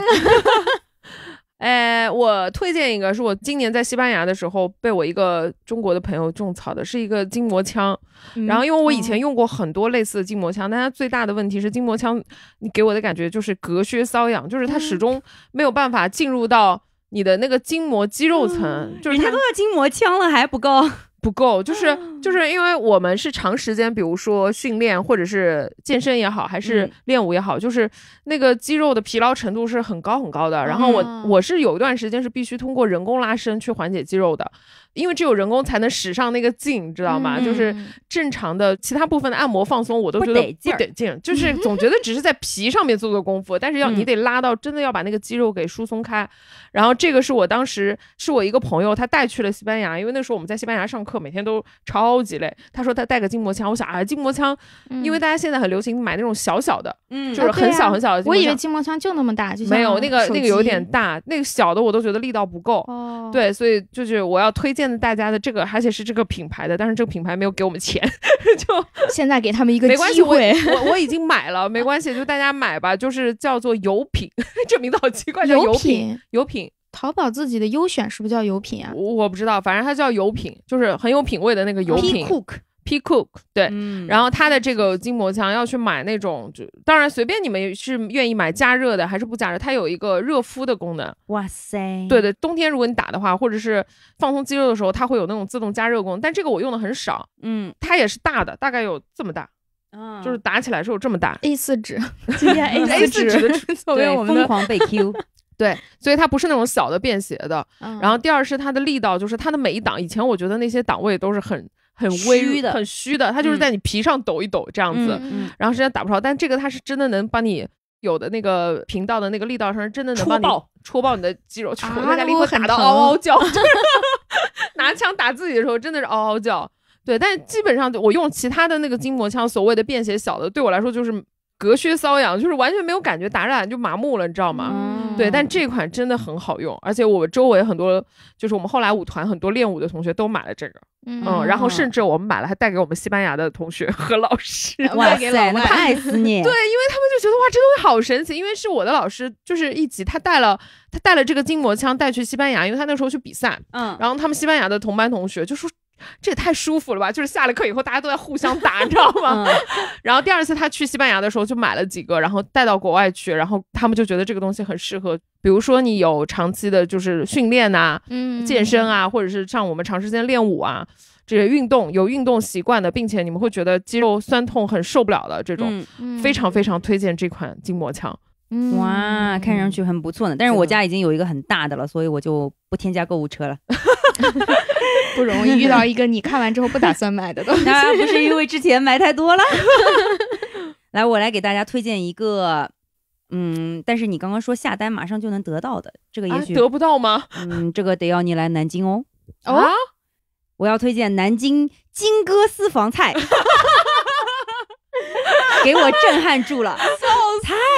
哎，我推荐一个，是我今年在西班牙的时候被我一个中国的朋友种草的，是一个筋膜枪。然后因为我以前用过很多类似的筋膜枪，但它最大的问题是筋膜枪，你给我的感觉就是隔靴搔痒，就是它始终没有办法进入到你的那个筋膜肌肉层，就是它人家都要筋膜枪了还不够。不够，就是就是因为我们是长时间，比如说训练或者是健身也好，还是嗯练舞也好，就是那个肌肉的疲劳程度是很高很高的。然后我嗯我是有一段时间是必须通过人工拉伸去缓解肌肉的，因为只有人工才能使上那个劲，你知道吗？嗯就是嗯正常的其他部分的按摩放松，我都觉得不得劲儿不得劲，就 是总觉得只是在皮上面做做功夫，但是要嗯你得拉到真的要把那个肌肉给疏松开。然后这个是我当时是我一个朋友他带去了西班牙，因为那时候我们在西班牙上课，每天都超级累。他说他带个筋膜枪，我想啊，筋膜枪，因为大家现在很流行买那种小小的，嗯就是很小很小的筋膜。我以为筋膜枪就那么大，就没有那个那个有点大，那个小的我都觉得力道不够。哦，对，所以就是我要推荐的大家的这个，而且是这个品牌的，但是这个品牌没有给我们钱，就现在给他们一个没关系，我机会。我我已经买了，没关系，就大家买吧，就是叫做油品，这名字好奇怪，叫油油品，油品，淘宝自己的优选是不是叫油品啊？我我不知道，反正它叫油品，就是很有品味的那个油品 Cook，对。嗯然后它的这个筋膜枪要去买那种，就当然随便你们是愿意买加热的还是不加热，它有一个热敷的功能。哇塞，对对，冬天如果你打的话，或者是放松肌肉的时候，它会有那种自动加热功能。但这个我用的很少，嗯，它也是大的，大概有这么大，嗯就是打起来是有这么大。A 四纸，今天 4 4纸的作为 对我们的，疯狂被 Q，对，所以它不是那种小的便携的。嗯然后第二是它的力道，就是它的每一档，以前我觉得那些档位都是很很微虚的很虚的，它就是嗯在你皮上抖一抖这样子，嗯然后实际上打不着。但这个它是真的能帮你有的那个频道的那个力道上，真的能帮你戳爆戳爆你的肌肉，就是啊我在家里会那会很打到嗷嗷叫，就 是拿枪打自己的时候真的是嗷嗷叫。对，但是基本上我用其他的那个筋膜枪，所谓的便携小的，对我来说就是隔靴搔痒，就是完全没有感觉，打着就麻木了，你知道吗？嗯对，但这款真的很好用，而且我周围很多，就是我们后来舞团很多练舞的同学都买了这个，嗯嗯，然后哦甚至我们买了还带给我们西班牙的同学和老师，哇塞，爱死你，对，因为他们就觉得哇，这东西好神奇，因为是我的老师，就是一级，他带了他带了这个筋膜枪带去西班牙，因为他那时候去比赛，嗯，然后他们西班牙的同班同学就说。这也太舒服了吧！就是下了课以后，大家都在互相打，你知道吗？嗯 然后第二次他去西班牙的时候，就买了几个，然后带到国外去，然后他们就觉得这个东西很适合，比如说你有长期的就是训练呐、嗯健身啊，或者是像我们长时间练舞啊，这些运动有运动习惯的，并且你们会觉得肌肉酸痛很受不了的这种，嗯嗯非常非常推荐这款筋膜枪。嗯哇，看上去很不错呢。但是我家已经有一个很大的了，所以我就不添加购物车了。不容易遇到一个你看完之后不打算买的东西。当然不是因为之前买太多了。来，我来给大家推荐一个，嗯，但是你刚刚说下单马上就能得到的，这个也许，啊得不到吗？嗯，这个得要你来南京哦。哦啊，我要推荐南京金哥私房菜，给我震撼住了，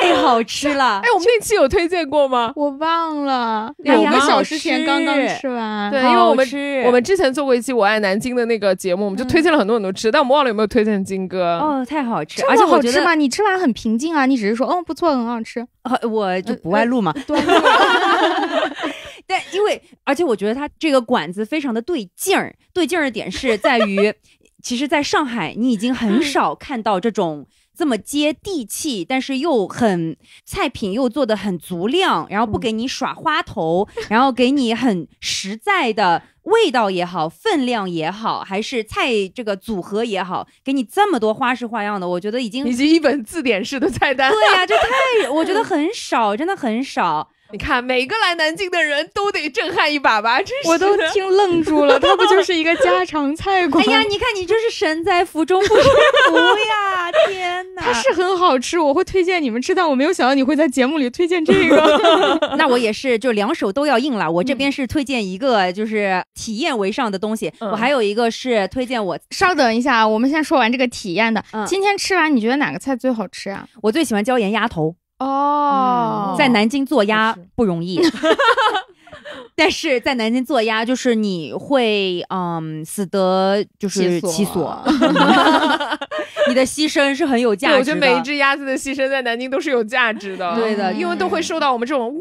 太好吃了 哎，。我们那期有推荐过吗？我忘了，两个小时前刚刚吃完。对，因为我们我们之前做过一期《我爱南京》的那个节目，我们就推荐了很多很多吃，但我们忘了有没有推荐金哥。哦，太好吃，这而且好吃吗？你吃完很平静啊，你只是说，嗯，不错，很好吃。呃 我就不爱录嘛。对，但因为，而且我觉得它这个馆子非常的对劲儿，对劲儿的点是在于，其实在上海你已经很少看到这种。这么接地气，但是又很菜品又做的很足量，然后不给你耍花头，然后给你很实在的味道也好，分量也好，还是菜这个组合也好，给你这么多花式花样的，我觉得已经以及一本字典式的菜单。对呀、这太 我觉得很少，真的很少。你看，每个来南京的人都得震撼一把吧？真是我都听愣住了，它不就是一个家常菜馆？哎呀，你看你这是身在福中不知福呀！天哪，它是很好吃，我会推荐你们吃，但我没有想到你会在节目里推荐这个。那我也是，就两手都要硬了。我这边是推荐一个就是体验为上的东西，嗯我还有一个是推荐我稍等一下，我们先说完这个体验的。嗯今天吃完，你觉得哪个菜最好吃啊？我最喜欢椒盐鸭头，哦在南京做鸭不容易。但是在南京做鸭，就是你会嗯死得就是其其所所，你的牺牲是很有价，值的。我觉得每一只鸭子的牺牲在南京都是有价值的。对的因为都会受到我们这种哇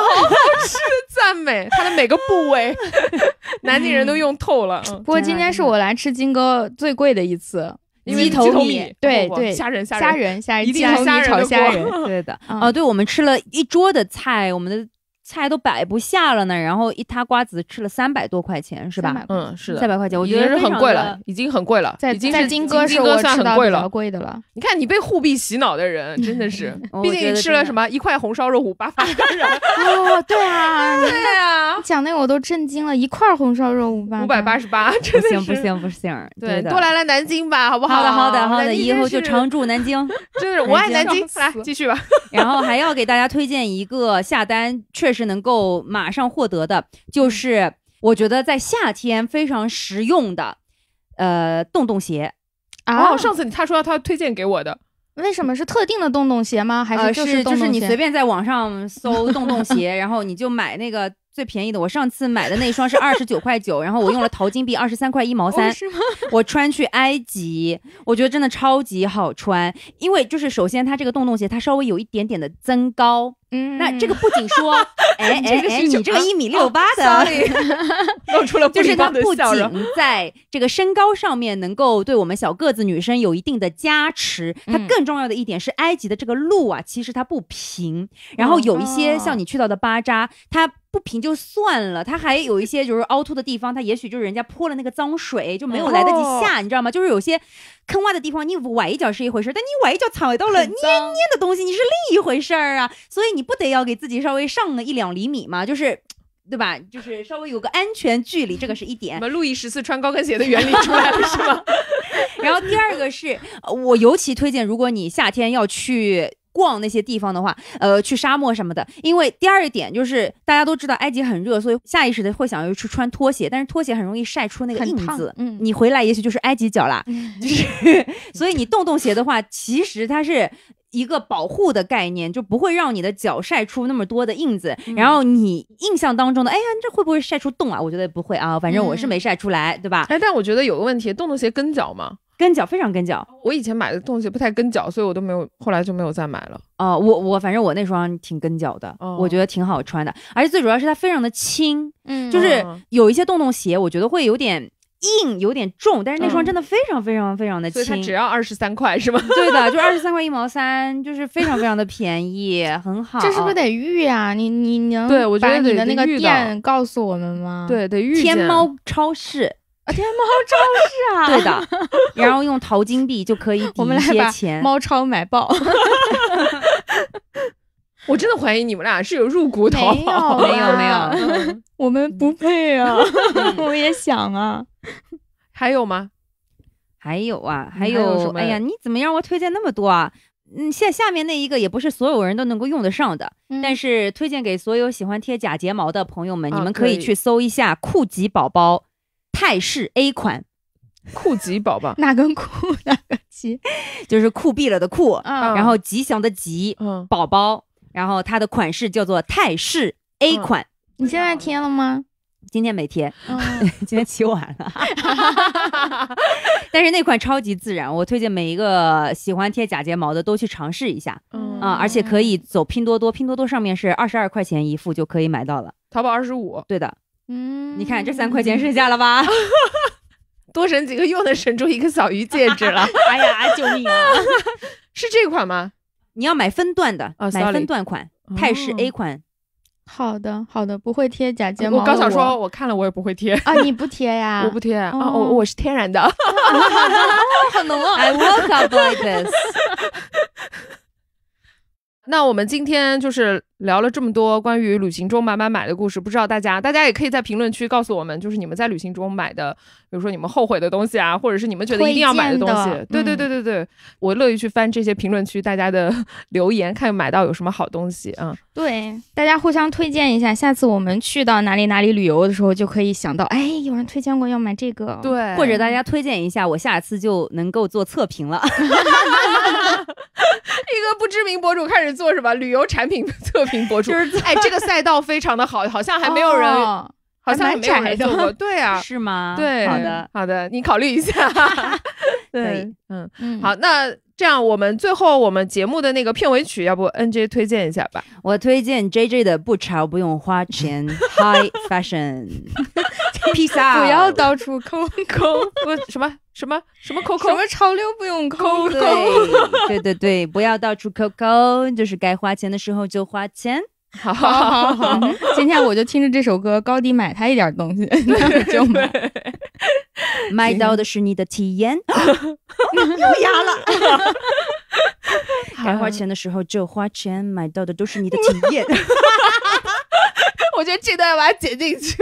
好好吃的 赞美，它的每个部位，南京人都用透了。嗯，不过今天是我来吃金哥最贵的一次，鸡头米对对虾仁虾虾仁，虾仁一定是鸡头米炒虾仁炒虾仁。对的，嗯哦，对，我们吃了一桌的菜，我们的菜都摆不下了呢，然后一塌瓜子吃了三百多块钱，是吧？嗯，是的三。百块钱，我觉得是很贵了，已经很贵了，在已经是在金哥是我算很贵吃到比较了。贵的了。你看你被护币洗脑的人 真的是，毕竟你吃了什么一块红烧肉五八八人，哦，对啊，对啊，讲那个我都震惊了，一块红烧肉五百五百八十八，不真的行不。行不行，对，的多来来南京吧，好不好的好的好的，南京以后就常驻南京。真是我爱南南京，来继续吧。然后还要给大家推荐一个下单确实能够马上获得的，就是我觉得在夏天非常实用的，呃，洞洞鞋。啊哦，，上次你他说他推荐给我的，为什么是特定的洞洞鞋吗？还是，就是就是你随便在网上搜洞洞鞋，然后你就买那个最便宜的。我上次买的那双是 二十九块九，然后我用了淘金币二十三块一毛三哦，是吗？我穿去埃及，我觉得真的超级好穿，因为就是首先它这个洞洞鞋它稍微有一点点的增高，嗯，那这个不仅说，哎这哎哎，你这个啊一米六八的。sorry，露出了不就是它不。仅在这个身高上面能够对我们小个子女生有一定的加持，它嗯更重要的一点是埃及的这个路啊，其实它不平，然后有一些哦像你去到的巴扎，它不平就算了，它还有一些就是凹凸的地方，它也许就是人家泼了那个脏水就没有来得及下，你知道吗？就是有些坑洼的地方，你崴一脚是一回事儿，但你崴一脚踩到了很黏黏的东西，你是另一回事儿啊，所以你不得要给自己稍微上个一两厘米嘛，就是。对吧？就是稍微有个安全距离，这个是一点我。们路易十四穿高跟鞋的原理出来了是吗？然后第二个是，呃我尤其推荐，如果你夏天要去逛那些地方的话，呃，去沙漠什么的，因为第二点就是大家都知道埃及很热，所以下意识的会想要去穿拖鞋，但是拖鞋很容易晒出那个印子。嗯你回来也许就是埃及脚啦，嗯 就是，所以你洞洞鞋的话，其实它是一个保护的概念，就不会让你的脚晒出那么多的印子。嗯然后你印象当中的，哎呀，这会不会晒出洞啊？我觉得不会啊，反正我是没晒出来，对吧？哎，但我觉得有个问题，洞洞鞋跟脚嘛，跟脚非常跟脚。我以前买的洞鞋不太跟脚，所以我都没有，后来就没有再买了。哦、我我反正我那双挺跟脚的，哦我觉得挺好穿的，而且最主要是它非常的轻，嗯就是嗯有一些洞洞鞋，我觉得会有点硬，有点重，但是那双嗯真的非常非常非常的所以它轻。只要二十三块是吗？对的，就 二十三块一毛三，就是非常非常的便宜，很好。这是不是得预呀？你你能对我觉得你的那个店告诉我们吗？对，得遇天猫超市？啊，天猫超市啊，对的，然后用淘金币就可以抵一些钱。猫超买爆。我真的怀疑你们俩是有入股淘宝，没有没有没有嗯我们不配啊，嗯 我也想啊。还有吗？还有啊，还还有什么哎呀，你怎么让我推荐那么多啊？嗯，下下面那一个也不是所有人都能够用得上的，但是是推荐给所有喜欢贴假睫毛的朋友们，啊你们可以可以去搜一下酷吉宝宝泰式 A 款，酷吉宝宝，哪根酷哪个鸡？就是酷毙了的酷，啊然后吉祥的吉，嗯，宝宝，然后它的款式叫做泰式 A 嗯。款。你现在贴了吗？今天没贴，嗯，今天起晚了，但是那款超级自然，我推荐每一个喜欢贴假睫毛的都去尝试一下。嗯。啊、而且可以走拼多多，拼多多上面是二十二块钱一副就可以买到了。淘宝二十五，对的，嗯你看这三块钱剩下了吧？多省几个又能省出一个小鱼戒指了。哎呀，救命啊！是这款吗？你要买分段的，啊买分段款，泰式哦 A 款。好的好的，不会贴假睫毛。我刚想说，我看了我也不会贴，啊，你不贴呀？我不贴啊，哦我我是天然的。好浓啊。I woke up like this. 那我们今天就是聊了这么多关于旅行中买买买的故事，不知道大家，大家也可以在评论区告诉我们，就是你们在旅行中买的，比如说你们后悔的东西啊，或者是你们觉得一定要买的东西。推荐的对对嗯对对对，我乐意去翻这些评论区大家的留言，看买到有什么好东西啊。对，大家互相推荐一下，下次我们去到哪里哪里旅游的时候，就可以想到，哎，有人推荐过要买这个。，对，或者大家推荐一下，我下次就能够做测评了。一个不知名博主开始做什么旅游产品测评博主，哎，这个赛道非常的好，好像还没有人，哦好像还没有人做过。对啊，是吗？对，好的，好的，你考虑一下。对以，嗯，嗯，好，那这样我们最后我们节目的那个片尾曲，要不 NJ 推荐一下吧？我推荐 JJ 的不潮不用花钱，High Fashion，Peace out，不要到处抠抠，不，什么什么什么扣什么潮流不用抠。对对对对，不要到处抠抠，就是该花钱的时候就花钱。好好好好，今天我就听着这首歌，高低买它一点东西，就买。买到的是你的体验，又哑了。该花钱的时候就花钱，买到的都是你的体验。我觉得这段要把它剪进去。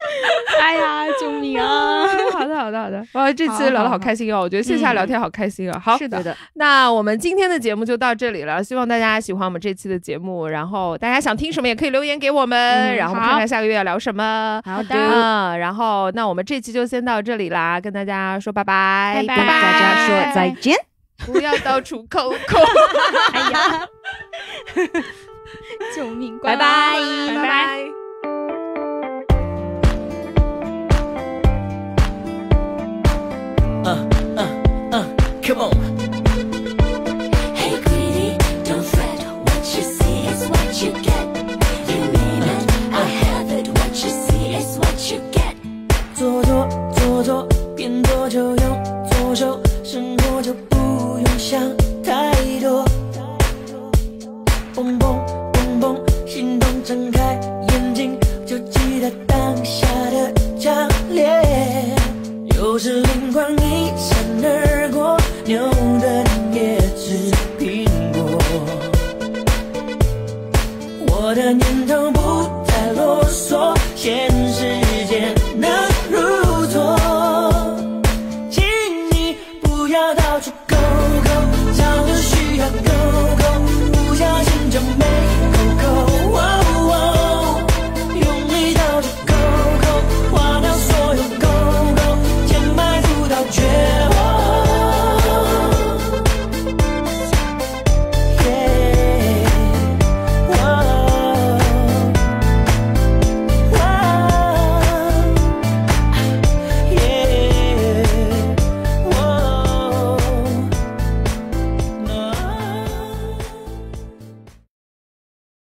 哎呀，救命啊！好的，好的，好的。哇，这次聊的好开心哦，我觉得线下聊天好开心啊。好，是的，那我们今天的节目就到这里了，希望大家喜欢我们这期的节目。然后大家想听什么也可以留言给我们，嗯然后我们看看下个月要聊什么。好的，嗯，然后那我们这期就先到这里啦，跟大家说拜拜，拜拜跟大家说再见。不要到处抠抠，哎呀，救命！拜拜拜拜。Come on. Hey, greedy, don't fret. What you see is what you get. You name it, I have it. What you see is what you get. 左左左左，边左就右左手，生活就不用想太多。蹦蹦蹦蹦，心动睁开 有时灵光一闪而过，牛顿